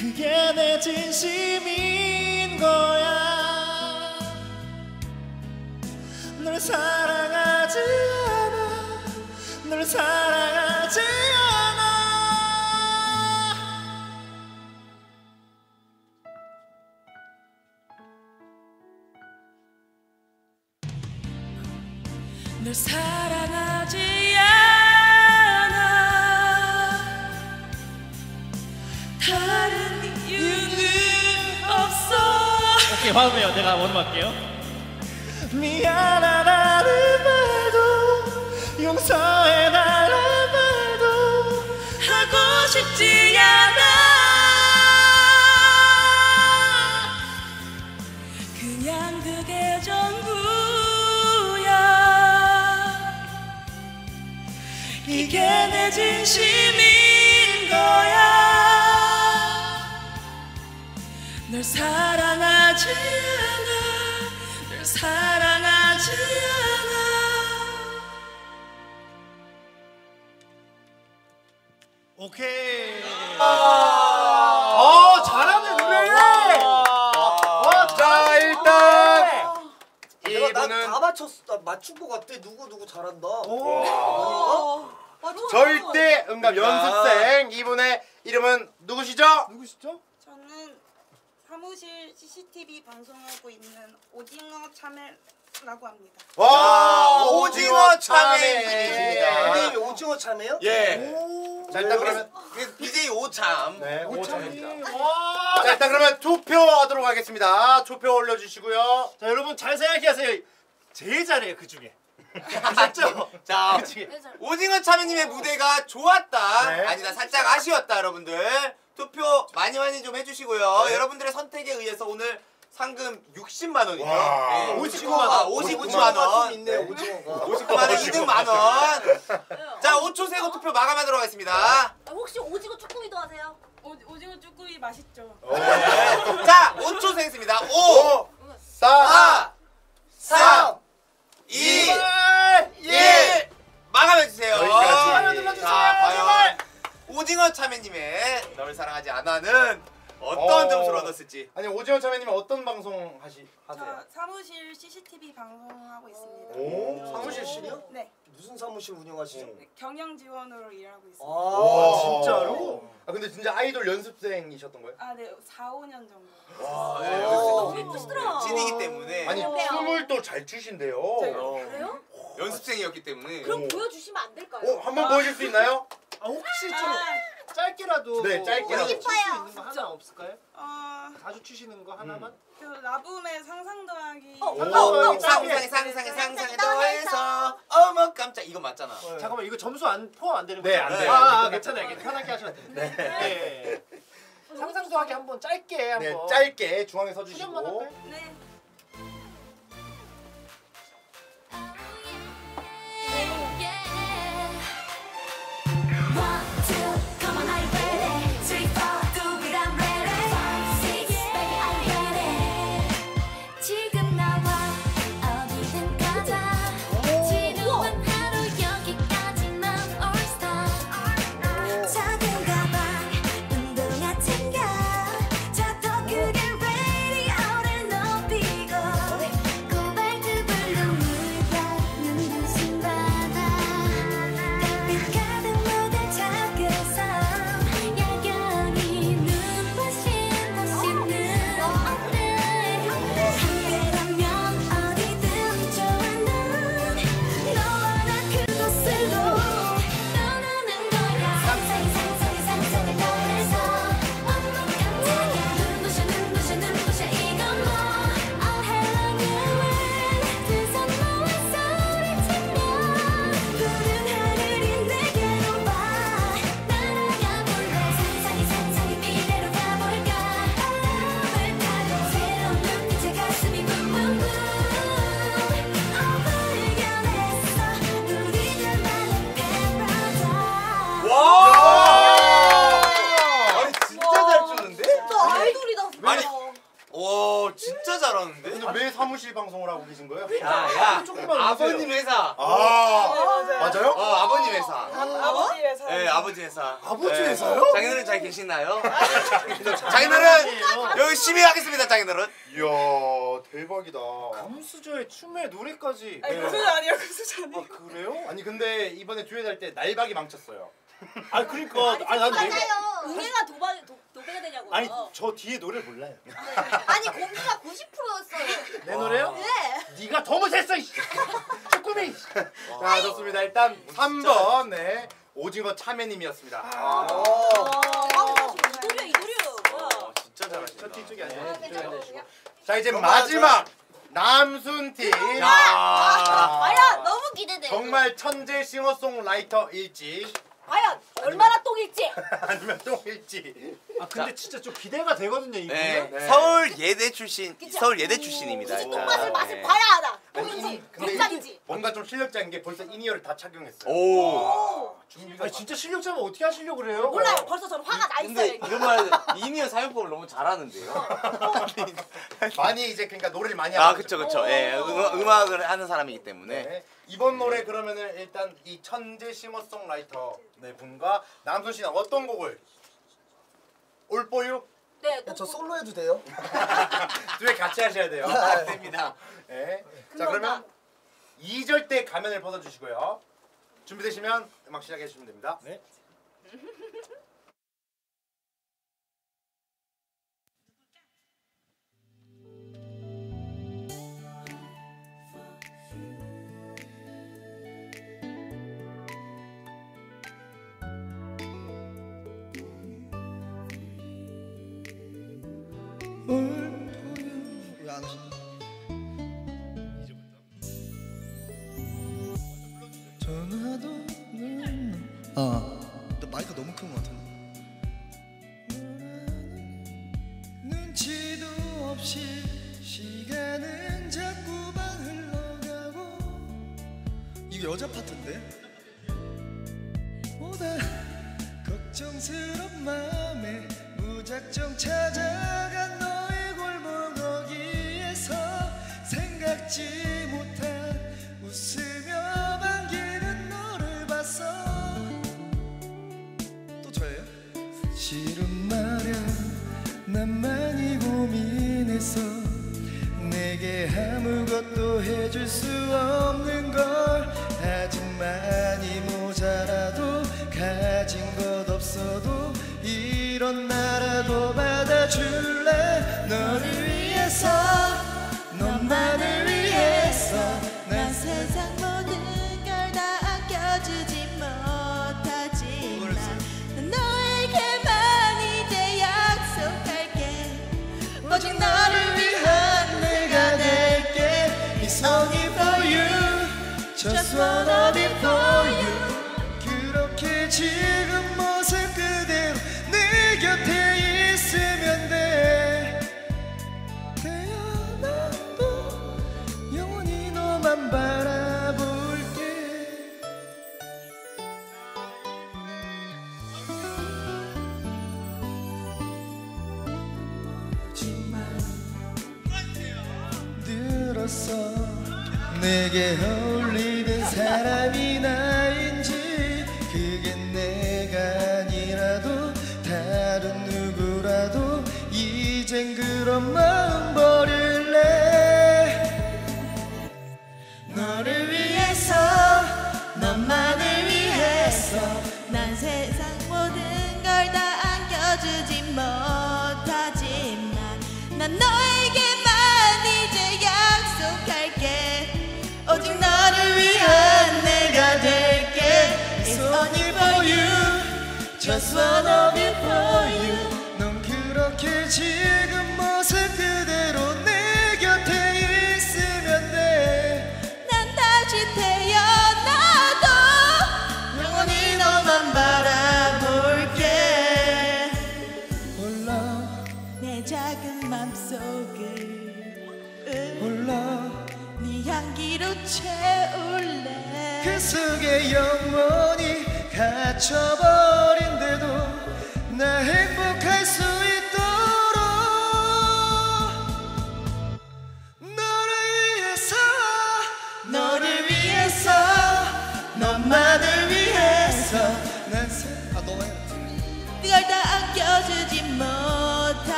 S12: 그게 내 진심인 거야. 널 사랑
S13: 원음 할게요.
S12: 미안하다는 말도 용서해달란 말도
S7: 하고 싶지 않아. 그냥 그게 전부야. 이게 내 진심인 널 사랑하지 않아. 널 사랑하지 않아.
S12: 오케이.
S3: 어 잘하네 노래.
S1: 와자 일단
S5: 내가
S1: 이분은
S5: 난다 맞췄어 나 맞춘 거 같아. 누구 누구 잘한다.
S4: 어,
S1: 절대 음감 연습생 이분의 이름은 누구시죠?
S3: 누구시죠?
S11: 사무실 CCTV 방송하고 있는 오징어 참외라고 합니다.
S1: 와
S2: 오징어 참외
S1: 참외입니다.
S5: 닉네임이 오징어 참외요?
S2: 예.
S1: 자 일단 그러면
S2: 그 BJ 오참.
S1: 네. 오참입니다.
S3: 와.
S1: 자 일단 그러면 투표하도록 하겠습니다. 투표 올려주시고요.
S13: 자 여러분 잘 생각하세요 제일 잘해요 그 중에 아셨죠?
S2: 자,
S4: 네, 잘-
S2: 오징어 참외님의 무대가 좋았다.
S1: 네.
S2: 아니다, 살짝 아쉬웠다, 여러분들. 투표 많이 많이 좀 해주시고요.
S1: 네.
S2: 여러분들의 선택에 의해서 오늘 상금 60만 원이죠.
S1: 와.
S2: 네,
S1: 59만
S2: 아,
S1: 원.
S2: 59만
S5: 오징어가 좀
S2: 원.
S5: 있네 오징어가
S2: 59만 원, 2등 만 원. 자, 5초 세고 투표 마감하도록 하겠습니다.
S4: 아, 혹시 오징어 쭈꾸미도 하세요?
S11: 오, 오징어 쭈꾸미 맛있죠?
S2: 네. 자, 5초 세겠습니다. 5,
S1: 5, 4,
S2: 4, 3, 2, 1. 마감해주세요.
S1: 여기까지.
S2: 자, 과연 오징어 참외님의 널 사랑하지 않아는 어떤
S1: 어.
S2: 점수를 얻었을지.
S1: 아니 오징어 참외님 어떤 방송 하시 하세요?
S11: 저 사무실 CCTV 방송하고 있습니다.
S1: 오.
S5: 사무실 실이요?
S11: 네,
S5: 무슨 사무실 운영하시죠?
S11: 경영 지원으로 일하고 있습니다.
S5: 아 진짜로?
S1: 아 근데 진짜 아이돌 연습생이셨던 거예요?
S11: 아, 네, 4, 5년 정도.
S2: 와,
S5: 네,
S4: 너무 예쁘시더라.
S2: 찐이기 때문에
S1: 아니. 춤을 또 잘 추신대요.
S4: 그래요?
S2: 연습생이었기 때문에.
S4: 그럼 보여주시면 안 될까요?
S1: 어, 한번 보여줄 수 있나요?
S3: 아 혹시 좀
S11: 아,
S3: 짧게라도
S1: 네, 짧게라도.
S3: 칠수 있는 거 하나 없을까요?
S11: 어,
S3: 자주 치시는 거 하나만?
S11: 그 라붐의 상상 더하기.
S2: 오,
S3: 상상이
S2: 상상에 상상에 상상에 더해서 어머 깜짝 이거 맞잖아.
S3: 잠깐만 이거 점수 안 포함 안 되는
S1: 네,
S3: 거죠?
S1: 안 돼요.
S3: 아, 아 괜찮아요. 괜찮아요. 편하게 하셔도 돼요. 네. 상상도 하게 한번 짧게
S1: 네,
S3: 한번
S1: 짧게 중앙에 서 주시고
S3: 할까요?
S6: 네.
S3: 노래까지
S11: 아니
S1: 네.
S11: 아니야 무슨 아니.
S3: 아 그래요?
S1: 아니 근데 이번에 듀엣 할때 날박이 망쳤어요.
S3: 아 그러니까 아니 난 내가
S8: 맞아요.
S6: 응애가 도박 도, 도배가 되냐고요.
S3: 아니 저 뒤에 노래 몰라요
S8: 아니 공기가 90%였어요.
S3: 내 노래요?
S8: 네.
S3: 네가 더 못했어 이 쭈꾸미
S1: 자 좋습니다. 일단 3번 네 오징어 참외님이었습니다.
S6: 아, 이돌이야 이돌이야. 뭐야?
S2: 어, 진짜 잘하신다.
S3: 저 뒤쪽에 앉아요 뒤쪽에 앉으시고
S1: 자 이제 마지막 남순 팀.
S2: 야.
S8: 아야 너무 기대돼.
S1: 정말 천재 싱어송라이터일지
S6: 과연 얼마나 똥일지.
S1: 아니면 똥일지.
S3: 아 근데 진짜 좀 기대가 되거든요 이분은
S2: 네.
S1: 네.
S2: 서울 예대 출신 서울 예대 출신입니다.
S8: 무슨
S2: 일단.
S8: 맛을 맛을
S2: 네.
S8: 봐야 하나.
S1: 아니,
S8: 뭔지
S1: 이- 근데
S8: 뭔지.
S1: 뭔가 좀 실력자인 게 벌써 이니어를 다 착용했어요.
S2: 오.
S1: 준비가
S3: 아니 진짜 실력자면 어떻게 하시려고 그래요?
S6: 몰라요. 벌써 저는 화가 나
S2: 근데
S6: 있어요.
S2: 이런 말 이니어 사용법을 너무 잘하는데요.
S1: 많이 이제 그러니까 노래를 많이
S2: 아
S1: 하고
S2: 그쵸. 그쵸. 예 음, 음악을 하는 사람이기 때문에.
S1: 네. 이번 노래 그러면은 일단 이 천재 싱어송라이터 네 분과 남순 씨는 어떤 곡을 올보유
S6: 네.
S5: 저 솔로 해도 돼요?
S1: 듀엣 같이 하셔야 돼요.
S2: 안 됩니다.
S1: 네. 자 그러면 2절 때 가면을 벗어주시고요. 준비되시면 음악 시작해 주시면 됩니다.
S3: 네.
S5: 왜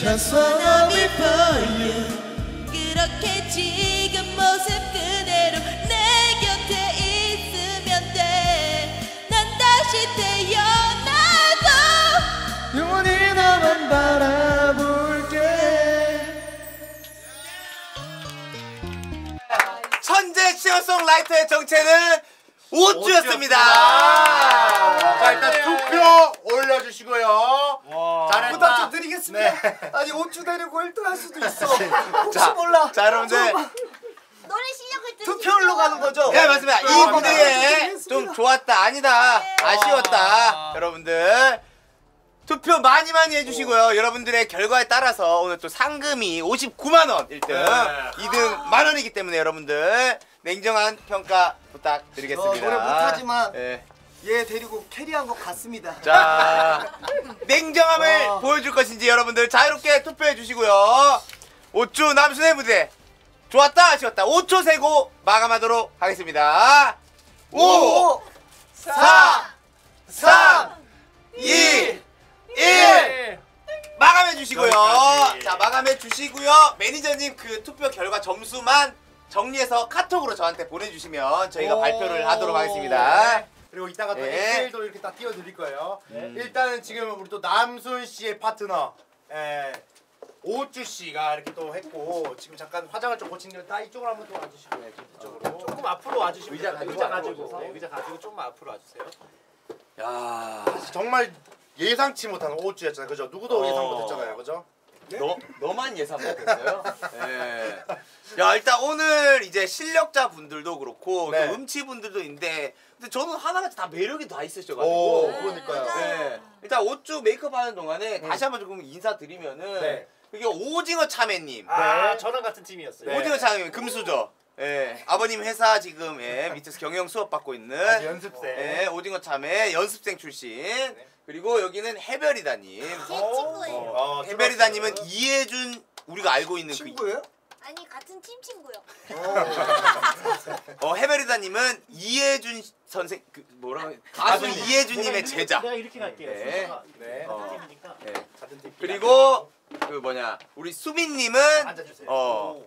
S12: be for you 그렇게 지금 모습 그대로 내 곁에 있으면
S6: 돼난 다시 태어나도 영원히 너만 바라볼게
S2: 천재 싱어송라이터의 정체는 오쭈였습니다.
S1: 자 일단 투표 올려주시고요. 잘했다.
S5: 부탁 좀 드리겠습니다.
S1: 네.
S5: 아니 5주 데리고 1등 할 수도 있어. 혹시 몰라.
S2: 자 여러분들
S8: 노래 실력을 좀
S5: 투표로 가는 거죠?
S2: 네 맞습니다. 이
S5: 네,
S2: 무대에 좀 좋았다 아니다 아쉬웠다 여러분들 투표 많이 많이 해주시고요. 여러분들의 결과에 따라서 오늘 또 상금이 59만 원 1등,
S1: 네.
S2: 2등 만 원이기 때문에 여러분들 냉정한 평가 부탁드리겠습니다.
S5: 저 노래 못하지만
S2: 예.
S5: 얘 데리고 캐리한 것 같습니다.
S2: 자 냉정함을
S5: 와.
S2: 보여줄 것인지 여러분들 자유롭게 투표해 주시고요. 5주 남순의 무대 좋았다 아쉬웠다 5초 세고 마감하도록 하겠습니다. 5 4 3 2 1 마감해 주시고요.
S1: 여기까지.
S2: 자 마감해 주시고요. 매니저님 그 투표 결과 점수만 정리해서 카톡으로 저한테 보내주시면 저희가
S1: 오.
S2: 발표를 하도록 하겠습니다.
S1: 그리고 이따가 또
S2: 네.
S1: 엑셀도 이렇게 딱 띄워드릴 거예요. 일단은 지금 우리 또 남순 씨의 파트너 예, 오주 씨가 이렇게 또 했고 지금 잠깐 화장을 좀 고친 딱 이쪽으로 한번 또 와주시고요. 이쪽으로.
S3: 조금 앞으로 와주시면
S1: 의자. 가지고
S3: 의자. 가지고 네, 의자 가지고 조금 앞으로 와주세요.
S2: 야
S1: 정말 예상치 못한 오주였잖아요. 그죠? 누구도
S2: 어.
S1: 예상 못했잖아요. 그죠?
S2: 너 너만 예상 못했어요? 예. 야 일단 오늘 이제 실력자 분들도 그렇고
S1: 네.
S2: 또 음치 분들도 있는데 근데 저는 하나같이 다 매력이 다
S1: 오,
S2: 있으셔가지고.
S1: 그러니까요.
S2: 네. 일단 5주 메이크업 하는 동안에 다시 한번 조금 인사드리면은
S1: 네.
S2: 이게 오징어 참외님.
S3: 아
S1: 네.
S3: 저랑 같은 팀이었어요.
S1: 네.
S2: 오징어 참외님 금수저. 예. 아버님 회사 지금 예, 밑에서 경영 수업 받고 있는
S1: 연습생.
S2: 예, 오징어 참외 연습생 출신. 그리고 여기는 해별이다님.
S8: 제 친구예요.
S1: 어,
S2: 해별이다님은
S1: 들었어요.
S2: 이해준 우리가 알고 있는 그
S5: 친구예요?
S8: 아니 같은 팀 친구요.
S2: 어, 해별이다님은 이해준 선생 그 뭐라고 해? 가수
S3: 내가
S2: 이해준님의 제자.
S3: 내가 이렇게 갈게요.
S2: 네.
S1: 네.
S2: 어.
S3: 팀.
S2: 그리고 그 뭐냐 우리 수빈님은. 어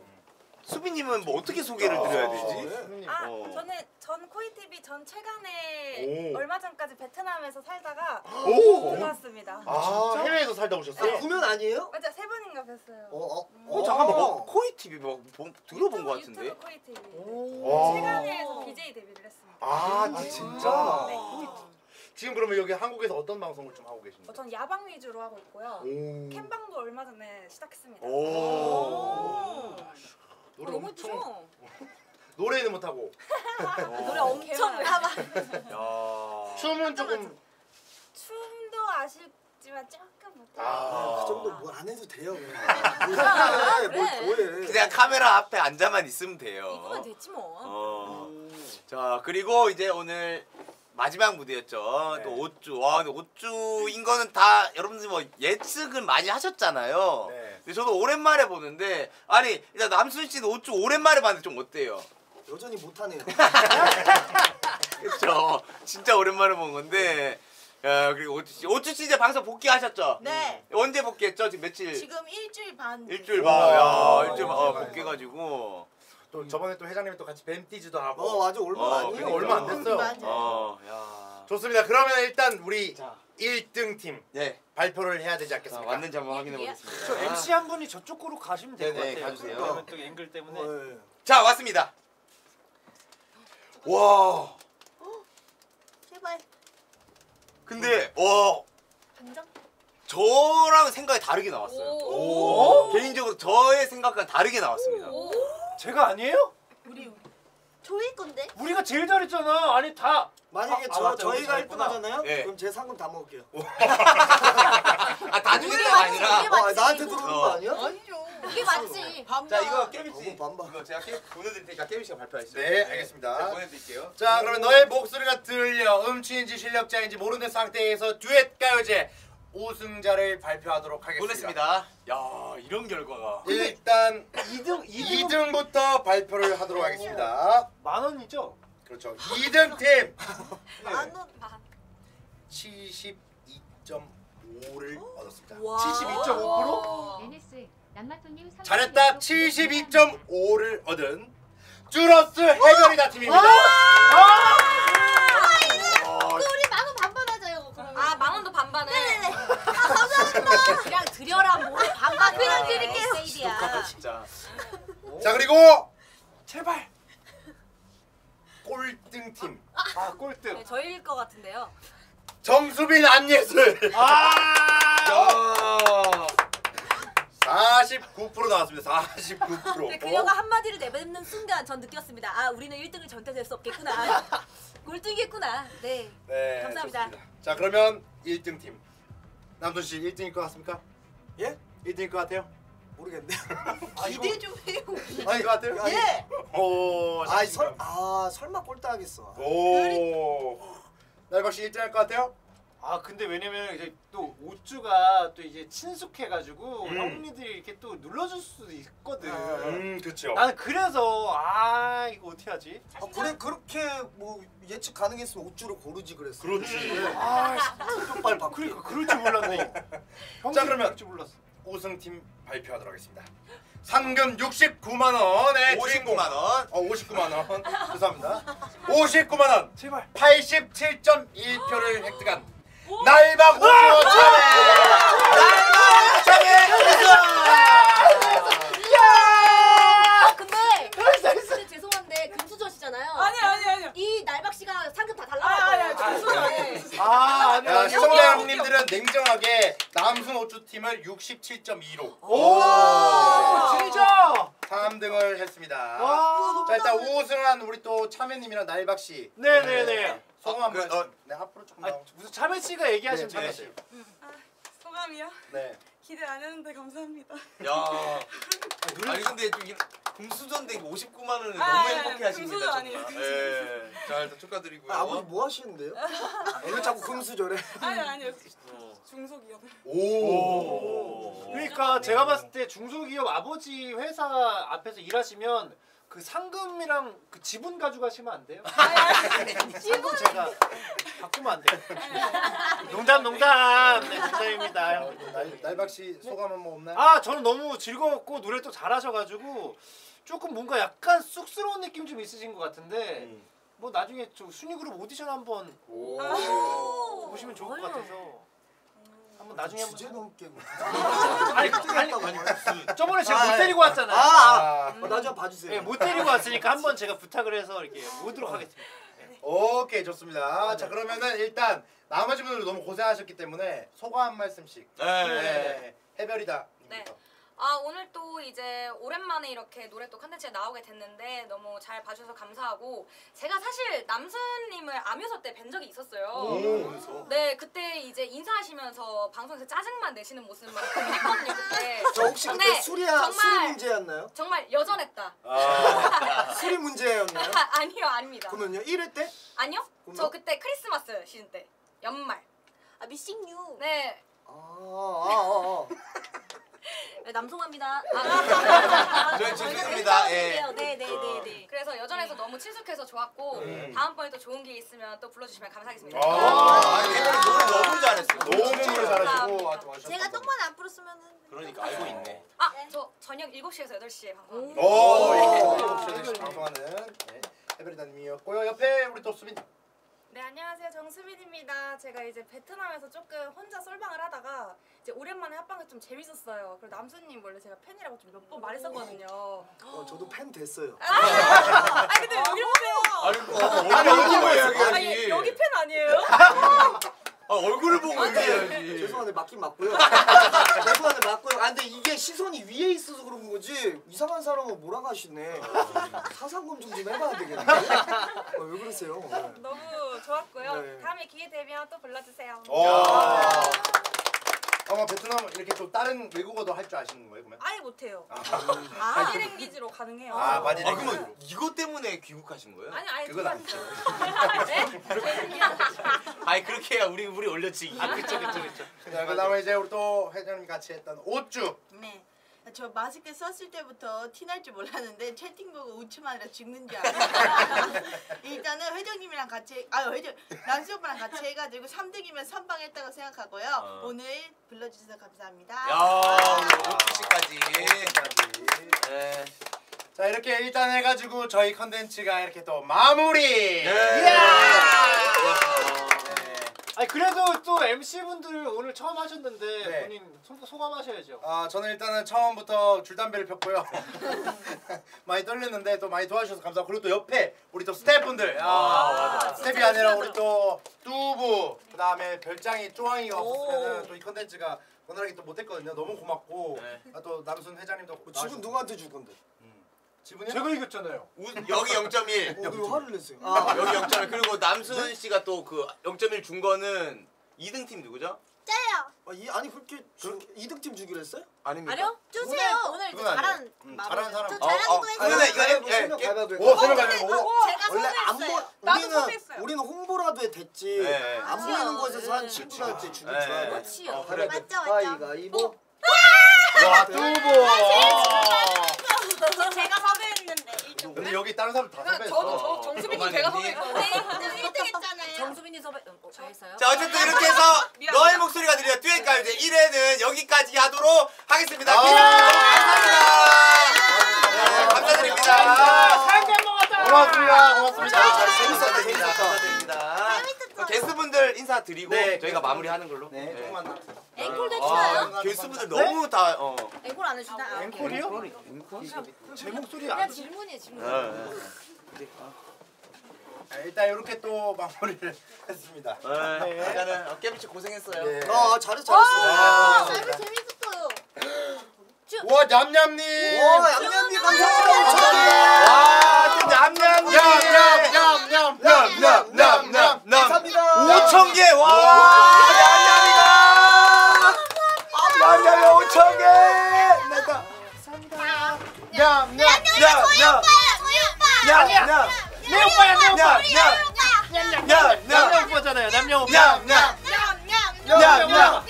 S2: 수빈님은 뭐 어떻게 소개를 드려야 되지?
S1: 수빈님.
S11: 아,
S2: 어.
S11: 저는 전 코이티비 전 최근에
S1: 오.
S11: 얼마 전까지 베트남에서 살다가
S1: 오.
S11: 들어왔습니다.
S1: 아 해외에서 살다 오셨어요?
S5: 구면 아니에요?
S11: 맞아 세 번인가 뵀어요.
S5: 어, 어,
S2: 어 잠깐만 뭐 코이 TV 뭐 본- 들어본 것 같은데.
S11: 유튜브 코이티비.
S1: 와.
S11: 최근에서 BJ 데뷔를 했습니다.
S1: 아
S5: 아,
S1: 진짜?
S5: 진짜?
S11: 네.
S1: 지금 그러면 여기 한국에서 어떤 방송을 좀 하고 계십니까?
S11: 어, 전 야방 위주로 하고 있고요.
S1: 오.
S11: 캠방도 얼마 전에 시작했습니다.
S1: 오. 노래
S4: 너무
S1: 엄청? 노래는 못하고
S4: 노래 엄청.
S2: 야.
S1: 춤은 조금
S11: 춤도 아쉽지만 조금 못해요.
S1: 아.
S5: 그 정도 뭐 안 해도 돼요. 그냥.
S4: 아,
S5: 뭘
S4: 그래.
S5: 해, 뭘 더해.
S2: 그냥 카메라 앞에 앉아만 있으면 돼요.
S4: 이거면 됐지 뭐.
S2: 어. 자 그리고 이제 오늘 마지막 무대였죠.
S1: 네.
S2: 또 오쭈. 와 근데 오쭈인 거는 다 여러분들 뭐 예측을 많이 하셨잖아요.
S1: 네.
S2: 근데 저도 오랜만에 보는데 아니 일단 남순 씨는 오쭈 오랜만에 봤는데 좀 어때요?
S5: 여전히 못하네요.
S2: 그렇죠. 진짜 오랜만에 본 건데. 야 그리고 오쭈 씨, 오쭈 씨 이제 방송 복귀하셨죠?
S8: 네.
S2: 언제 복귀했죠? 지금 며칠?
S8: 지금 일주일 반.
S2: 일주일 반.
S1: 와.
S2: 야 일주일 반 어,
S1: 와.
S2: 복귀해가지고.
S1: 또 저번에 또 회장님이 또 같이 뱀띠즈도 하고
S5: 어 맞아 얼마
S2: 어,
S5: 돼요.
S1: 얼마 안 됐어요.
S8: 맞아요.
S2: 어, 야.
S1: 좋습니다. 그러면 일단 우리
S3: 자,
S1: 1등 팀
S2: 네.
S1: 발표를 해야 되지
S2: 자,
S1: 않겠습니까?
S2: 왔는지 한번 확인해 보겠습니다.
S3: 저 MC 한 분이 저쪽 으로 가시면 될 것 같아요.
S2: 가주세요.
S3: 왜냐면 또 앵글 때문에.
S5: 어, 예.
S2: 자 왔습니다. 와.
S8: 제발.
S2: 근데 와
S8: 반장?
S2: 저랑 생각이 다르게 나왔어요.
S1: 오.
S2: 개인적으로 저의 생각과 다르게 나왔습니다.
S3: 제가 아니에요?
S8: 우리 저희 건데?
S3: 우리가 제일 잘했잖아. 아니 다.
S5: 만약에
S3: 아,
S5: 저
S3: 맞다,
S5: 저희가
S3: 여기 잘했구나.
S5: 1등하잖아요.
S2: 예.
S5: 그럼 제 상금 다 먹을게요.
S2: 아다 주겠다가 아니라.
S8: 이게
S5: 어,
S8: 맞지.
S5: 나한테 들어오는 거
S2: 어.
S5: 아니야?
S8: 아니죠.
S4: 이게 맞지.
S2: 자 이거 깨비 씨.
S5: 어, 반반.
S2: 이거 제가 깨 보내드릴 테니까 깨비 씨가 발표하시죠.
S1: 네, 알겠습니다.
S2: 제가 보내드릴게요.
S1: 자, 그러면 너의 목소리가 들려 음치인지 실력자인지 모르는 상태에서 듀엣 가요제 우승자를 발표하도록 하겠습니다.
S2: 보냈습니다. 야 이런 결과가.
S1: 일단
S3: 2등
S1: 2등부터 발표를 하도록 하겠습니다.
S3: 만 원이죠?
S1: 그렇죠. 2등 팀
S8: 만 원.
S1: 72.5를 얻었습니다.
S3: 72.5%?
S13: NS 남마토님
S1: 잘했다 72.5를 얻은 쭈러스 해결이다 팀입니다.
S14: 우리 만원 반반 하자요. 그럼.
S4: 아, 만 원도 반반해.
S14: 네네네.
S4: 그냥 드려라 뭐 반반
S14: 그냥
S4: 드릴게요. 세일이야.
S2: 진짜.
S1: 자 그리고
S3: 제발.
S1: 꼴등
S3: 팀아 꼴등.
S4: 네, 저일 것 같은데요.
S1: 정수빈 안예슬
S3: 아.
S2: 야.
S1: 49% 나왔습니다. 49%.
S4: 근데 그녀가 한마디를 내뱉는 순간 전 느꼈습니다. 아, 우리는 1등을 전태될 수 없겠구나. 꼴등이겠구나. 네.
S1: 네,
S4: 감사합니다.
S1: 좋습니다. 자 그러면 1등 팀 남준 씨 1등일 것 같습니까?
S5: 예?
S1: 1등일 것 같아요?
S5: 모르겠네요.
S8: 기대 좀 해요.
S1: 1등일 것 같아요?
S8: 예.
S1: 오.
S5: 아, 설, 아 설마 꼴등하겠어.
S1: 오. 날박 씨 1등일 것 같아요?
S3: 아 근데 왜냐면 이제 또 오쭈가 또 이제 친숙해가지고
S1: 음.
S3: 형님들이 이렇게 또 눌러줄 수도 있거든.
S1: 음 그렇죠.
S3: 나는 그래서 아 이거 어떻게 하지?
S5: 아, 그래 그렇게 뭐 예측 가능했으면 우쭈를 고르지 그랬어.
S1: 그렇지.
S3: 아
S5: 빨리 바꿔.
S3: 그러니까 그럴 줄 몰랐네.
S1: 자, 그러면
S3: 줄 몰랐어.
S1: 우승팀 발표하도록 하겠습니다. 상금 69만 원의
S2: 59만 원.
S1: 어 59만 원. 죄송합니다. 59만 원.
S3: 제발.
S1: 87.1표를 획득한 날박 우승
S4: 아, 근데 근데 죄송한데 금수저시잖아요.
S11: 아니 아니 아니요.
S4: 이 날박 씨가 상금 다
S11: 아, 아니,
S4: 달라고
S11: 아니,
S4: 거예요.
S3: 아 아니
S1: 야,
S3: 아니.
S1: 시청자 형님들은 냉정하게 남순 오쭈 팀을 67.2로
S3: 오 진짜.
S1: 3등을 했습니다.
S3: 와.
S1: 자 일단 우승한 우리 또 참외님이랑 날박 씨
S3: 네 네 네.
S1: 소감 한 번.
S2: 그, 어,
S1: 네 앞으로 조금
S3: 아
S1: 나오.
S3: 무슨 참외 씨가 얘기하시면
S1: 네, 참외. 씨.
S11: 소감이요?
S1: 네.
S11: 기대 안 했는데 감사합니다.
S2: 야. 아니 근데 좀 이- 금수저인데 59만 원은
S11: 아,
S2: 너무
S11: 아,
S2: 행복해 하십니다.
S11: 금수저
S2: 정말.
S11: 아니에요, 금수저.
S2: 예. 자 일단 축하드리고요.
S5: 아, 아버지 뭐 하시는데요? 왜 자꾸 금수저래?
S11: 아니 아니요.
S2: 어.
S11: 중소기업.
S1: 오.
S3: 그러니까 제가 봤을 때 중소기업 아버지 회사 앞에서 일하시면 그 상금이랑 그 지분 가져가시면 안 돼요? 지분 제가 바꾸면 안 돼요. 농담 농담 네, 농담입니다.
S1: 어, 날, 날박 씨 소감 한번 없나요?
S3: 아 저는 너무 즐거웠고 노래 또 잘하셔가지고 조금 뭔가 약간 쑥스러운 느낌 좀 있으신 것 같은데
S1: 음.
S3: 뭐 나중에 저 순위 그룹 오디션 한번
S1: 오.
S3: 보시면 좋을 것 같아서 한번 나중에 한번
S5: 주제 넘게. 뭐.
S3: 아니 아니 아니 저번에 제가
S5: 아,
S3: 못
S5: 예.
S3: 데리고 왔잖아요.
S5: 아,
S1: 아.
S5: 어, 나좀 봐주세요.
S3: 예, 못 데리고 왔으니까 한번 제가 부탁을 해서 이렇게 오도록 하겠습니다.
S1: 오케이 좋습니다. 자 그러면은 일단 나머지 분들 너무 고생하셨기 때문에 소감 한 말씀씩.
S2: 네.
S1: 네. 해별이다.
S15: 네. 아 오늘 또 이제 오랜만에 이렇게 노래 또 컨텐츠에 나오게 됐는데 너무 잘 봐주셔서 감사하고 제가 사실 남순님을 아뮤서 때 뵌 적이 있었어요.
S5: 오.
S15: 네 그때 이제 인사하시면서 방송에서 짜증만 내시는 모습만 했거든요 그때.
S5: 저 혹시 그때
S15: 근데
S5: 술이야 술이
S15: 정말
S5: 문제였나요?
S15: 정말 여전했다.
S5: 술이 문제였나요?
S15: 아니요 아닙니다.
S5: 그러면요 1회 때?
S15: 아니요
S5: 그러면?
S15: 저 그때 크리스마스 시즌 때 연말.
S4: 아 미싱 유.
S15: 네.
S5: 아, 아, 아.
S4: 네, 남송합니다.
S2: 저희 죄송합니다. 예.
S4: 네 네 네 네.
S15: 그래서 여전해서 너무 친숙해서 좋았고
S2: 음.
S15: 다음번에 또 좋은 기회 있으면 또 불러주시면 감사하겠습니다.
S1: 아,
S2: 노래 너무 잘했어.
S1: 너무 노래 잘하시고
S8: 제가 똥만 안 풀었으면은
S2: 그러니까 알고 있네.
S15: 아, 저 저녁 7시에서 8시에 방송합니다.
S1: 오, 예.
S5: 오.
S1: 오, 방송하는 네. 해별이다님이었고요. 옆에 우리 또 수빈.
S16: 네 안녕하세요 정수빈입니다. 제가 이제 베트남에서 조금 혼자 솔방을 하다가 이제 오랜만에 합방이 좀 재밌었어요. 그리고 남수님 원래 제가 팬이라고 좀 몇 번 말했었거든요.
S5: 어, 저도 팬 됐어요.
S16: 아 근데 여기 보세요.
S1: 아니,
S16: 아
S2: 얘기하지.
S16: 예, 여기 팬 아니에요?
S2: 아, 얼굴을 보고 얘기해야지.
S5: 죄송한데 맞긴 맞고요. 죄송한데 맞고요. 아 근데 이게 시선이 위에 있어서 그런 거지 이상한 사람은 몰아가시네. 사상 검증 좀 해봐야 되겠는데. 어, 왜 그러세요? 네.
S16: 너무 좋았고요.
S5: 네.
S16: 다음에 기회 되면 또 불러주세요.
S1: 오. 아마 베트남 이렇게 또 다른 외국어도 할 줄 아시는 거예요, 그러면?
S16: 아예 못해요.
S1: 아,
S16: body language로 가능해요.
S1: 아, body
S2: 아
S1: language.
S2: 그러면 이것 때문에 귀국하신 거예요?
S16: 아니 아예
S1: 그건
S16: 똑같죠.
S2: 아니 그렇게 해야 우리 우리 올려치기.
S13: 아 그쵸 그쵸 그쵸.
S1: 자, 그 다음에 이제 우리 또 회장님 같이 했던 오쭈.
S10: 네. 저 마스크 썼을 때부터 티날 줄 몰랐는데 채팅 보고 웃음하느라 죽는 줄 알았어요. 일단은 회장님이랑 같이 아 회장 남수 오빠랑 같이 해가지고 3등이면 선방했다고 생각하고요.
S2: 어.
S10: 오늘 불러주셔서 감사합니다.
S2: 야, 오프시까지. 네.
S1: 자 이렇게 일단 해가지고 저희 컨텐츠가 이렇게 또 마무리.
S2: 네.
S13: 아니 그래도 또 MC 분들 오늘 처음 하셨는데
S1: 네.
S13: 본인 소, 소감하셔야죠.
S1: 아 저는 일단은 처음부터 줄담배를 폈고요. 많이 떨렸는데 또 많이 도와주셔서 감사하고 그리고 또 옆에 우리 또 스태프분들 아, 스태프이 아니라 우리 또 뚜부 그다음에 별장이 쪼왕이가 없었으면 또 이 컨텐츠가 원활하게 또 못했거든요. 너무 고맙고
S2: 네.
S1: 아, 또 남순 회장님도
S5: 그 지금 누구한테 줄 건데?
S1: 지분이요?
S13: 제가 이겼잖아요.
S2: 우, 여기 0.1.
S5: 어, 왜 화를 냈어요?
S2: 아, 여기 0.1. 그리고 남순 씨가 또 그 0.1 준 거는 2등 팀 누구죠?
S8: 짜요.
S5: 아, 이, 아니 그렇게 주, 2등 팀 주기로 했어요?
S2: 아닙니까?
S4: 아니요?
S8: 주세요.
S4: 오늘
S1: 아니에요.
S4: 잘한
S1: 음. 잘하는 사람.
S8: 저
S2: 어,
S8: 잘하는
S2: 어,
S8: 거
S2: 그러면
S8: 했어요.
S2: 이거 예, 예,
S1: 오
S5: 해서.
S1: 설명 가위바위보.
S16: 제가
S5: 원래 안 보.
S16: 나도
S5: 우리는. 우리는 홍보라도 해 됐지
S2: 네.
S5: 안 보이는 곳에서 한 친구한테 주기
S2: 네.
S5: 좋아요.
S4: 그렇지요.
S5: 어, 가위바위보.
S8: 맞죠, 맞죠.
S5: 가위바위보.
S1: 와 뚜부.
S8: 제가 섭외했는데 1등.
S1: 근데 여기 다른 사람 다
S15: 저도
S1: 섭외했어.
S15: 저 정수빈이 제가? 섭외했거든요.
S8: 1등 했잖아요.
S4: 정수빈이 섭외 어, 저 했어요?
S2: 자 어쨌든 이렇게 해서 너의 목소리가 들려 듀엣 가요제 1회는 여기까지 하도록 하겠습니다.
S1: 아.
S2: 감사합니다. 네, 감사드립니다.
S1: 고맙습니다. 고맙습니다.
S2: 감사드립니다.
S8: 재밌었어요.
S2: 게스트분들 인사드리고
S1: 네,
S2: 저희가 마무리하는 걸로.
S1: 네, 조금만 더.
S4: 앵콜도
S2: 아,
S4: 해주나요?
S2: 게스트분들 너무 다 어.
S4: 앵콜 안 해주나?
S13: 앵콜이요?
S1: 제 목소리
S4: 그냥
S1: 안
S4: 질문이에요 질문.
S2: 네.
S1: 자, 일단 이렇게 또 마무리를 했습니다.
S2: 네. 일단은 어, 깨비치 고생했어요.
S1: 네.
S5: 아 잘했어
S1: 아,
S5: 잘했어.
S8: 너무 재밌었어요.
S1: 와 냠냠님.
S5: 와 양념이 감사합니다.
S2: 와, 또 냠냠.
S1: 냠냠냠냠냠냠냠.
S5: 감사합니다.
S2: 5천 개. 와, 냠냠이가. 냠냠이 5천 개. 내가.
S1: 냠냠.
S2: 냠, 냠, 냠, 냠.
S13: 내 오빠야 내 오빠.
S2: 냠, 냠, 냠, 냠,
S13: 남녀 오빠잖아요. 남녀 오빠.
S2: 냠, 냠, 냠, 냠.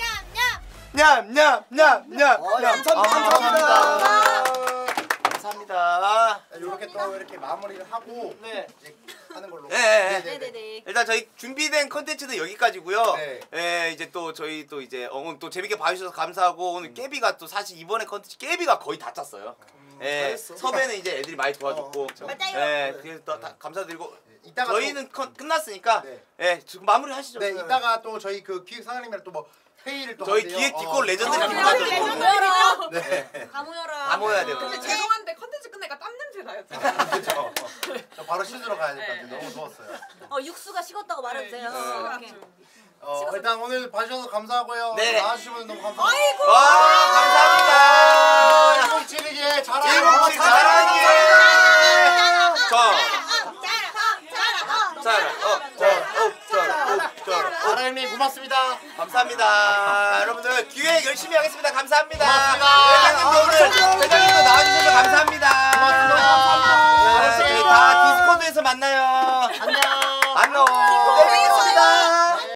S2: 냠, 냠, 냠, 냠.
S5: 어, 감사합니다. 감사합니다.
S2: 감사합니다.
S1: 이렇게 또 이렇게 마무리를 하고
S13: 네.
S1: 이제 하는 걸로.
S2: 네, 네.
S4: 네네네.
S2: 일단 저희 준비된 컨텐츠는 여기까지고요.
S1: 네.
S2: 예, 이제 또 저희 또 이제 어, 오늘 또 재밌게 봐주셔서 감사하고 오늘 깨비가 또 사실 이번에 컨텐츠 깨비가 거의 다 짰어요. 예,
S5: 잘했어.
S2: 섭외는 이제 애들이 많이 도와줬고,
S5: 어,
S8: 맞아요.
S2: 예, 그래서 또 다 감사드리고
S1: 이따가
S2: 저희는 컨, 끝났으니까,
S1: 네.
S2: 예, 지금 마무리 하시죠.
S1: 네, 이따가 또 저희 그 기획 사장님이랑 또뭐 회의를 또
S2: 저희. 기획
S1: 어.
S2: 뒷골 레전드
S4: 아,
S2: 팀까지
S4: 모여라.
S1: 네.
S4: 다 모여라.
S2: 다 모여야 돼요.
S15: 근데 죄송한데 컨텐츠 끝내니까 땀 냄새
S4: 가요.
S1: 그렇죠. 저 바로 씻으러 가야 될 것 같아요. 너무 더웠어요.
S4: 어 육수가 식었다고 말해주세요.
S1: 네,
S4: 이렇게.
S1: 어, 일단 오늘 봐주셔서 감사하고요.
S2: 네.
S1: 나와주신 분 너무 감사합니다.
S4: 아이고.
S2: 와 감사합니다.
S1: 일공칠이기에 잘하고
S2: 일공칠 잘하기에. 자, 자, 어, 자, 어, 자, 어, 자, 어.
S1: 아라님님 고맙습니다.
S2: 감사합니다. 여러분들 기획 열심히 하겠습니다. 감사합니다.
S1: 고맙습니다.
S2: 회장님도 오늘 회장님도 나와주셔서 감사합니다.
S1: 고맙습니다.
S2: 네, 저희 다 디스코드에서 만나요.
S1: 안녕.
S2: 안녕.